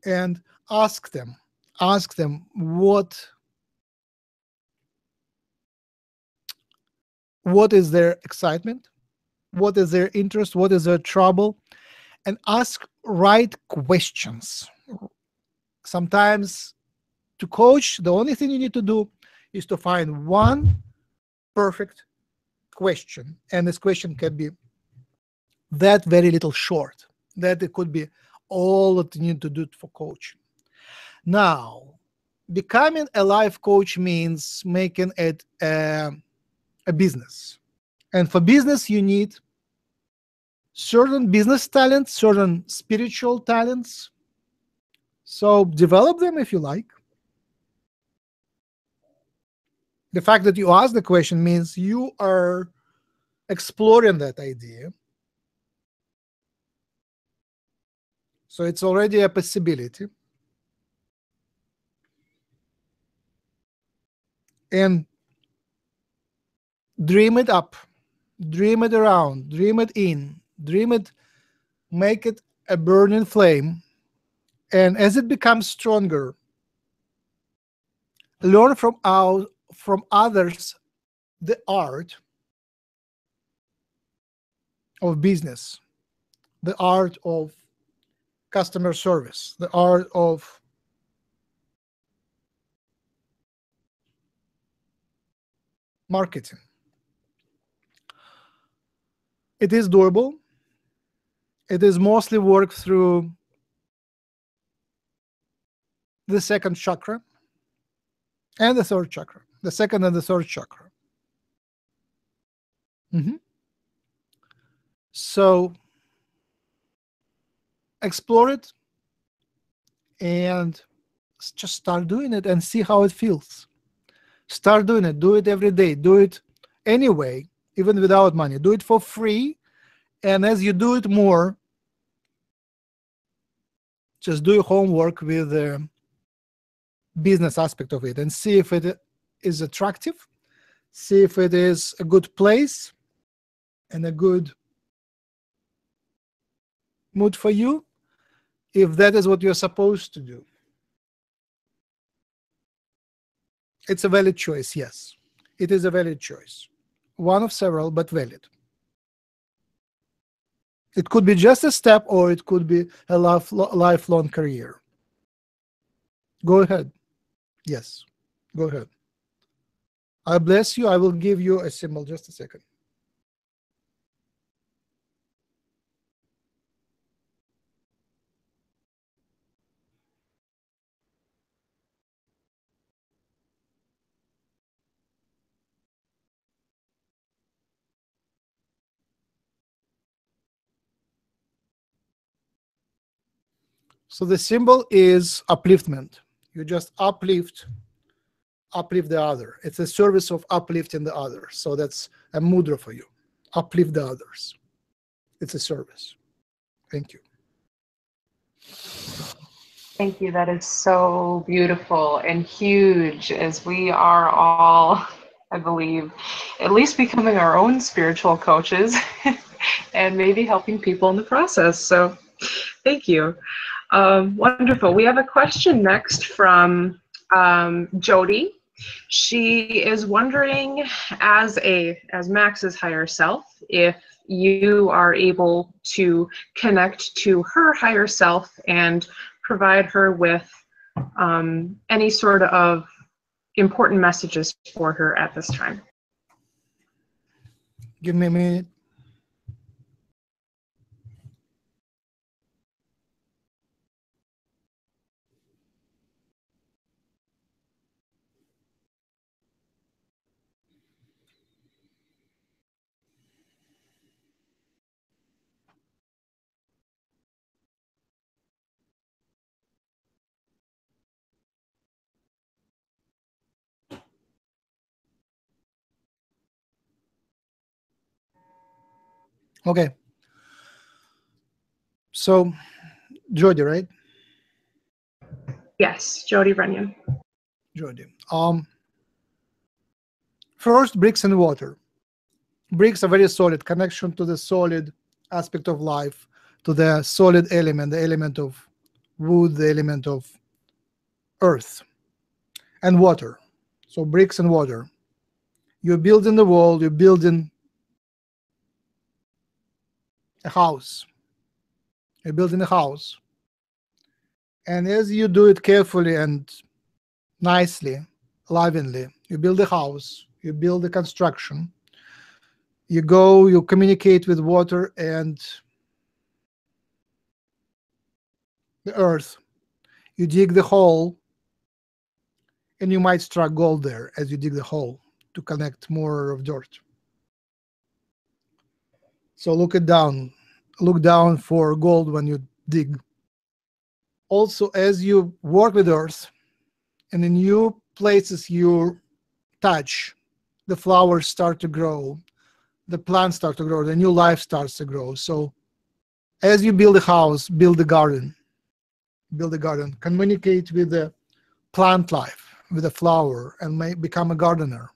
and ask them ask them what what is their excitement what is their interest what is their trouble and ask right questions. Sometimes to coach the only thing you need to do is to find one perfect question and this question can be that very little short that it could be all that you need to do for coaching. Now becoming a life coach means making it a, a business. And for business you need certain business talents certain spiritual talents. So develop them if you like the fact that you ask the question means you are exploring that idea. So it's already a possibility. And dream it up, dream it around, dream it in, dream it, make it a burning flame. And as it becomes stronger, learn from our from others the art of business, the art of customer service, the art of marketing. It is doable. It is mostly worked through the second chakra and the third chakra the second and the third chakra. Mhm. So explore it and just start doing it and see how it feels. Start doing it. Do it every day. Do it anyway, even without money. Do it for free. And as you do it more, just do your homework with the business aspect of it and see if it is attractive, see if it is a good place and a good mood for you, if that is what you're supposed to do. It's a valid choice, yes. It is a valid choice. One of several, but valid. It could be just a step or it could be a life, lifelong career. Go ahead. Yes, go ahead. I bless you. I will give you a symbol. Just a second. So the symbol is upliftment. You just uplift, uplift the other. It's a service of uplifting the other. So that's a mudra for you. Uplift the others. It's a service. Thank you. Thank you. That is so beautiful and huge as we are all, I believe, at least becoming our own spiritual coaches and maybe helping people in the process. So thank you. Um, wonderful. We have a question next from um, Jody. She is wondering, as a as Max's higher self, if you are able to connect to her higher self and provide her with um, any sort of important messages for her at this time. Give me a minute. Okay. So, Jody, right? Yes, Jody Runyon. Jody. Um, first, bricks and water. Bricks are very solid connection to the solid aspect of life, to the solid element, the element of wood, the element of earth, and water. So bricks and water. You're building the wall. You're building a house. You're building a house. And as you do it carefully and nicely, lovingly, you build a house, you build a construction, you go, you communicate with water and the earth, you dig the hole, and you might strike gold there as you dig the hole to connect more of dirt. So look it down, look down for gold when you dig. Also, as you work with earth and the new places you touch, the flowers start to grow, the plants start to grow, the new life starts to grow. So as you build a house, build a garden, build a garden, communicate with the plant life, with the flower, and may become a gardener.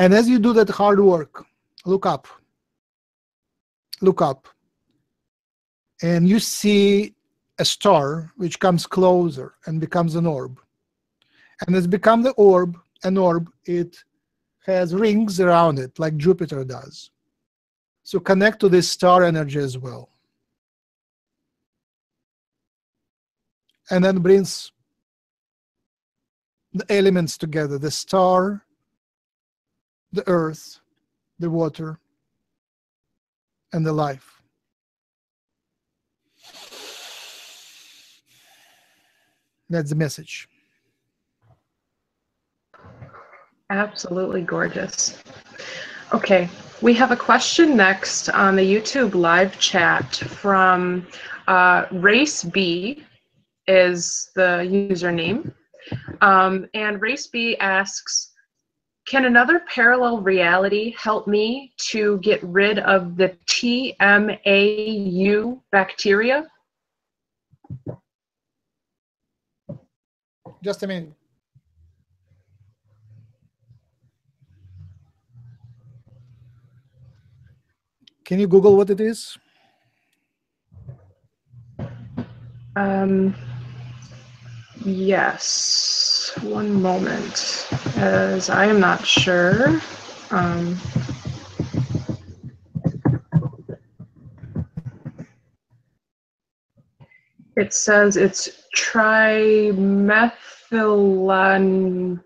And as you do that hard work, look up. Look up. And you see a star which comes closer and becomes an orb. And it's become the orb, an orb, it has rings around it like Jupiter does. So connect to this star energy as well. And then brings the elements together the star, the earth, the water, and the life. That's the message. Absolutely gorgeous. Okay, we have a question next on the YouTube live chat from uh, Race B is the username. Um, and Race B asks, can another parallel reality help me to get rid of the TMAU bacteria? Just a minute. Can you Google what it is? Um, yes, one moment, as I am not sure. Um, it says it's trimethyllan.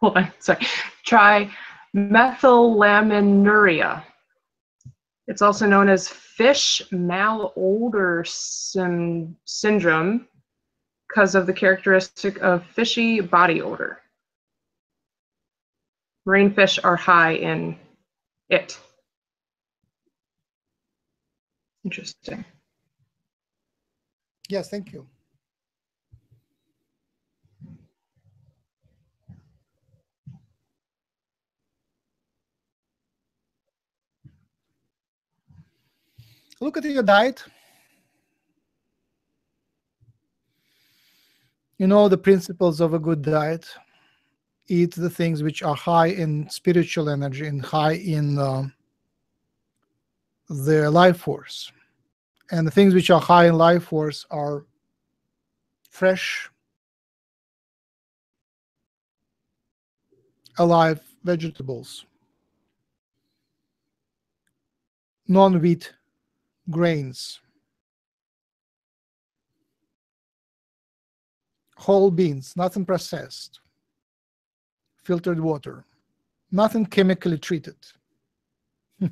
Hold on, sorry, trimethylaminuria. It's also known as fish malodor syn syndrome because of the characteristic of fishy body odor. Marine fish are high in it. Interesting. Yes, thank you. Look at your diet. You know the principles of a good diet. Eat the things which are high in spiritual energy and high in uh, the life force. And the things which are high in life force are fresh, alive vegetables, non wheat grains, whole beans, nothing processed, filtered water, nothing chemically treated.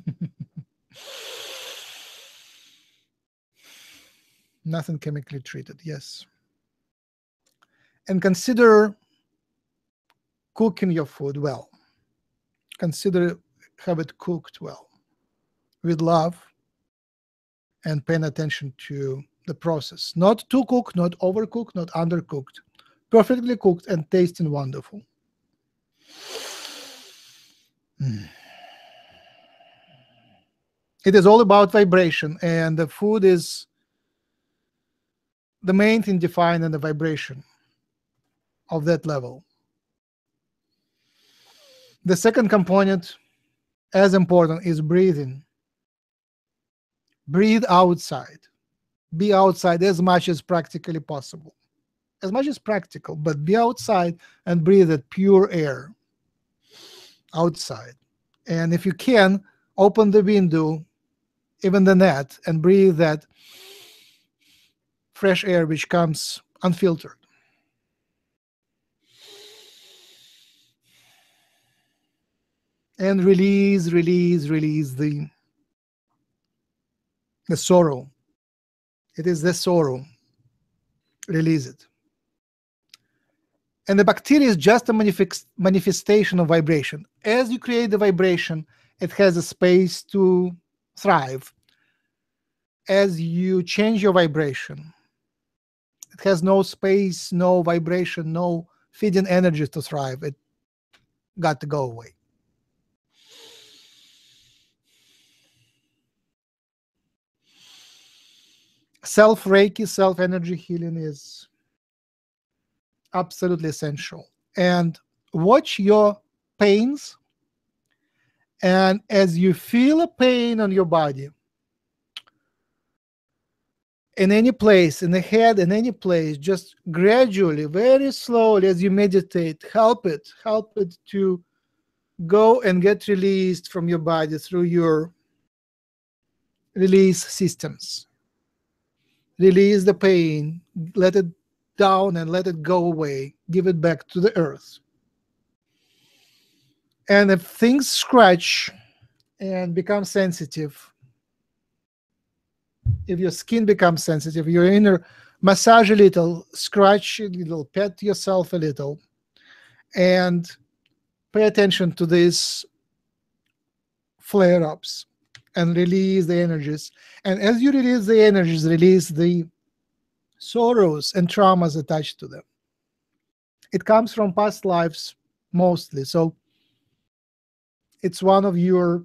nothing chemically treated, yes. And consider cooking your food well. Consider have it cooked well with love and paying attention to the process. Not too cooked, not overcooked, not undercooked. Perfectly cooked and tasting wonderful. Mm. It is all about vibration, and the food is the main thing defining the vibration of that level. The second component, as important, is breathing. Breathe outside. Be outside as much as practically possible. As much as practical, but be outside and breathe that pure air outside. And if you can, open the window, even the net, and breathe that fresh air which comes unfiltered. And release, release, release the, the sorrow. It is the sorrow. Release it. And the bacteria is just a manifest, manifestation of vibration. As you create the vibration, it has a space to thrive. As you change your vibration, it has no space, no vibration, no feeding energy to thrive. It got to go away. Self Reiki, self energy healing is absolutely essential. And watch your pains. And as you feel a pain on your body, in any place, in the head, in any place, just gradually, very slowly, as you meditate, help it, help it to go and get released from your body through your release systems. Release the pain, let it down and let it go away, give it back to the earth. And if things scratch and become sensitive, if your skin becomes sensitive, your inner massage a little, scratch a little, pet yourself a little, and pay attention to these flare ups and release the energies. And as you release the energies, release the sorrows and traumas attached to them. It comes from past lives mostly. So it's one of your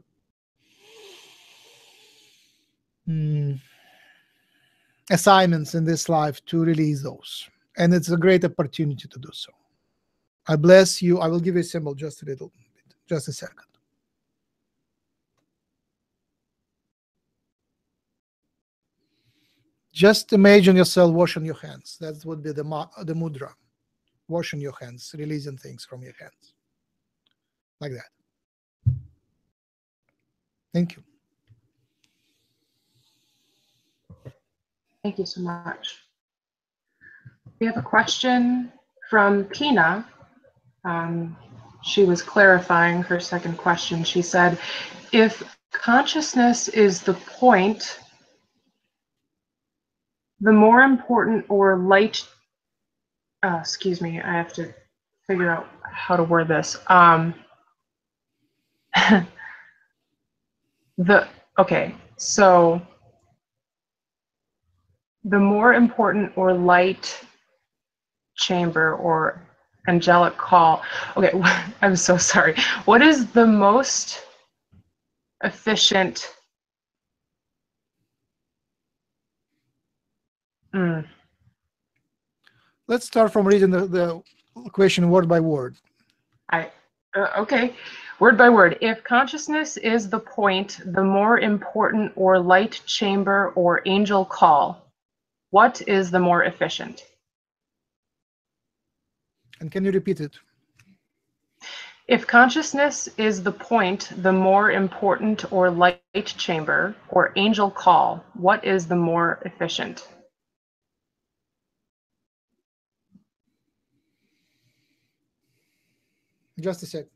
mm, assignments in this life to release those. And it's a great opportunity to do so. I bless you. I will give you a symbol just a little bit, just a second. Just imagine yourself washing your hands. That would be the, the mudra. Washing your hands, releasing things from your hands. Like that. Thank you. Thank you so much. We have a question from Kina. Um, she was clarifying her second question. She said, if consciousness is the point, the more important or light, uh, excuse me, I have to figure out how to word this. Um, the, okay, so the more important or light chamber or angelic call. Okay, I'm so sorry. What is the most efficient? Mm. Let's start from reading the, the question word by word. I uh, okay, word by word. If consciousness is the point, the more important or light chamber or angel call, what is the more efficient? And can you repeat it? If consciousness is the point, the more important or light chamber or angel call, what is the more efficient? Just a sec.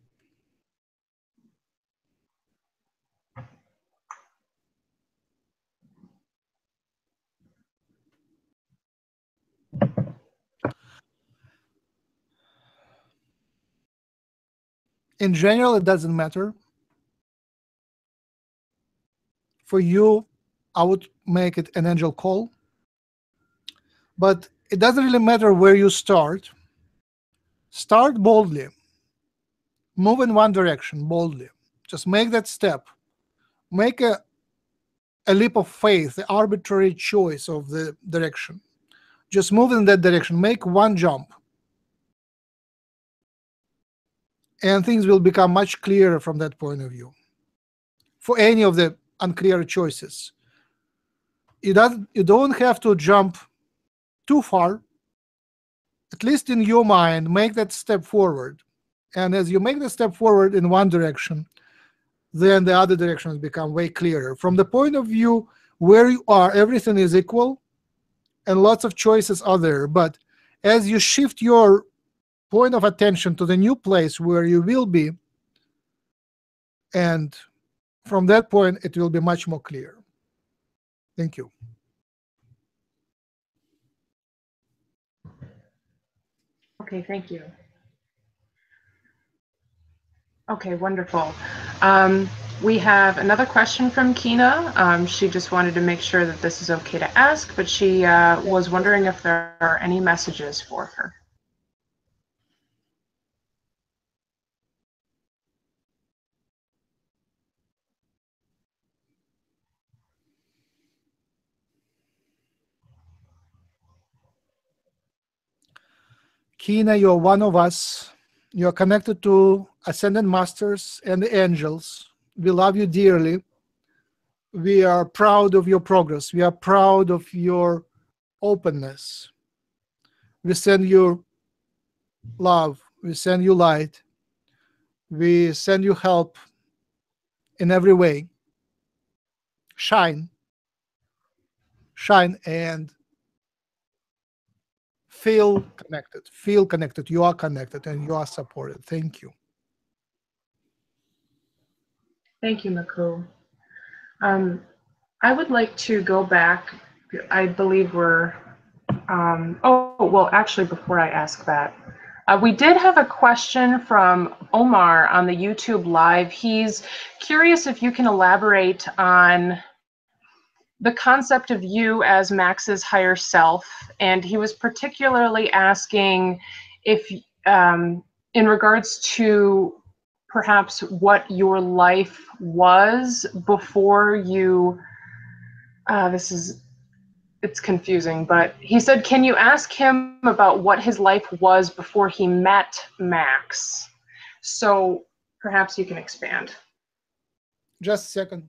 in general, it doesn't matter. For you, I would make it an angel call. But it doesn't really matter where you start. Start boldly. Move in one direction boldly. Just make that step. Make a, a leap of faith, the arbitrary choice of the direction. Just move in that direction. Make one jump and things will become much clearer from that point of view for any of the unclear choices you don't you don't have to jump too far at least in your mind make that step forward and as you make the step forward in one direction then the other directions become way clearer. From the point of view where you are everything is equal and lots of choices are there. But as you shift your point of attention to the new place where you will be and from that point it will be much more clear. Thank you. Okay thank you okay wonderful um, we have another question from Kina. Um, she just wanted to make sure that this is okay to ask, but she uh, was wondering if there are any messages for her. Kina, you're one of us. You're connected to Ascended Masters and the angels. We love you dearly. We are proud of your progress. We are proud of your openness. We send you love. We send you light. We send you help in every way. Shine. Shine and feel connected feel connected you are connected and you are supported thank you thank you Makku. Um, i would like to go back i believe we're um, oh well actually before i ask that Uh, we did have a question from Omar on the YouTube live. He's curious if you can elaborate on the concept of you as Max's higher self, and he was particularly asking if, um, in regards to perhaps what your life was before you. Uh, this is it's confusing, but he said, can you ask him about what his life was before he met Max? So perhaps you can expand. Just a second.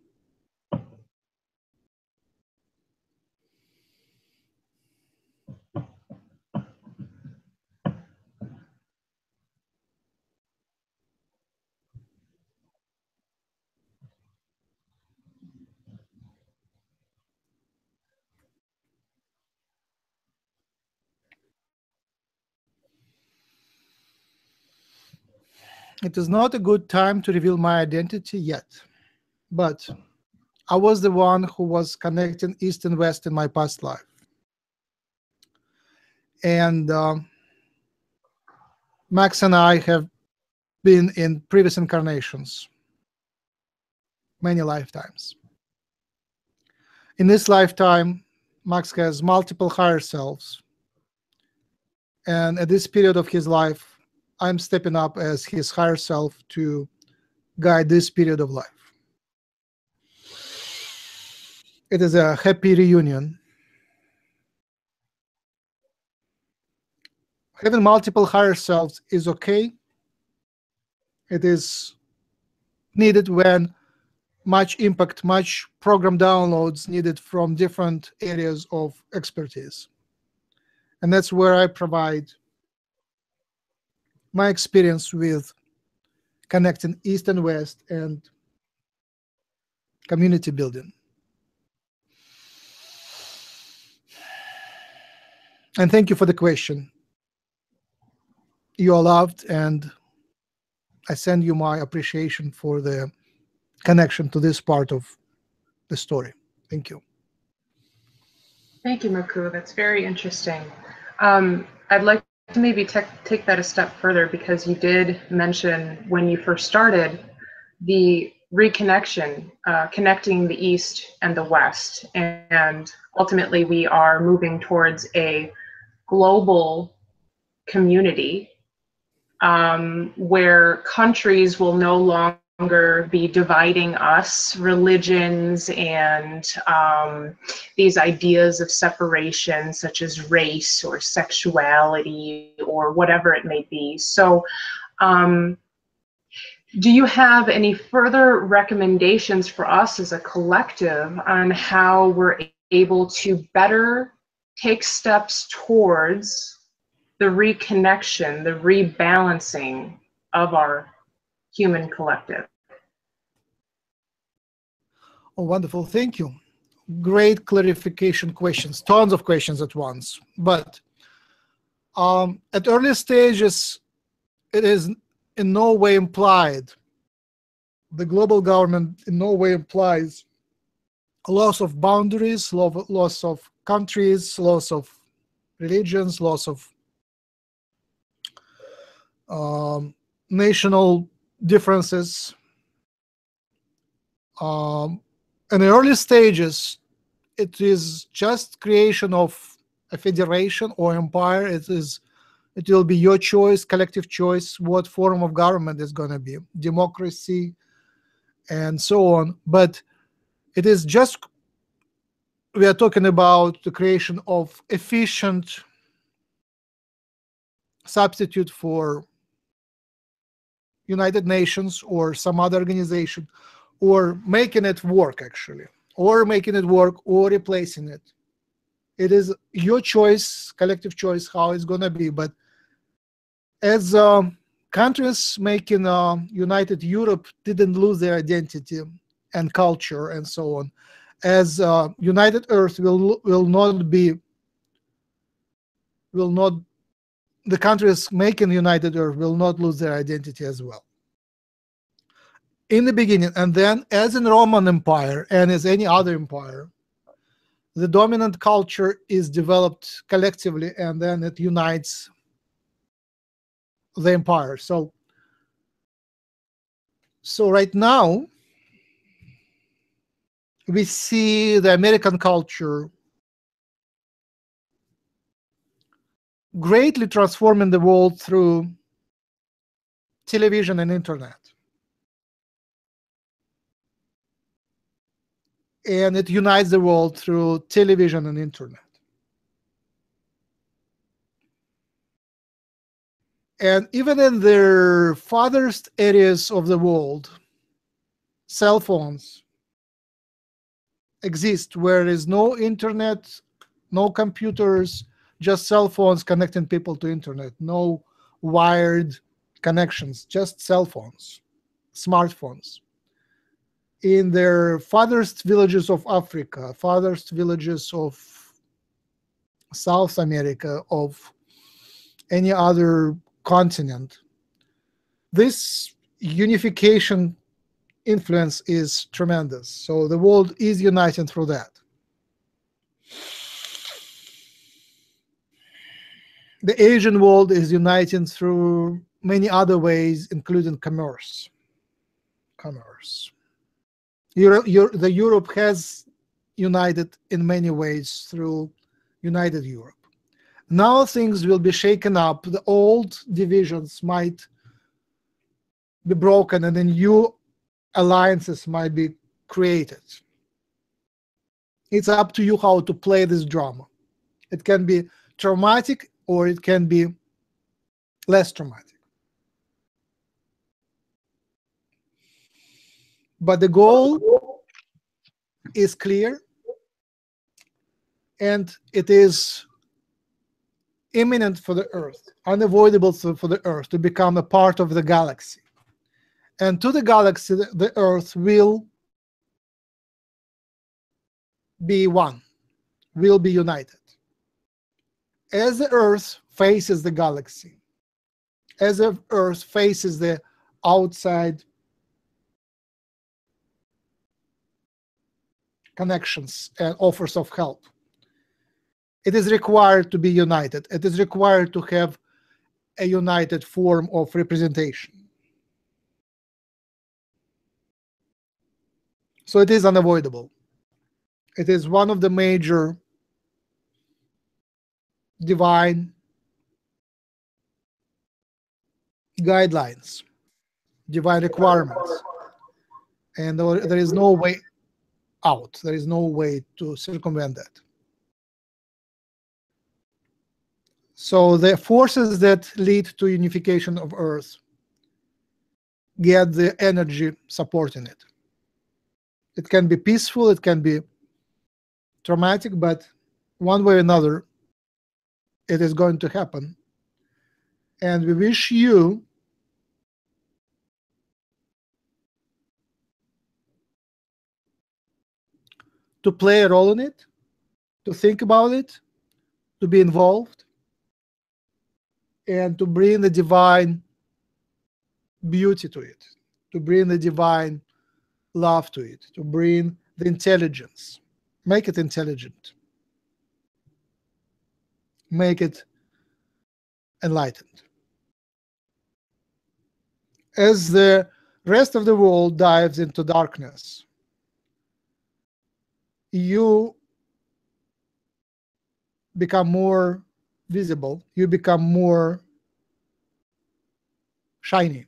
It is not a good time to reveal my identity yet, but I was the one who was connecting East and West in my past life. And um, Max and I have been in previous incarnations, many lifetimes. In this lifetime, Max has multiple higher selves. And at this period of his life, I'm stepping up as his higher self to guide this period of life. It is a happy reunion. Having multiple higher selves is okay. It is needed when much impact, much program downloads needed from different areas of expertise. And that's where I provide my experience with connecting East and West and community building. And thank you for the question. You are loved, and I send you my appreciation for the connection to this part of the story. Thank you. Thank you, Makku. That's very interesting. Um, I'd like maybe take that a step further because you did mention when you first started the reconnection, uh, connecting the East and the West. And ultimately, we are moving towards a global community um, where countries will no longer longer be dividing us, religions, and um, these ideas of separation, such as race or sexuality or whatever it may be. So, um, do you have any further recommendations for us as a collective on how we're able to better take steps towards the reconnection, the rebalancing of our human collective. Oh, wonderful. Thank you. Great clarification questions, tons of questions at once. But um, at early stages, it is in no way implied, the global government in no way implies loss of boundaries, loss of countries, loss of religions, loss of um, national differences. Um, in the early stages, it is just creation of a federation or empire. It is, it will be your choice, collective choice, what form of government is going to be, democracy, and so on. But it is just we are talking about the creation of efficient substitute for United Nations or some other organization, or making it work actually, or making it work or replacing it. It is your choice, collective choice, how it's going to be. But as uh, countries making uh, United Europe didn't lose their identity and culture and so on, as uh, United Earth will will not be will not the countries making United Earth will not lose their identity as well. In the beginning, and then as in Roman Empire and as any other empire, the dominant culture is developed collectively and then it unites the empire. So, so right now, we see the American culture greatly transforming the world through television and internet. And it unites the world through television and internet. And even in the farthest areas of the world, cell phones exist where there is no internet, no computers, just cell phones connecting people to internet, no wired connections, just cell phones, smartphones. In their farthest villages of Africa, farthest villages of South America, of any other continent, this unification influence is tremendous. So the world is united through that. The Asian world is uniting through many other ways, including commerce. Commerce. Europe, Europe, the Europe has united in many ways through United Europe. Now things will be shaken up. The old divisions might be broken and then new alliances might be created. It's up to you how to play this drama. It can be traumatic or it can be less traumatic. But the goal is clear and it is imminent for the Earth, unavoidable for the Earth to become a part of the galaxy. And to the galaxy, the Earth will be one, will be united. As the Earth faces the galaxy, as the Earth faces the outside connections and offers of help, it is required to be united. It is required to have a united form of representation. So it is unavoidable. It is one of the major divine guidelines, divine requirements. And there is no way out. There is no way to circumvent that. So the forces that lead to unification of Earth get the energy supporting it. It can be peaceful, it can be traumatic, but one way or another, it is going to happen. And we wish you to play a role in it, to think about it, to be involved, and to bring the divine beauty to it, to bring the divine love to it, to bring the intelligence, make it intelligent, make it enlightened. As the rest of the world dives into darkness, you become more visible, you become more shiny.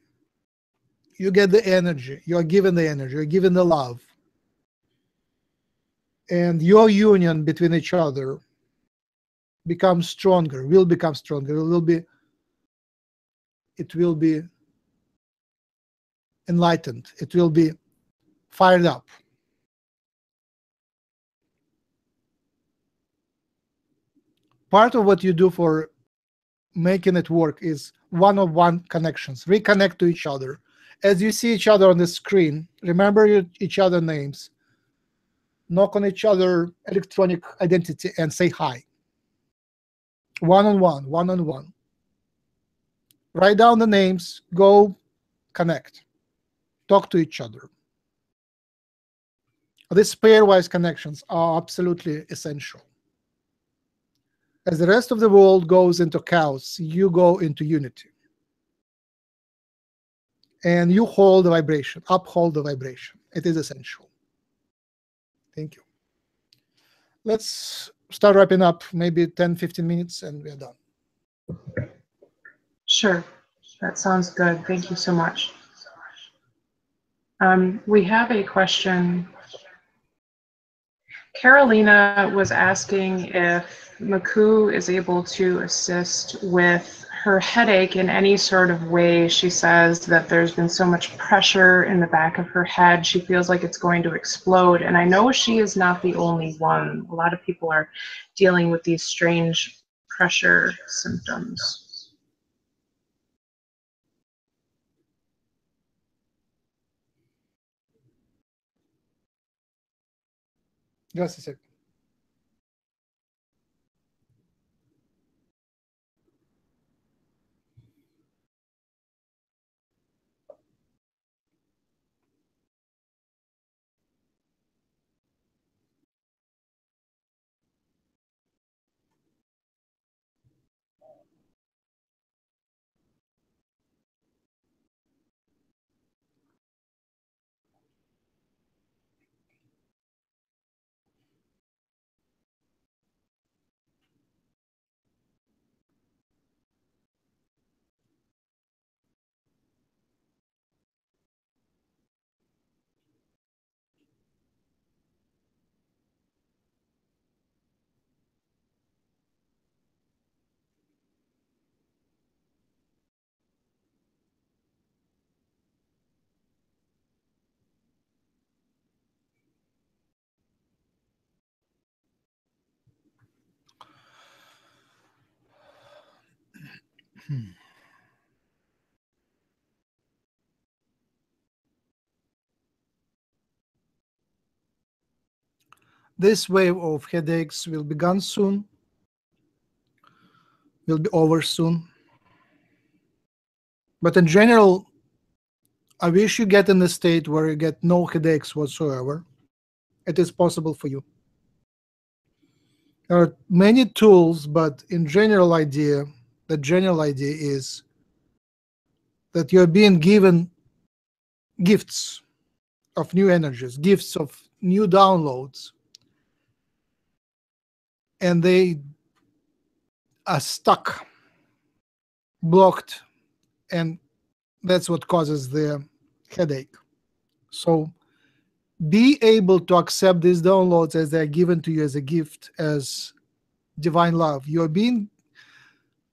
You get the energy, you are given the energy, you're given the love. And your union between each other becomes stronger, will become stronger, it will be it will be enlightened, it will be fired up. part of what you do for making it work is one-on-one connections. Reconnect to each other. As you see each other on the screen remember each other names. Knock on each other electronic identity and say hi one-on-one one-on-one write down the names go connect talk to each other these pairwise connections are absolutely essential as the rest of the world goes into chaos, you go into unity. and you hold the vibration, uphold the vibration. It is essential. Thank you. Let's start wrapping up, maybe 10, 15 minutes, and we're done. Sure, that sounds good. Thank you so much. Um, we have a question. Carolina was asking if Makku is able to assist with her headache in any sort of way. She says that there's been so much pressure in the back of her head. She feels like it's going to explode. And I know she is not the only one. A lot of people are dealing with these strange pressure symptoms. Just This wave of headaches will be gone soon, will be over soon. But in general, I wish you get in a state where you get no headaches whatsoever. It is possible for you. There are many tools, but in general idea, the general idea is that you're being given gifts of new energies, gifts of new downloads, and they are stuck, blocked, and that's what causes the headache. So be able to accept these downloads as they're given to you as a gift, as divine love. You're being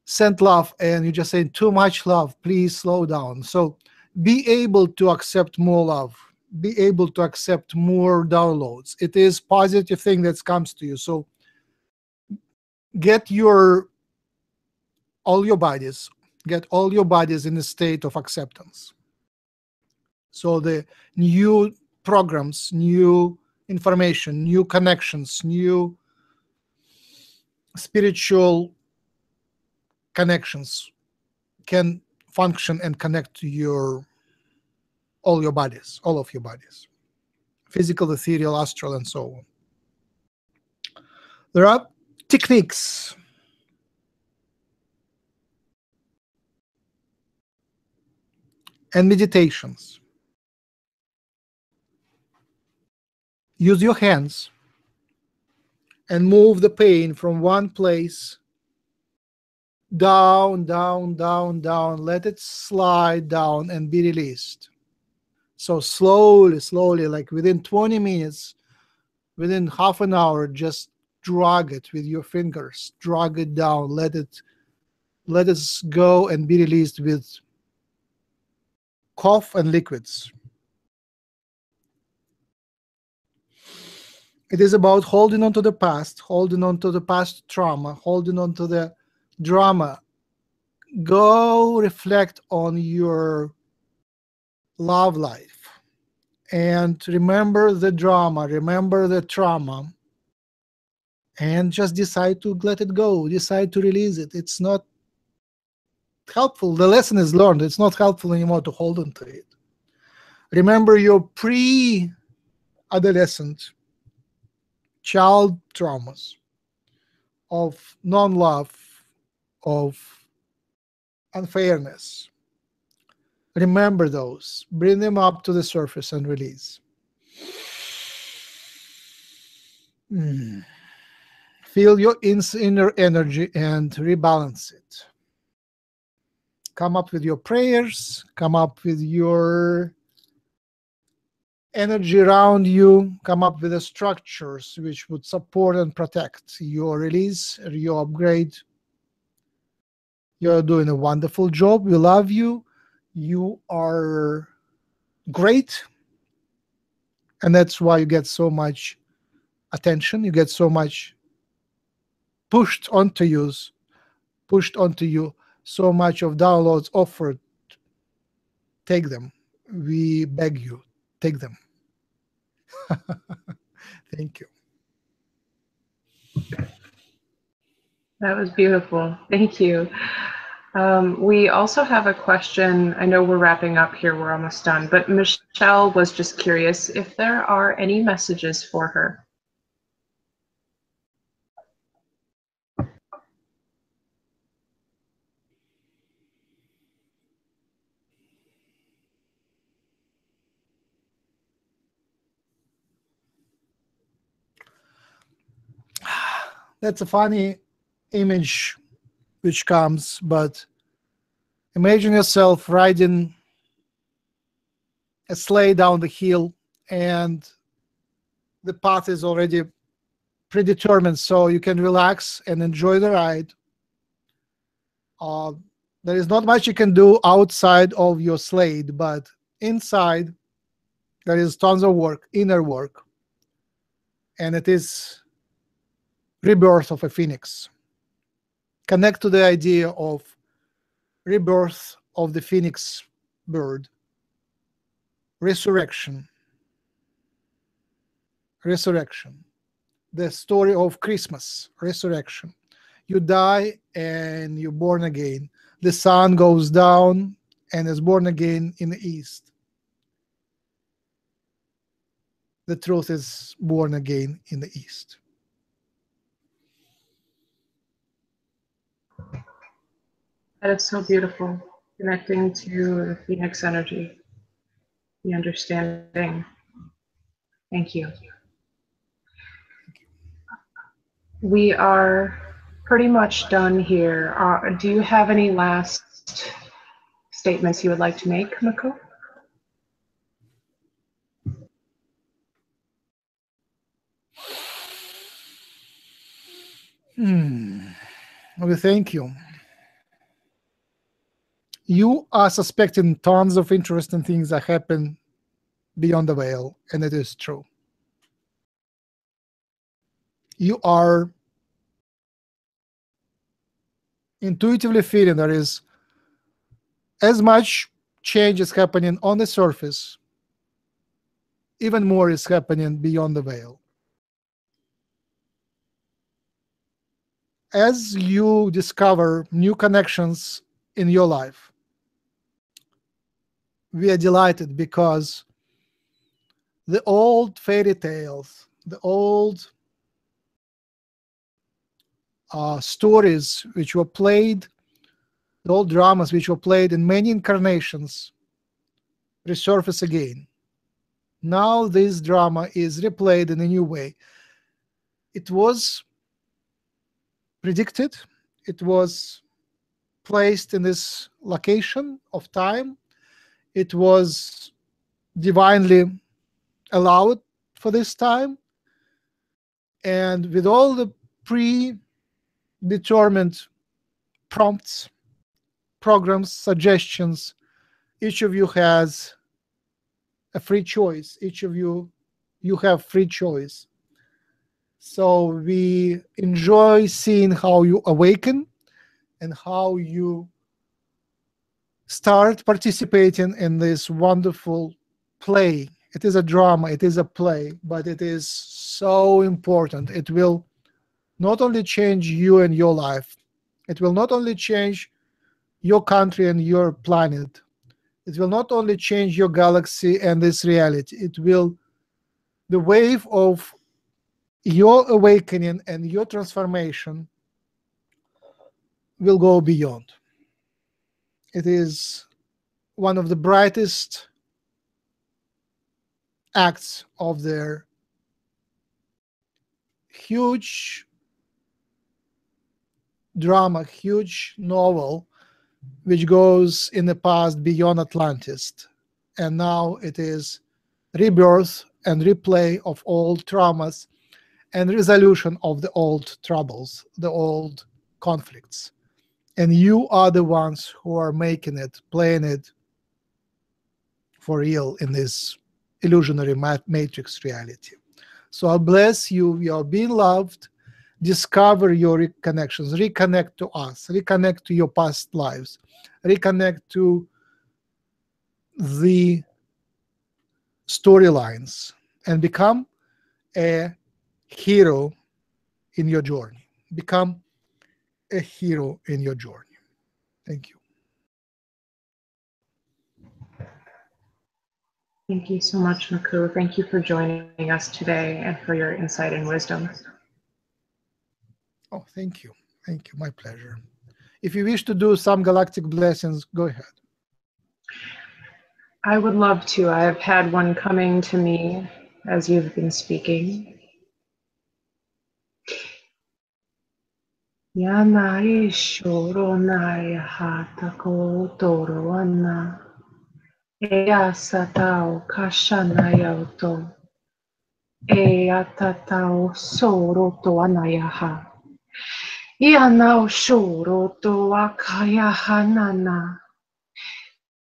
sent love and you're just saying too much love please slow down. So be able to accept more love. Be able to accept more downloads. It is positive thing that comes to you. So get your all your bodies get all your bodies in a state of acceptance. So the new programs new information new connections new spiritual connections can function and connect to your all your bodies, all of your bodies, physical, ethereal, astral, and so on. There are techniques. And meditations. Use your hands and move the pain from one place down, down, down, down. Let it slide down and be released. So slowly, slowly, like within 20 minutes, within half an hour, just drag it with your fingers. Drag it down. Let it let it go and be released with cough and liquids. It is about holding on to the past, holding on to the past trauma, holding on to the drama go reflect on your love life and remember the drama remember the trauma and just decide to let it go decide to release it. It's not helpful. The lesson is learned. It's not helpful anymore to hold on to it. Remember your pre-adolescent child traumas of non-love of unfairness. Remember those. Bring them up to the surface and release. Hmm. Feel your inner energy and rebalance it. Come up with your prayers, come up with your energy around you, come up with the structures which would support and protect your release, your upgrade. You're doing a wonderful job. We love you. You are great. And that's why you get so much attention. You get so much pushed onto you, pushed onto you, so much of downloads offered. Take them. We beg you, take them. Thank you. That was beautiful. Thank you. Um, we also have a question. I know we're wrapping up here, we're almost done, but Michelle was just curious if there are any messages for her. That's a funny image which comes, but imagine yourself riding a sleigh down the hill and the path is already predetermined so you can relax and enjoy the ride. Uh, there is not much you can do outside of your sleigh but inside there is tons of work, inner work, and it is rebirth of a phoenix. Connect to the idea of rebirth of the phoenix bird, resurrection, resurrection, the story of Christmas, resurrection. You die and you're born again. The sun goes down and is born again in the east. The truth is born again in the east. That is so beautiful, connecting to the Phoenix energy, the understanding. Thank you. We are pretty much done here. Uh, do you have any last statements you would like to make, Makku? Hmm. Okay, thank you you are suspecting tons of interesting things that happen beyond the veil, and it is true. You are intuitively feeling there is as much change is happening on the surface, even more is happening beyond the veil. As you discover new connections in your life, we are delighted because the old fairy tales, the old uh, stories which were played, the old dramas which were played in many incarnations resurface again. Now this drama is replayed in a new way. It was predicted, it was placed in this location of time it was divinely allowed for this time. And with all the predetermined prompts, programs, suggestions, each of you has a free choice. Each of you, you have free choice. So we enjoy seeing how you awaken and how you start participating in this wonderful play. It is a drama, it is a play, but it is so important. It will not only change you and your life, it will not only change your country and your planet, it will not only change your galaxy and this reality, it will, the wave of your awakening and your transformation will go beyond. It is one of the brightest acts of their huge drama, huge novel, which goes in the past beyond Atlantis. And now it is rebirth and replay of old traumas and resolution of the old troubles, the old conflicts. And you are the ones who are making it, playing it for real in this illusionary matrix reality. So I bless you. You are being loved. Discover your connections. Reconnect to us. Reconnect to your past lives. Reconnect to the storylines and become a hero in your journey. Become a hero in your journey. Thank you. Thank you so much, Makku. Thank you for joining us today and for your insight and wisdom. Oh, thank you. Thank you. My pleasure. If you wish to do some galactic blessings, go ahead. I would love to. I have had one coming to me as you've been speaking. Yanaishoronaya hatako torowana. Ea satao kashanaya oto. Ea tatao soroto anayaha. Yanao shoroto akayaha nana.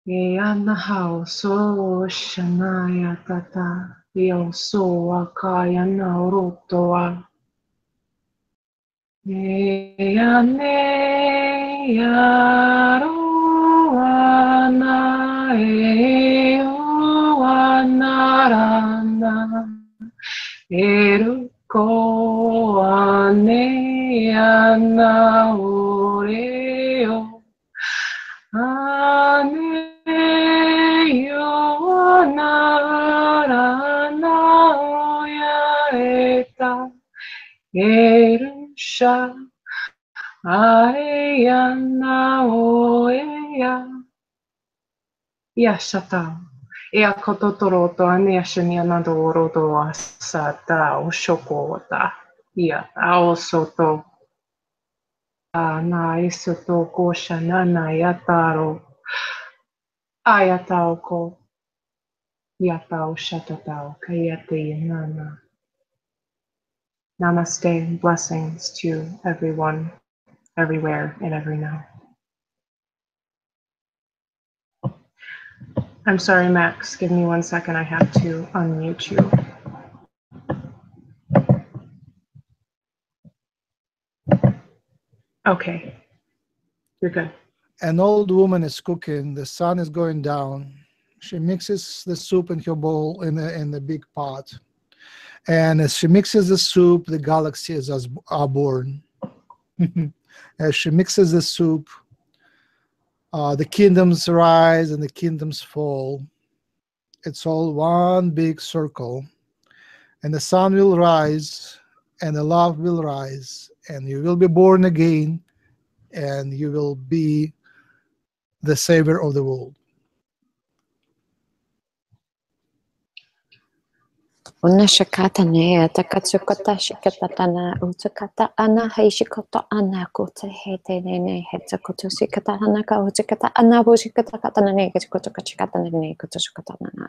Ea nahao so shanaya tata. Eo so akayanao rotoa. ねやねやろはなえよはならな。えるこはねやなおれよ。あねよならなおやえた。え sha aya na oeya yashata ea kototoro to anea shiniana do oro do asata o shoko ta. Ia ao soto. Ana isu to ko shanana yataro ayata oko yata o shatata o kayate yanana Namaste. Blessings to everyone, everywhere, and every now. I'm sorry, Max. Give me one second. I have to unmute you. Okay. You're good. An old woman is cooking. The sun is going down. She mixes the soup in her bowl in the, in the big pot. And as she mixes the soup, the galaxies are born. as she mixes the soup, uh, the kingdoms rise and the kingdoms fall. It's all one big circle. And the sun will rise and the love will rise and you will be born again and you will be the savior of the world. ونشكات أنا تكتسكتا شكتا أنا وتكتا أنا هي شكتا أنا كوتا هيتيني هيتكوتو سكتا أنا كوتا أنا بوشكتا كتا أنا كتكوتو كتكتا أنا كتسكتا أنا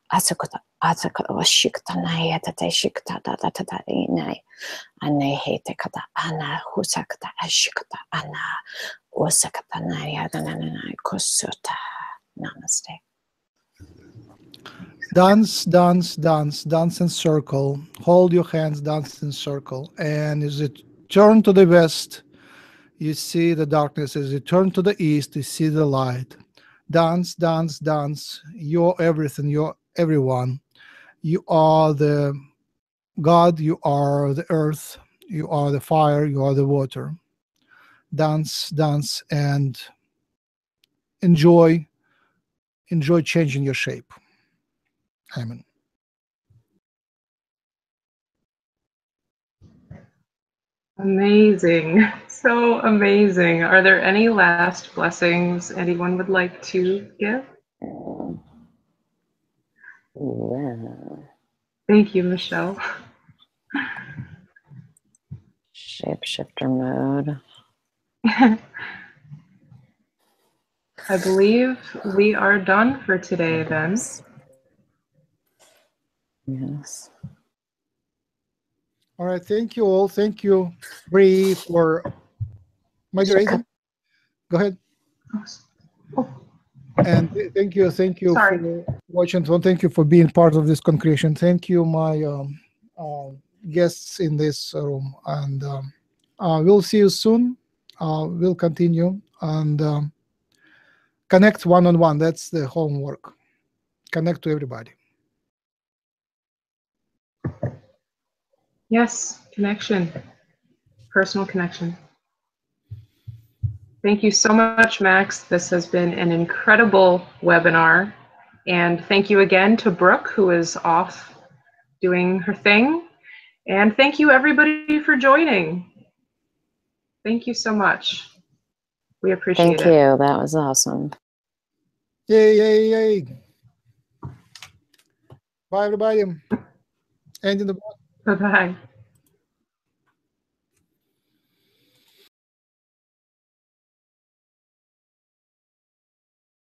koto koto koto e koto koto ak koto koto ta le an koto koto koto at koto koto e koto koto ta ta ta und ka te shikota ana asakota asakota wa shikta na ya ta ta shikta ta ta ta ta na ane he te kata ana husakata ashikta ana osakata na na na namaste dance dance dance dance in circle. Hold your hands dance in circle. And as it turn to the west you see the darkness. As you turn to the east you see the light. Dance, dance, dance. You're everything. You're everyone. You are the God. You are the earth. You are the fire. You are the water. Dance, dance, and enjoy. Enjoy changing your shape. Amen. Amazing. So amazing. Are there any last blessings anyone would like to give? Yeah. Thank you, Michelle. Shapeshifter mode. I believe we are done for today then. Yes. All right. Thank you all. Thank you, Bree, for moderating. Go ahead. Oh, oh. And th- thank you, thank you Sorry. for watching. So thank you for being part of this concretion. Thank you, my um, uh, guests in this room. And um, uh, we'll see you soon. Uh, we'll continue and um, connect one on one. That's the homework. Connect to everybody. Yes, connection, personal connection. Thank you so much, Max. This has been an incredible webinar. And thank you again to Brook, who is off doing her thing. And thank you, everybody, for joining. Thank you so much. We appreciate Thank it. Thank you. That was awesome. Yay, yay, yay. Bye, everybody. Ending the Bye bye.